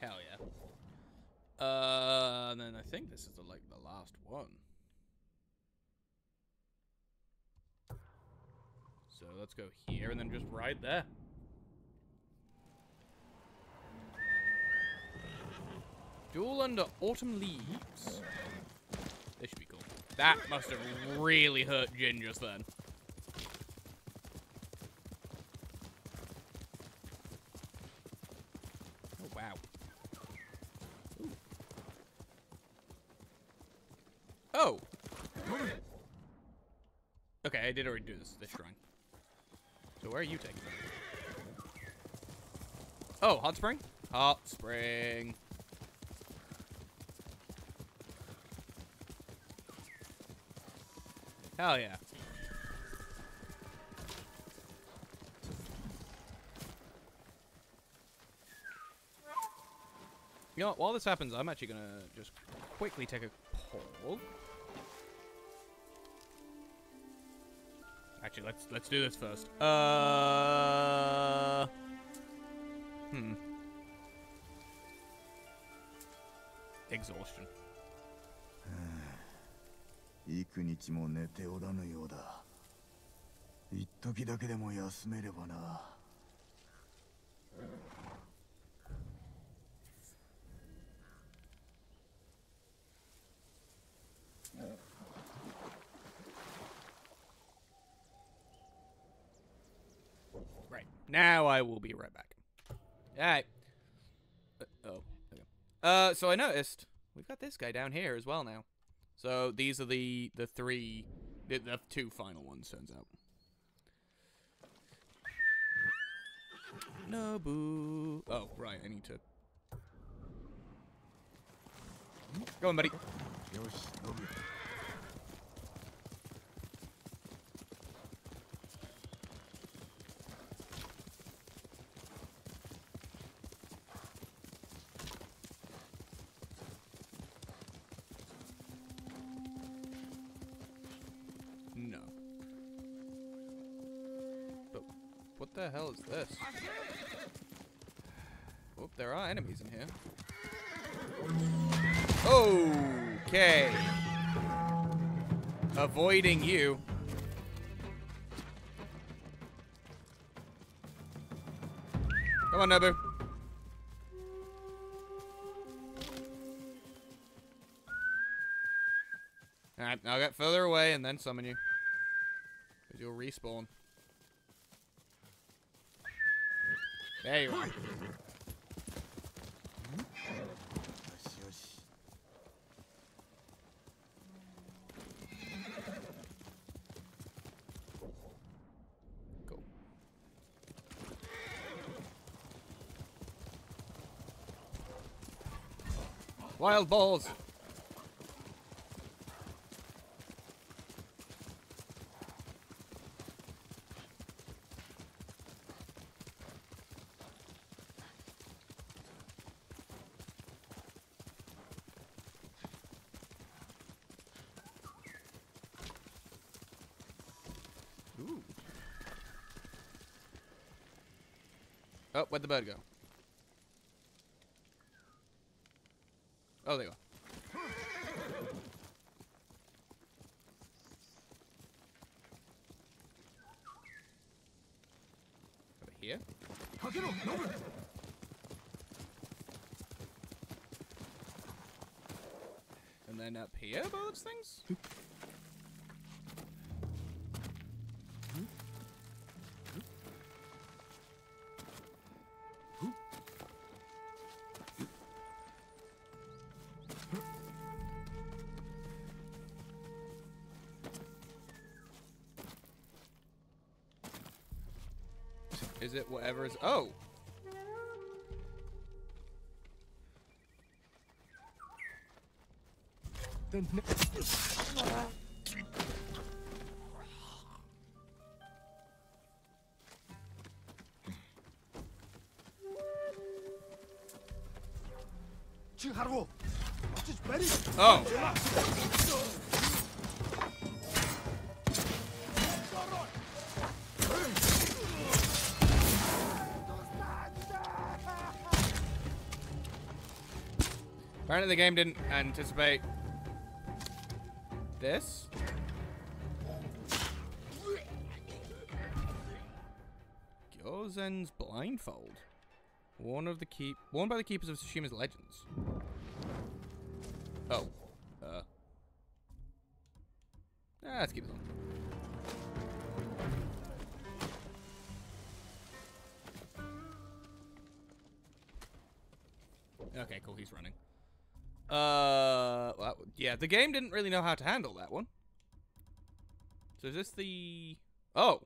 Hell yeah. Uh, and then I think this is the, like the last one. So let's go here and then just right there. Duel under autumn leaves. This should be cool. That must have really hurt Jin just then. Oh wow. Ooh. Oh. Okay, This this shrine. So where are you taking me? Oh, hot spring? Hot spring. Hell yeah. You know while this happens, I'm actually gonna just quickly take a pause. Actually, let's let's do this first. Uh Hmm. Exhaustion. [SIGHS] 幾日も寝ておらぬようだ一時だけでも休めればな I will be right back. Alright. Uh, oh. Okay. Uh, so I noticed we've got this guy down here as well now. So these are the the three, the, the two final ones. Turns out. Nobu. Oh right, I need to. Go on, buddy. No. the hell is this? Oh, there are enemies in here. Okay. Avoiding you. Come on, Nobu. Alright, I'll get further away and then summon you. Because you'll respawn. There you are. Wild balls. Ooh. Oh, where'd the bird go? Here by those things? Is it whatever is. Oh! fucking. Oh. Apparently the game didn't anticipate this. Blindfold. Worn of the keep worn by the keepers of Tsushima's legends. The game didn't really know how to handle that one. So is this the? Oh,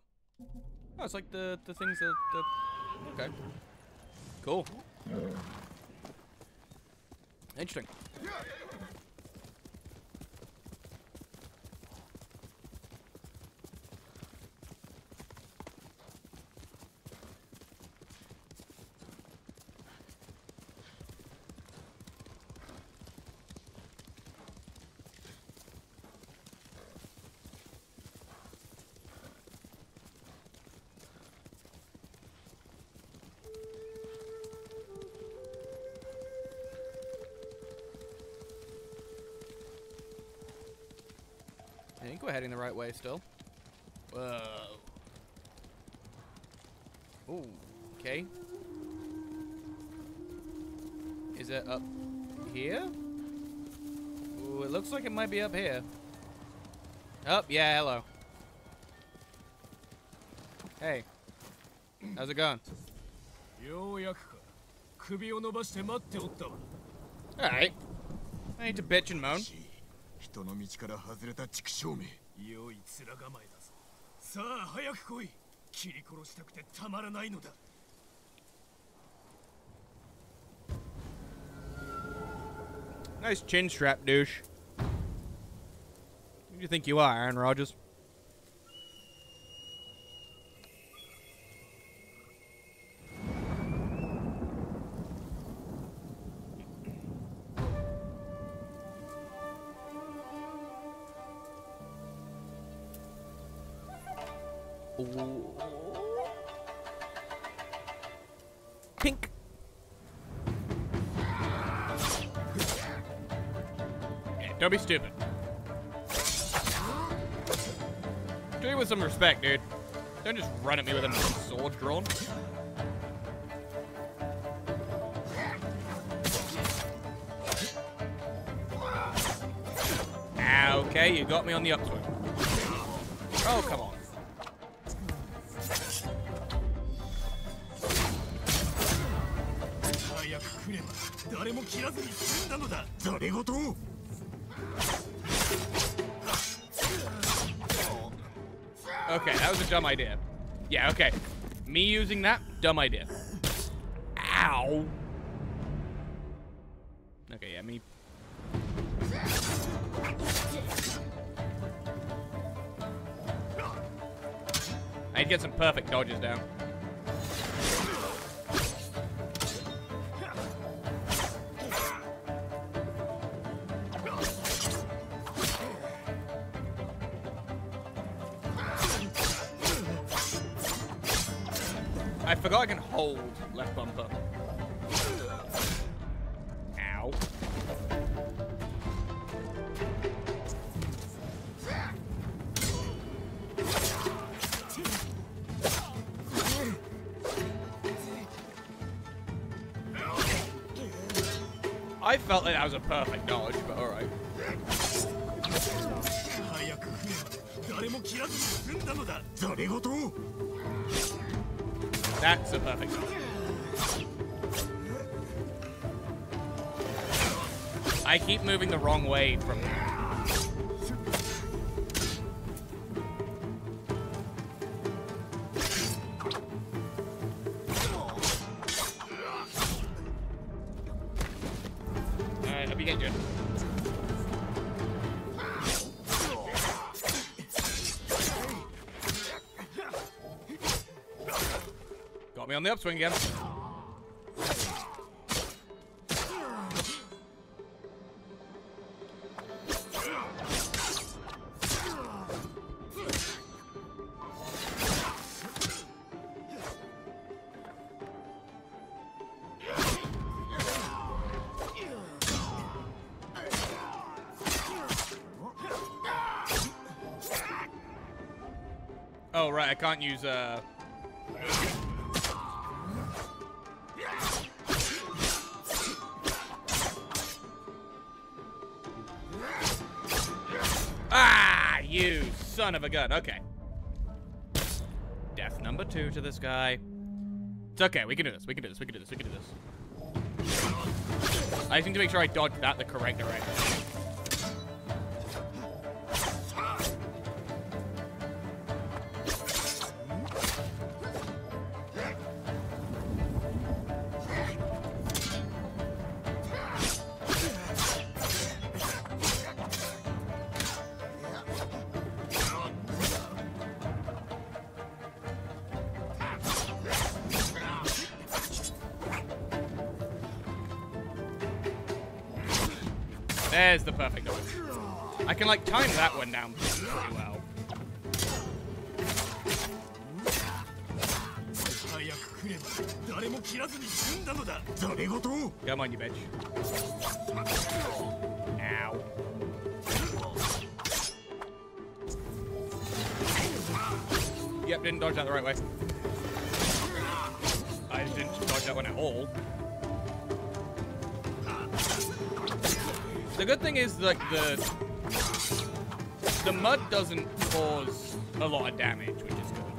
oh, it's like the the things that the. Okay. Cool. Interesting. heading the right way still. Whoa. Ooh, okay. Is it up here? Ooh, it looks like it might be up here. Oh, yeah, hello. Hey. How's it going? ようやくか首を伸ばして待っておったわ Alright. I need to bitch and moan. 人の道から外れた畜生め 良い面構えだぞさあ早く来い切り殺したくてたまらないのだ Nice chin strap, douche. Who do you think you are, Aaron Rodgers? Using that, dumb idea. Keep moving the wrong way from. Got me on the upswing again. Can't use, uh... Ah, you son of a gun. Okay. Death number two to this guy. It's okay. We can do this. We can do this. We can do this. We can do this. I just need to make sure I dodge that the correct direction. Dodge the right way. I didn't dodge that one at all. The good thing is like the the mud doesn't cause a lot of damage, which is good.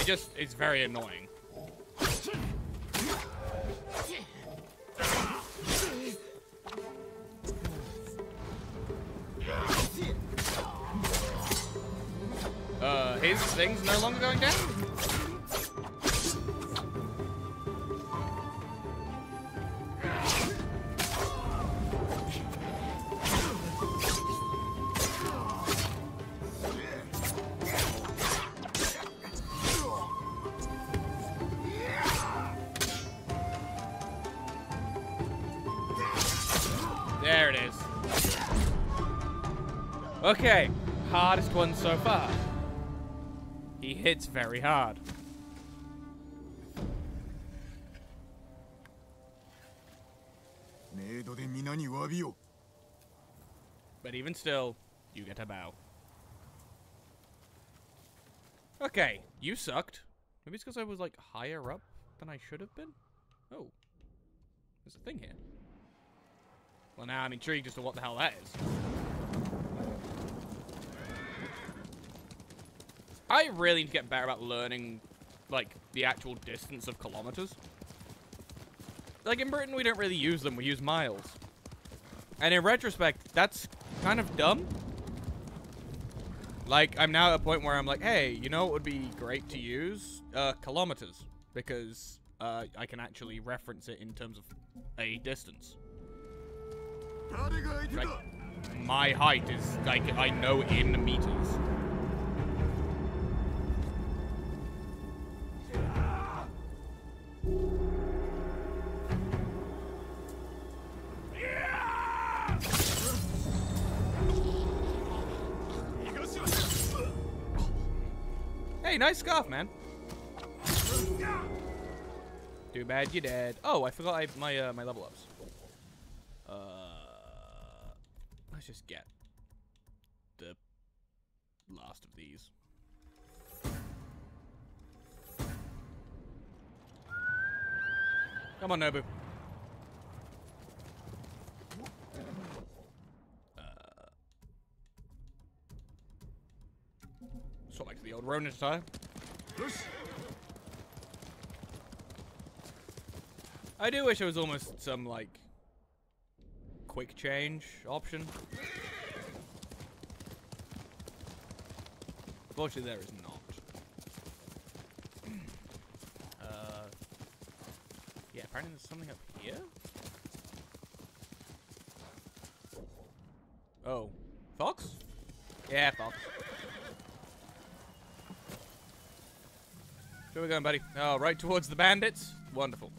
It just it's very annoying. Thing's no longer going down? There it is. Okay. hardest one so far. He hits very hard. But even still, you get a bow. Okay, you sucked. Maybe it's because I was like higher up than I should have been? Oh. There's a thing here. Well, now I'm intrigued as to what the hell that is. I really need to get better about learning, like, the actual distance of kilometers. Like, in Britain, we don't really use them. We use miles. And in retrospect, that's kind of dumb. Like, I'm now at a point where I'm like, hey, you know what would be great to use? Uh, kilometers. Because uh, I can actually reference it in terms of a distance. Like, my height is, like, I know in meters. Hey, nice scarf, man. Too bad you're dead. Oh, I forgot I, my uh, my level ups. Uh, let's just get the last of these. Come on, Nobu. Uh, sort of like the old Ronin style. I do wish it was almost some, like, quick change option. Fortunately, there is not. Uh, yeah, apparently there's something up here? Oh. Fox? Yeah, Fox. Where we going, buddy? Oh, right towards the bandits? Wonderful.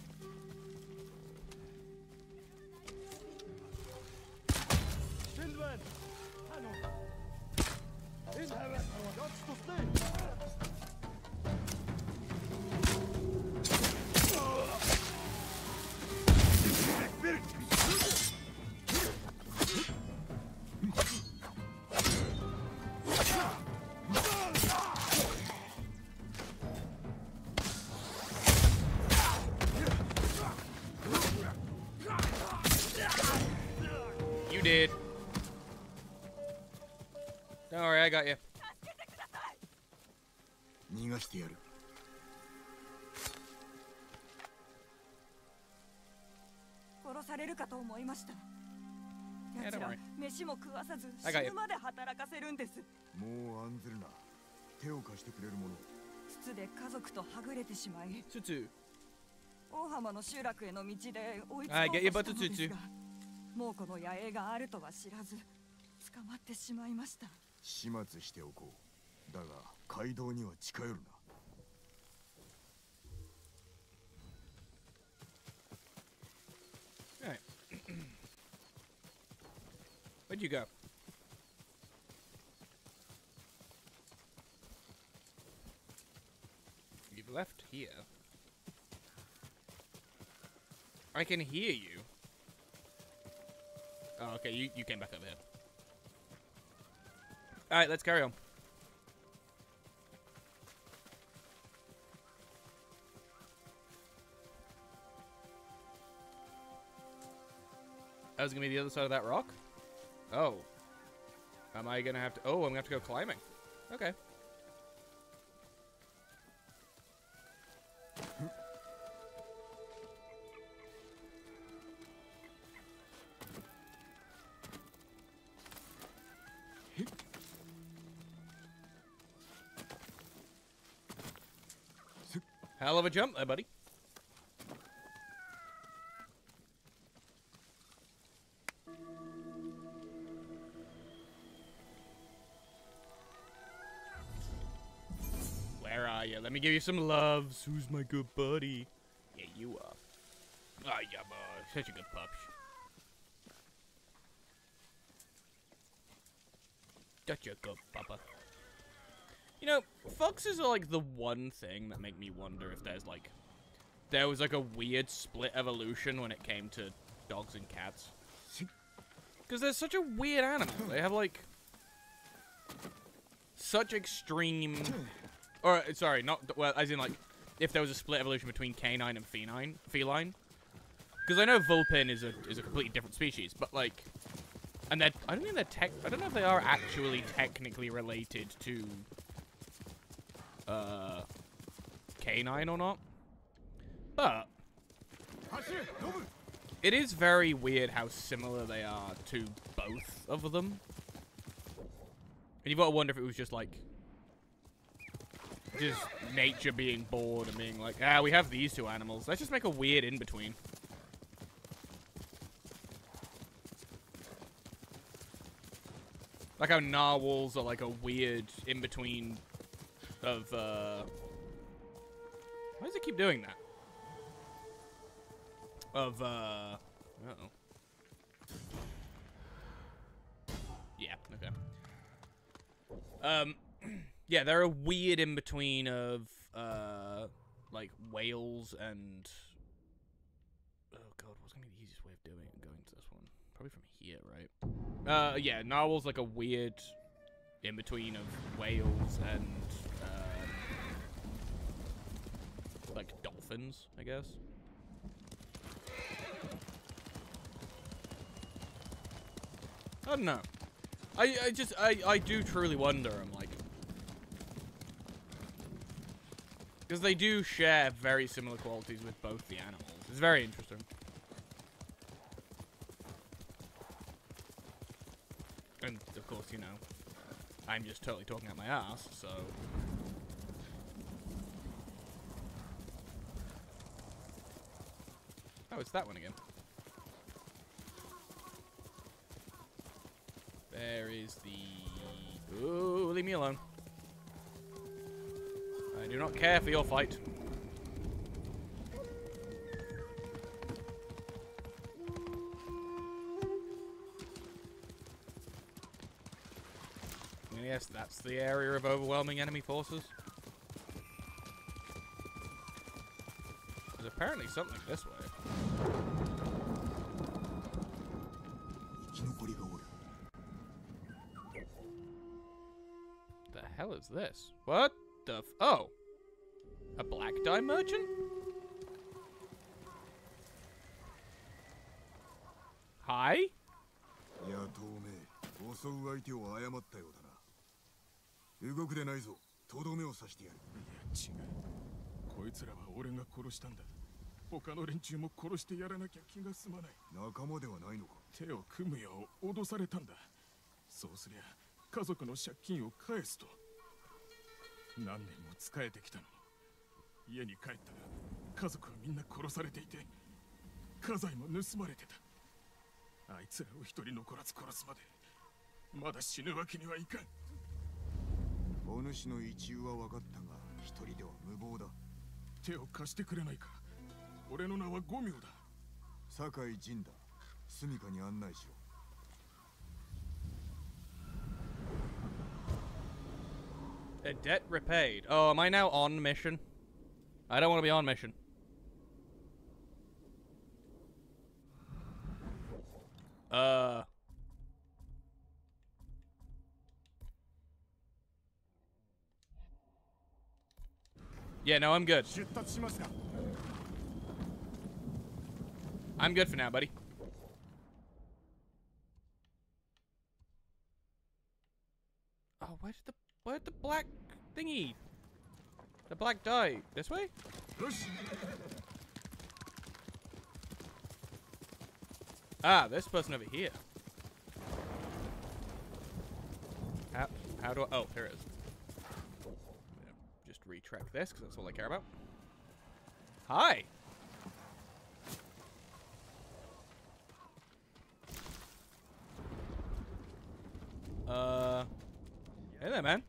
るかと思いました。Yeah, やつ don't ら.飯も食わさず死.ぬまで働かせるんです。もう案ずるな。手を貸してくれるもの。筒で家族とはぐれてしまいツツ大浜の集落への道で追いつこうたのです.がもうこの野営があるとは知らず捕まってしまいました。始末しておこう。だが街道には近寄るな Where'd you go? You've left here. I can hear you. Oh, okay, you, you came back over here. Alright, let's carry on. That was gonna be the other side of that rock? Oh. Am I gonna have to- oh, I'm gonna have to go climbing. Okay. Hell of a jump there, buddy. Give you some loves. Who's my good buddy? Yeah, you are. Ah, yeah, boy. Uh, such a good pup. Gotcha, good papa. Uh. You know, foxes are like the one thing that make me wonder if there's like, there was like a weird split evolution when it came to dogs and cats. [LAUGHS] Because they're such a weird animal. They have like such extreme, [CLEARS THROAT] or sorry, not well, as in like if there was a split evolution between canine and feline, feline. Because I know Vulpin is a is a completely different species, but like, and they're I don't think they're tech. I don't know if they are actually technically related to uh canine or not. But it is very weird how similar they are to both of them. And you've got to wonder if it was just like just nature being bored and being like, ah, we have these two animals. Let's just make a weird in between. Like how narwhals are like a weird in between of uh why does it keep doing that? Of uh uh oh. Yeah, okay. Um yeah, they're a weird in between of uh like whales and oh god, what's gonna be the easiest way of doing it going to this one? Probably from here, right? Uh yeah, narwhal's like a weird in between of whales and um, like dolphins, I guess. I don't know. I, I just, I, I do truly wonder, I'm like... Because they do share very similar qualities with both the animals. It's very interesting. And, of course, you know, I'm just totally talking out my ass, so... Oh, it's that one again. There is the... Ooh, leave me alone. I do not care for your fight. And yes, that's the area of overwhelming enemy forces. There's apparently something this way. The hell is this? What? The f- Oh! A black dye merchant? Hi? 野党め襲う相手を誤ったようだな。動くでないぞ。とどめを刺してやるいや違うこいつらは俺が殺したんだ他の連中も殺してやらなきゃ気が済まない。仲間ではないのか。手を組むよ。う脅されたんだ。そうすりゃ家族の借金を返すと。何年も仕えてきたのに。家に帰ったら家族はみんな殺されていて家財も盗まれてた。あいつらを一人残らず殺すまでまだ死ぬわけにはいかん。お主の一憂は分かったが一人では無謀だ。手を貸してくれないか。俺の名は五名だ。酒井陣だ。住処に案内しろ A debt repaid. Oh, am I now on mission? I don't want to be on mission. Uh... Yeah, no, I'm good. I'm good for now, buddy. Oh, where did the where's the black thingy? The black dye. This way? Ah, this person over here. How, how do I... Oh, here it is. Just retrack this, because that's all I care about. Hi! Uh... Hey there, man.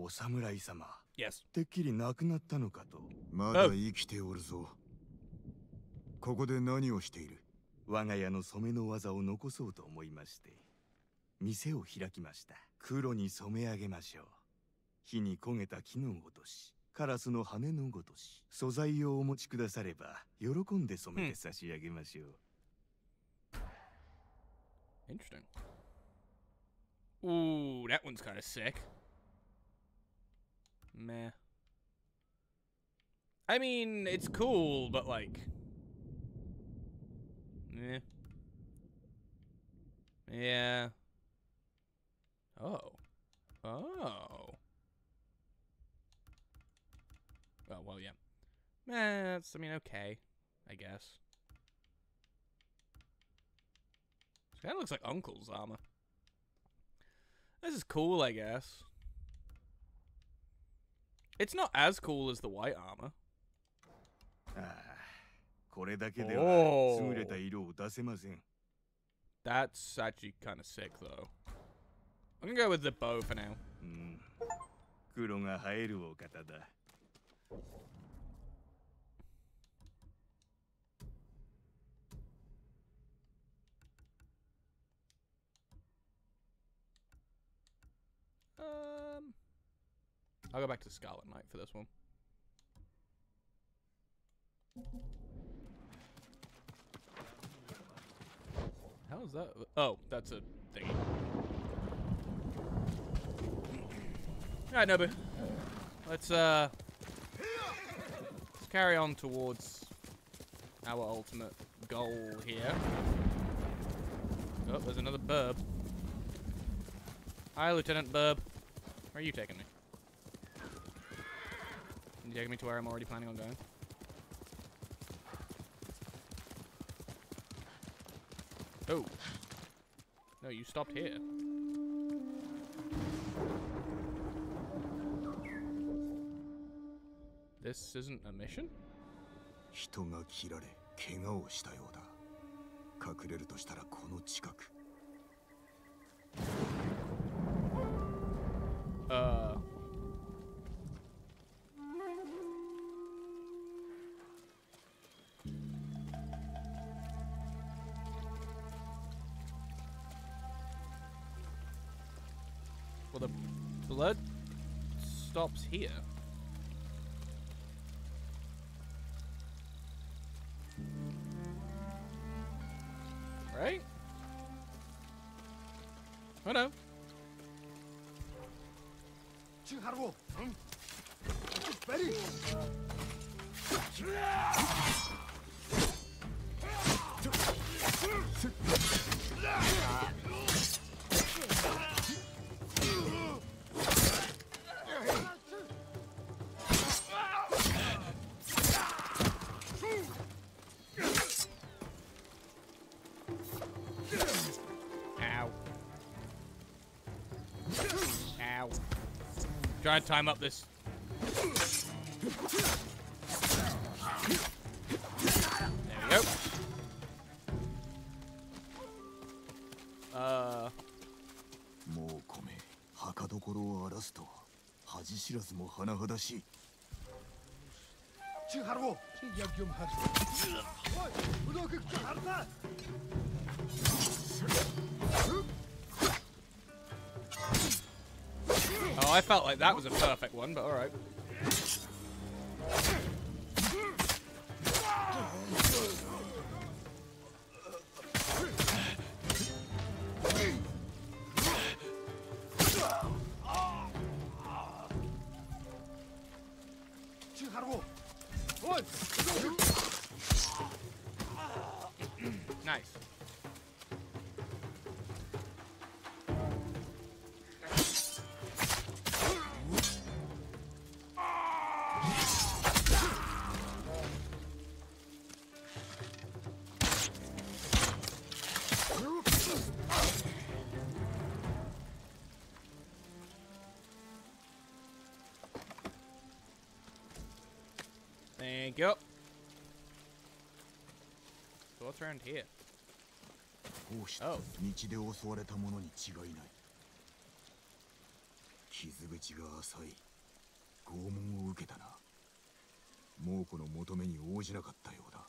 お侍様。Yes. てっきり亡くなったのかと。まだ生きておるぞ。ここで何をしている？我が家の染めの技を残そうと思いまして店を開きました。黒に染め上げましょう。火に焦げた木のごとしカラスの羽のごとし素材をお持ちくだされば喜んで染めて差し上げましょう、Interesting. Ooh, that one's kind of sick. Meh. I mean, it's cool, but like. Eh. Yeah. Oh. Oh. Oh, well, yeah. That's, I mean, okay. I guess. This kind of looks like Uncle's armor. This is cool, I guess. It's not as cool as the white armor. Ah, oh. That's actually kind of sick, though. I'm gonna go with the bow for now. Um. I'll go back to Scarlet Knight for this one. How is that? Oh, that's a thingy. Alright, Nobu. Let's, uh... Let's carry on towards our ultimate goal here. Oh, there's another burb. Hi, Lieutenant Burb. Where are you taking me? You taking me to where I'm already planning on going? Oh. No, you stopped here. This isn't a mission? 人が切られ怪我をしたようだ隠れるとしたらこの近く here. Try and time up this. There we go. Uh, もう米墓所を荒らすとは恥知らずも甚だしい チュハロヤギョムハ Oh, I felt like that was a perfect one, but alright. Thank you. So what's around here? こうして道で襲われた者に違いない傷口が浅い拷問を受けたな猛虎の求めに応じなかったようだ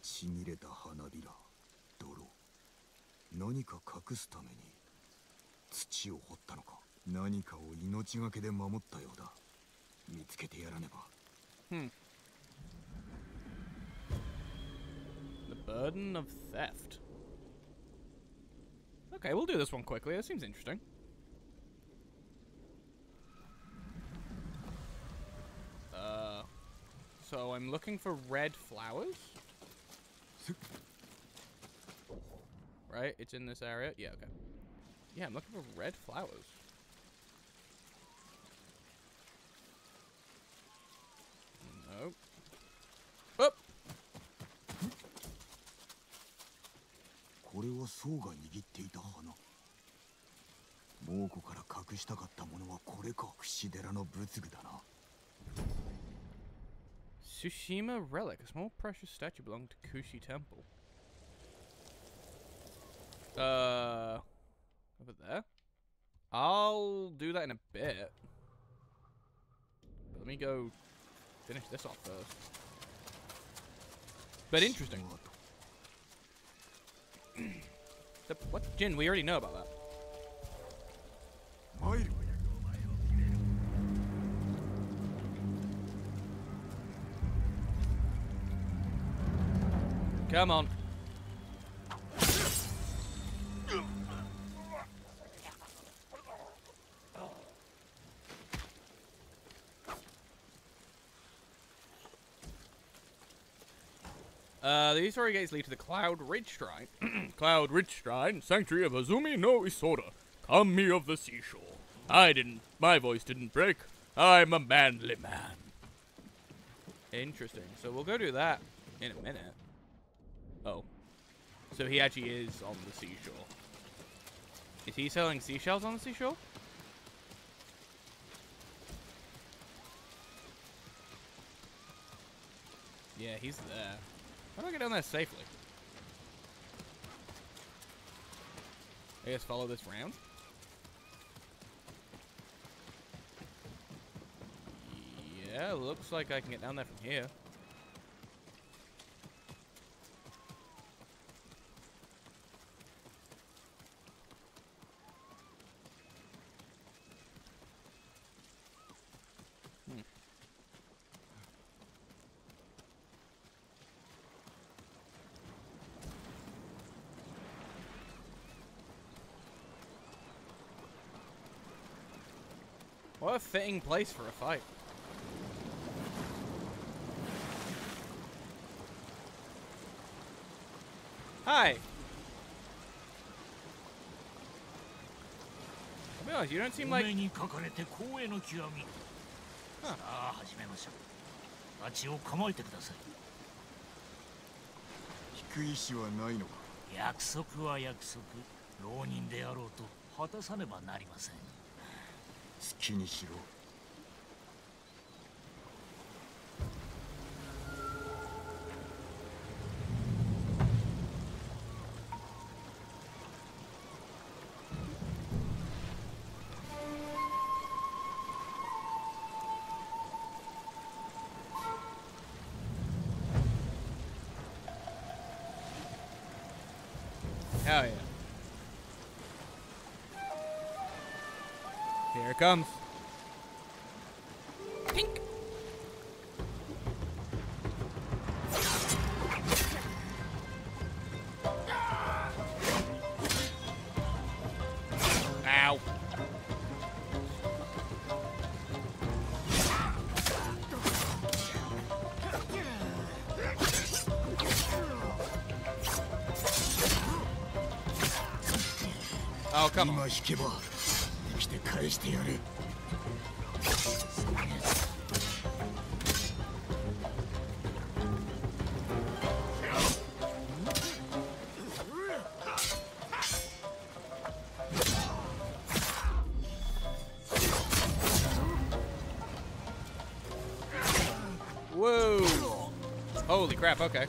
血ちぎれた花びら泥何か隠すために土を掘ったのか何かを命がけで守ったようだ見つけてやらねば Hmm. The burden of theft. Okay, we'll do this one quickly. That seems interesting. Uh, so I'm looking for red flowers. Right, it's in this area. Yeah, okay. Yeah, I'm looking for red flowers. これは宋が握っていた花猛虎から隠したかったものはこれか櫛寺の仏具だな Tsushima relic, a small precious statue belonging to Kushi Temple. Uh, over there. I'll do that in a bit. But let me go finish this off first. But interesting. The, what? Jin, we already know about that. Come on. Uh, these torii gates lead to the Cloud Ridge Shrine. [CLEARS THROAT] Cloud Ridge Shrine, sanctuary of Azumi no Isora, Kami of the seashore. I didn't, my voice didn't break. I'm a manly man. Interesting. So we'll go do that in a minute. Oh. So he actually is on the seashore. Is he selling seashells on the seashore? Yeah, he's there. How do I get down there safely? I guess follow this round. Yeah, looks like I can get down there from here. Fitting place for a fight. Hi. I'll be honest, you don't seem like. 目に書かれて光栄の極みさあ始めましょう町を構えてください引く意志はないのか？約束は約束浪人であろうと果たさねばなりません好きにしろ comes. Pink. Ow. Oh, come on. 今引けば生きて返してやる Whoa. Holy crap, okay.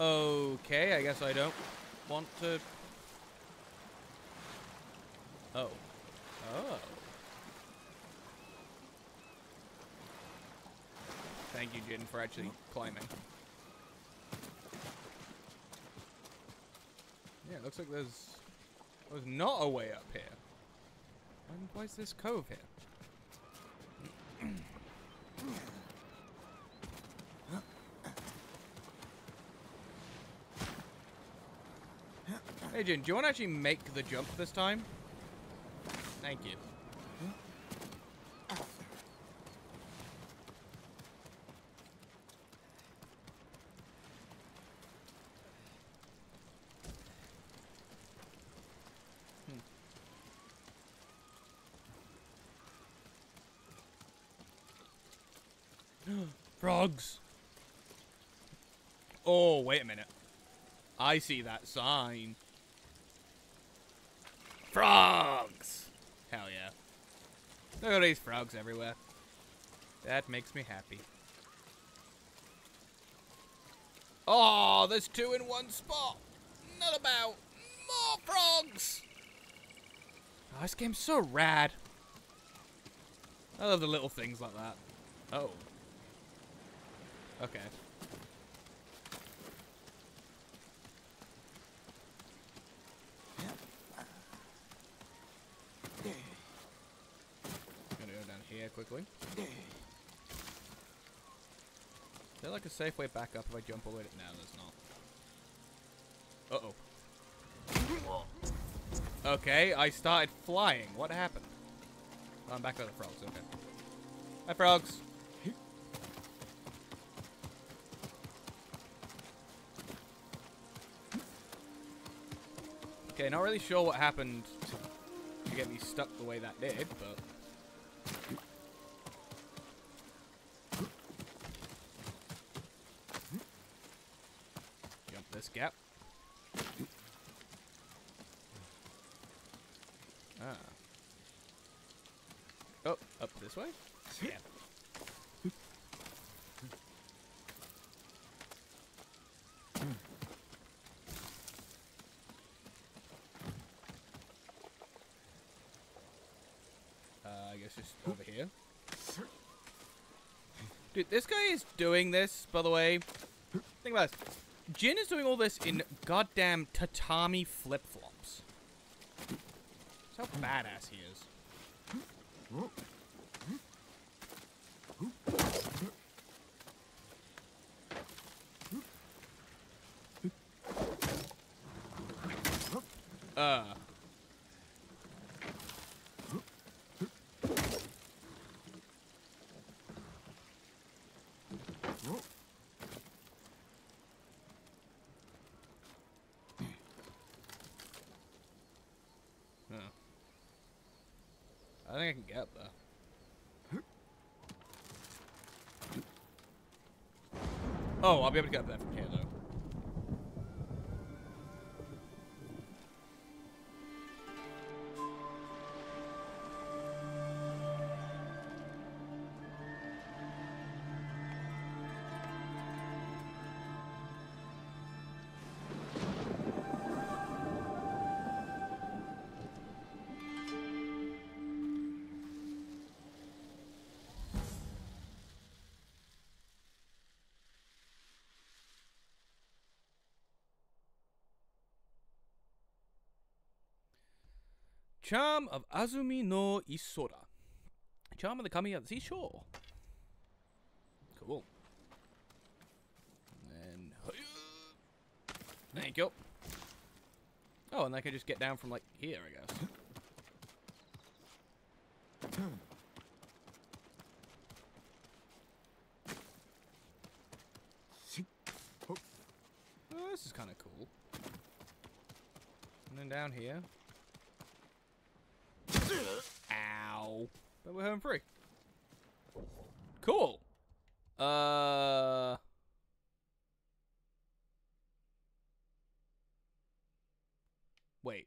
Okay, I guess I don't want to. Oh. Oh. Thank you, Jin, for actually climbing. Yeah, it looks like there's there's not a way up here. And is this cove here? [CLEARS THROAT] hey Jin, do you want to actually make the jump this time? Thank you. Hmm. Frogs. Oh, wait a minute. I see that sign. Frogs! Hell yeah. Look at these frogs everywhere. That makes me happy. Oh, there's two in one spot. Not about more frogs. Oh, this game's so rad. I love the little things like that. Oh. Okay. Gonna go down here quickly. Is there like a safe way back up if I jump all the way? No, there's not. Uh oh. Okay, I started flying. What happened? Oh, I'm back by the frogs. Okay. Hi, frogs. Okay, not really sure what happened to get me stuck the way that did, but... Gap. Ah. Oh, up this way? Yeah. Uh, I guess just over here. Dude, this guy is doing this, by the way. Think about this. Jin is doing all this in goddamn tatami flip-flops. That's how badass he is. Uh. Huh. I think I can get up there. Oh, I'll be able to get up there Charm of Azumi no Isora. Charm of the Kami of the Seashore. Cool. And. Thank you. Oh, and I can just get down from like here, I guess. Oh, this is kind of cool. And then down here. Ow. But we're home free. Cool. Uh. Wait.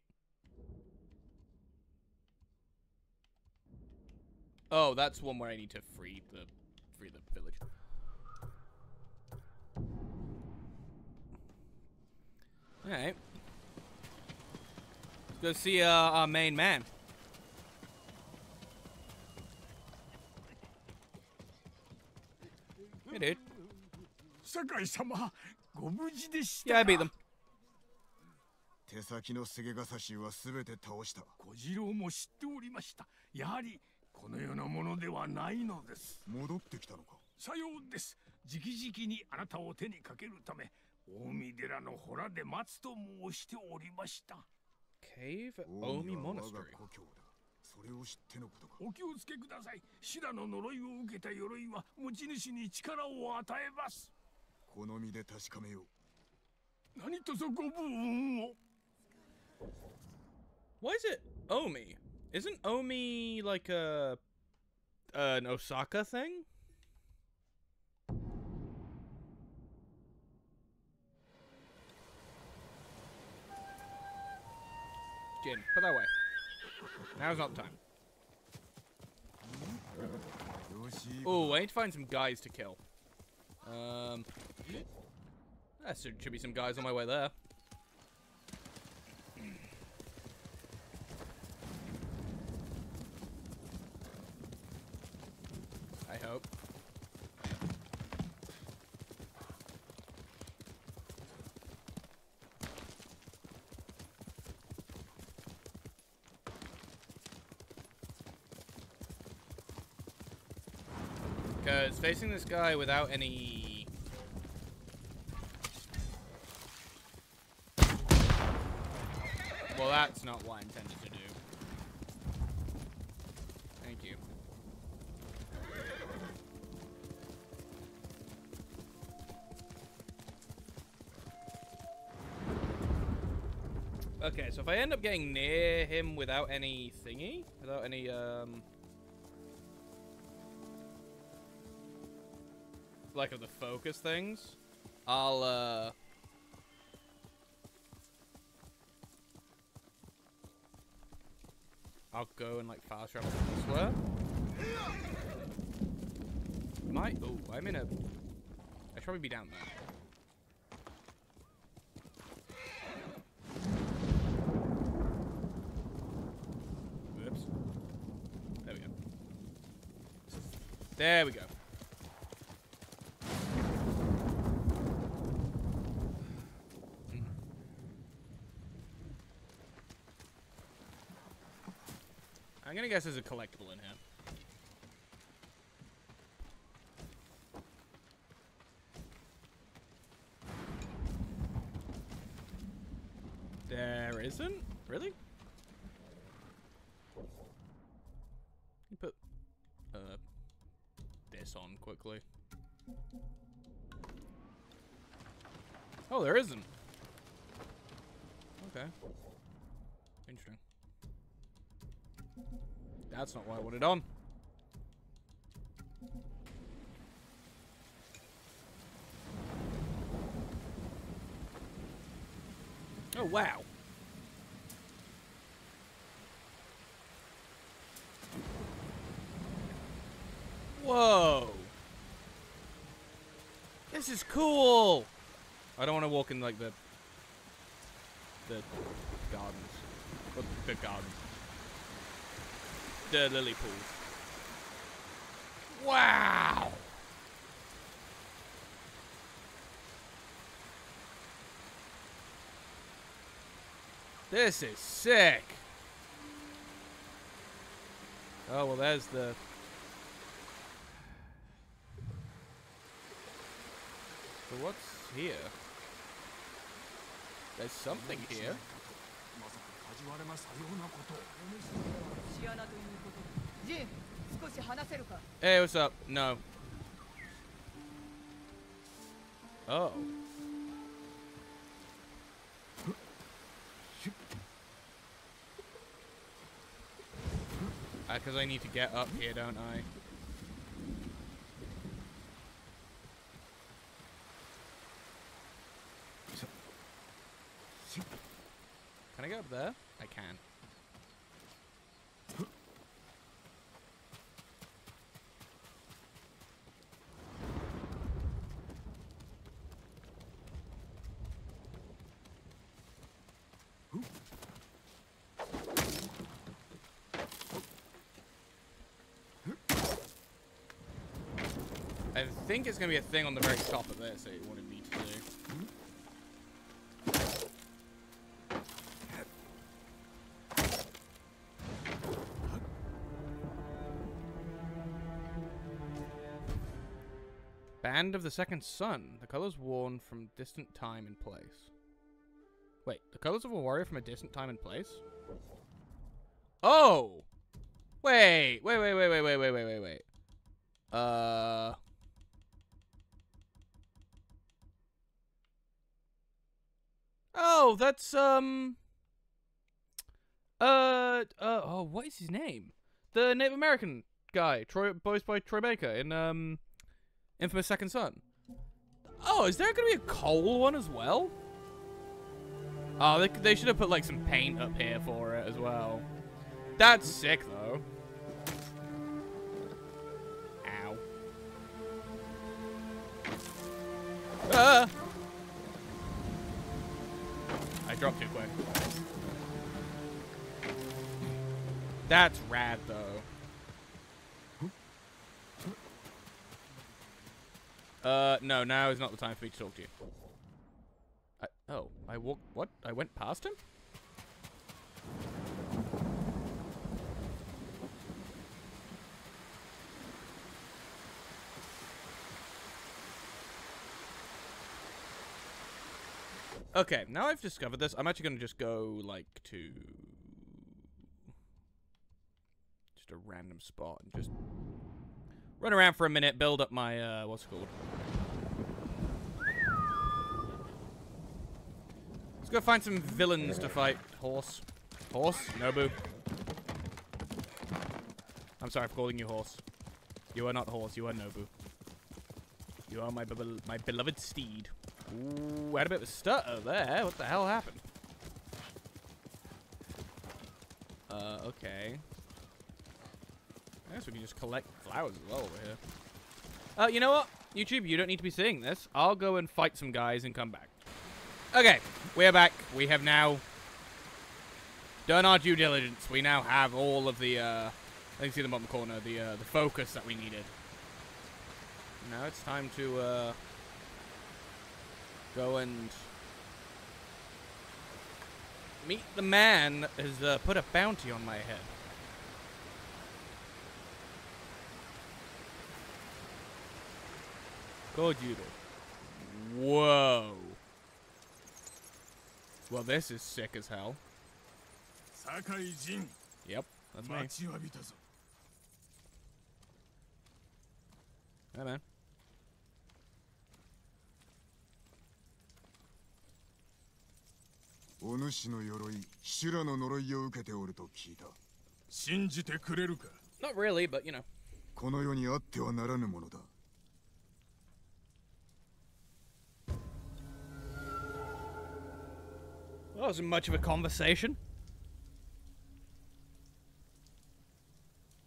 Oh, that's one where I need to free the free the village. Alright. Let's go see uh, our main man. Hey, dude. 酒井様ご無事でした Yeah, I beat them. 手先のセゲガサシは全て倒した小次郎も知っておりましたやはり この世のものではないのです。戻ってきたのか？さようです。直々にあなたを手にかけるため大見寺の洞で待つと申しておりました。Cave Omi は我が Monastery. 故郷だ。それを知ってのことか？お気をつけください。シラの呪いを受けた鎧は持ち主に力を与えます。好みで確かめよう。何とぞご武運を。Why is it Omi? Isn't Omi like a an Osaka thing? Jin, put that away. Now's not the time. Oh, I need to find some guys to kill. Um, there should, should be some guys on my way there. I hope. Because facing this guy without any... Well, that's not what I intended to do. Thank you. Okay, so if I end up getting near him without any thingy, without any, um... Like of the focus things, I'll, uh... I'll go and, like, fast travel elsewhere. I? Oh, I'm in a... I should probably be down there. Whoops. There we go. There we go. Mm. I'm gonna guess there's a collectible in here. There isn't? Really? You put uh this on quickly. Oh, there isn't. Okay. Interesting. That's not what I wanted on. Oh, wow. Whoa. This is cool. I don't want to walk in like the the gardens. The gardens. The lily pools. Wow. This is sick. Oh, well, there's the... So what's here? There's something here. 交われまさようなことをシアナということジン少し話せるか Hey, what's up? No. Oh. Because I need to get up here, don't I? Think it's going to be a thing on the very top of this that it wanted me to do. Band of the Second Sun. The colors worn from distant time and place. Wait, the colors of a warrior from a distant time and place? Oh! Wait, wait, wait, wait, wait, wait, wait, wait, wait, wait. Uh... Oh, that's, um... Uh, uh, oh, what is his name? The Native American guy, Troy, voiced by Troy Baker in, um, Infamous Second Son. Oh, is there gonna be a Cole one as well? Oh, they, they should have put, like, some paint up here for it as well. That's sick, though. Ow. Ah! Dropped too quick. That's rad, though. Uh, no, now is not the time for me to talk to you. I, oh, I walked, what? I went past him? Okay, now I've discovered this, I'm actually going to just go, like, to... Just a random spot and just run around for a minute, build up my, uh, what's it called? Let's go find some villains to fight. Horse. Horse? Nobu. I'm sorry for calling you horse. You are not horse, you are Nobu. You are my, bel my beloved steed. Ooh, had a bit of a stutter there. What the hell happened? Uh, okay. I guess we can just collect flowers as well over here. Uh, you know what? YouTube, you don't need to be seeing this. I'll go and fight some guys and come back. Okay, we're back. We have now done our due diligence. We now have all of the, uh, I can see the corner, the, uh, the focus that we needed. Now it's time to, uh, go and meet the man has uh, put a bounty on my head. God, you. Whoa. Well, this is sick as hell. Sakai Jin. Yep, that's me. Hey, man. お主の鎧修羅の呪いを受けておると聞いた信じてくれるか Not really, but you know. この世にあってはならぬものだ That wasn't much of a conversation.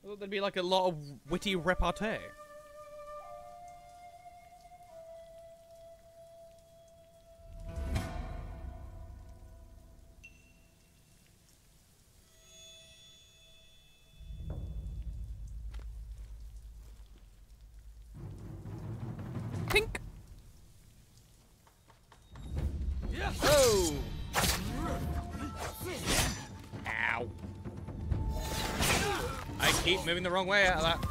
I thought there'd be like a lot of witty repartee. the wrong way out of that.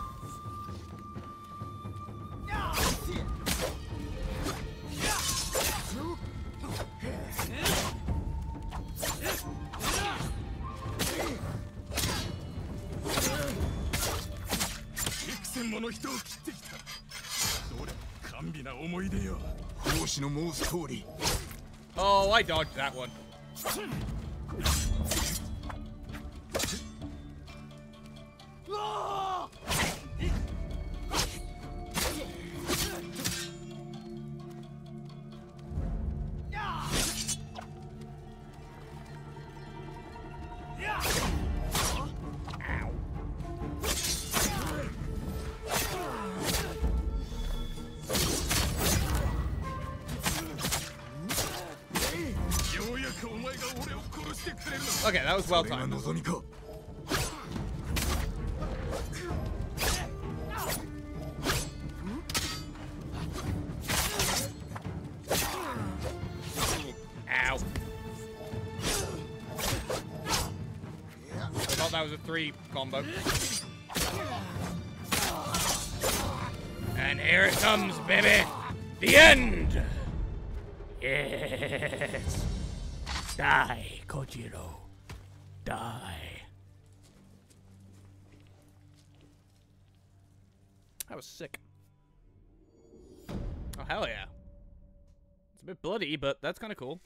Oh, I dodged that one. 望みか Ow. I thought that was a three combo. Bloody, but that's kind of cool.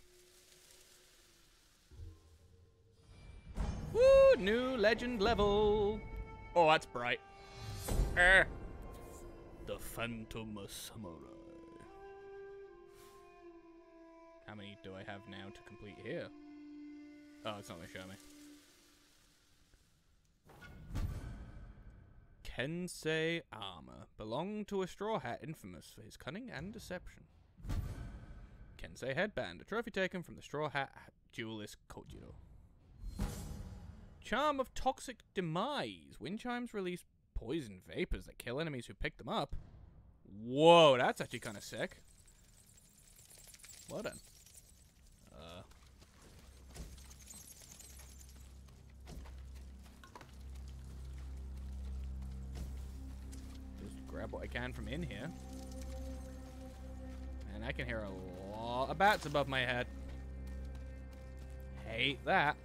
Woo! New legend level. Oh, that's bright. Er. The Phantom Samurai. How many do I have now to complete here? Oh, it's not going to show me. Kensei armor belonged to a straw hat infamous for his cunning and deception. Kensei headband, a trophy taken from the straw hat duelist Kojiro. Charm of toxic demise. Wind chimes release poison vapors that kill enemies who pick them up. Whoa, that's actually kind of sick. Well done. Uh, just grab what I can from in here and I can hear a lot of bats above my head. Hate that.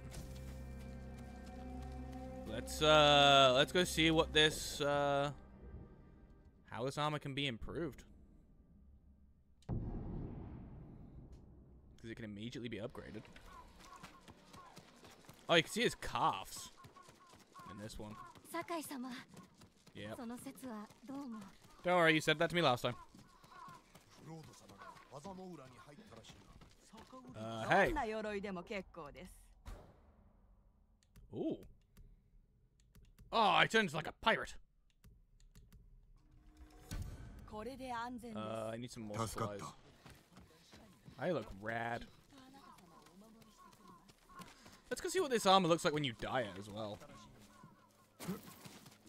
Let's uh, let's go see what this uh, how this armor can be improved. Because it can immediately be upgraded. Oh, you can see his calves in this one. Sakai-sama. Yeah. Don't worry, you said that to me last time. Uh, hey. Ooh. Oh, I turned like a pirate. Uh, I need some more supplies. I look rad. Let's go see what this armor looks like when you dye it as well.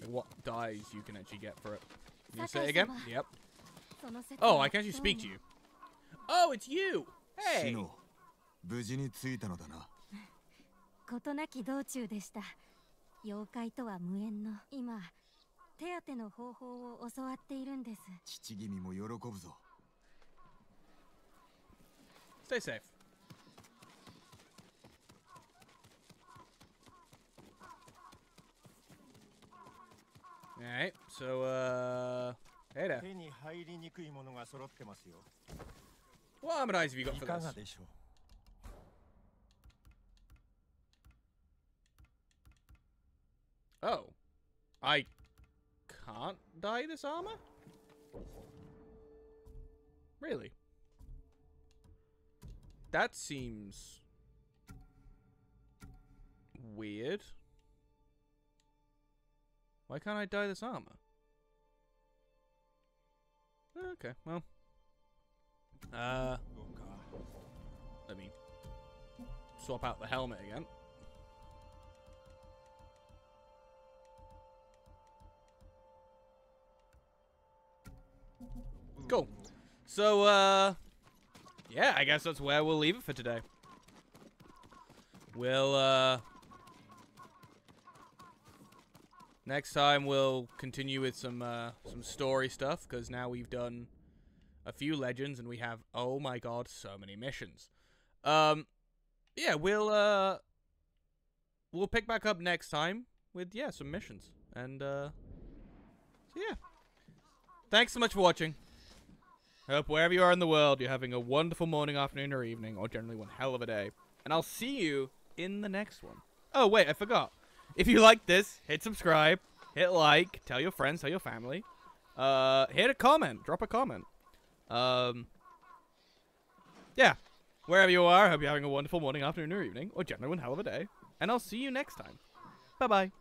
Like what dyes you can actually get for it. Can you say it again? Yep. Oh, I can actually speak to you. Oh, it's you! Hey! シノ無事に着いたのだな事なき道中でした妖怪とは無縁の今手当ての方法を教わっているんです父君も喜ぶぞ Stay safe. Alright, so, uh... Hey there. What armor eyes have you got for this? Oh. I can't dye this armor? Really? That seems... Weird. Why can't I dye this armor? Okay, well... Uh let me swap out the helmet again. Cool. So, uh, yeah, I guess that's where we'll leave it for today. We'll, uh, next time we'll continue with some, uh, some story stuff, because now we've done a few legends and we have, oh my god, so many missions. Um, yeah, we'll, uh, we'll pick back up next time with, yeah, some missions. And, uh, so yeah. thanks so much for watching. I hope wherever you are in the world, you're having a wonderful morning, afternoon, or evening, or generally one hell of a day. And I'll see you in the next one. Oh, wait, I forgot. If you like this, hit subscribe, hit like, tell your friends, tell your family. Uh, hit a comment, drop a comment. Um, yeah. Wherever you are, I hope you're having a wonderful morning, afternoon, or evening, or generally one hell of a day. And I'll see you next time. Bye-bye.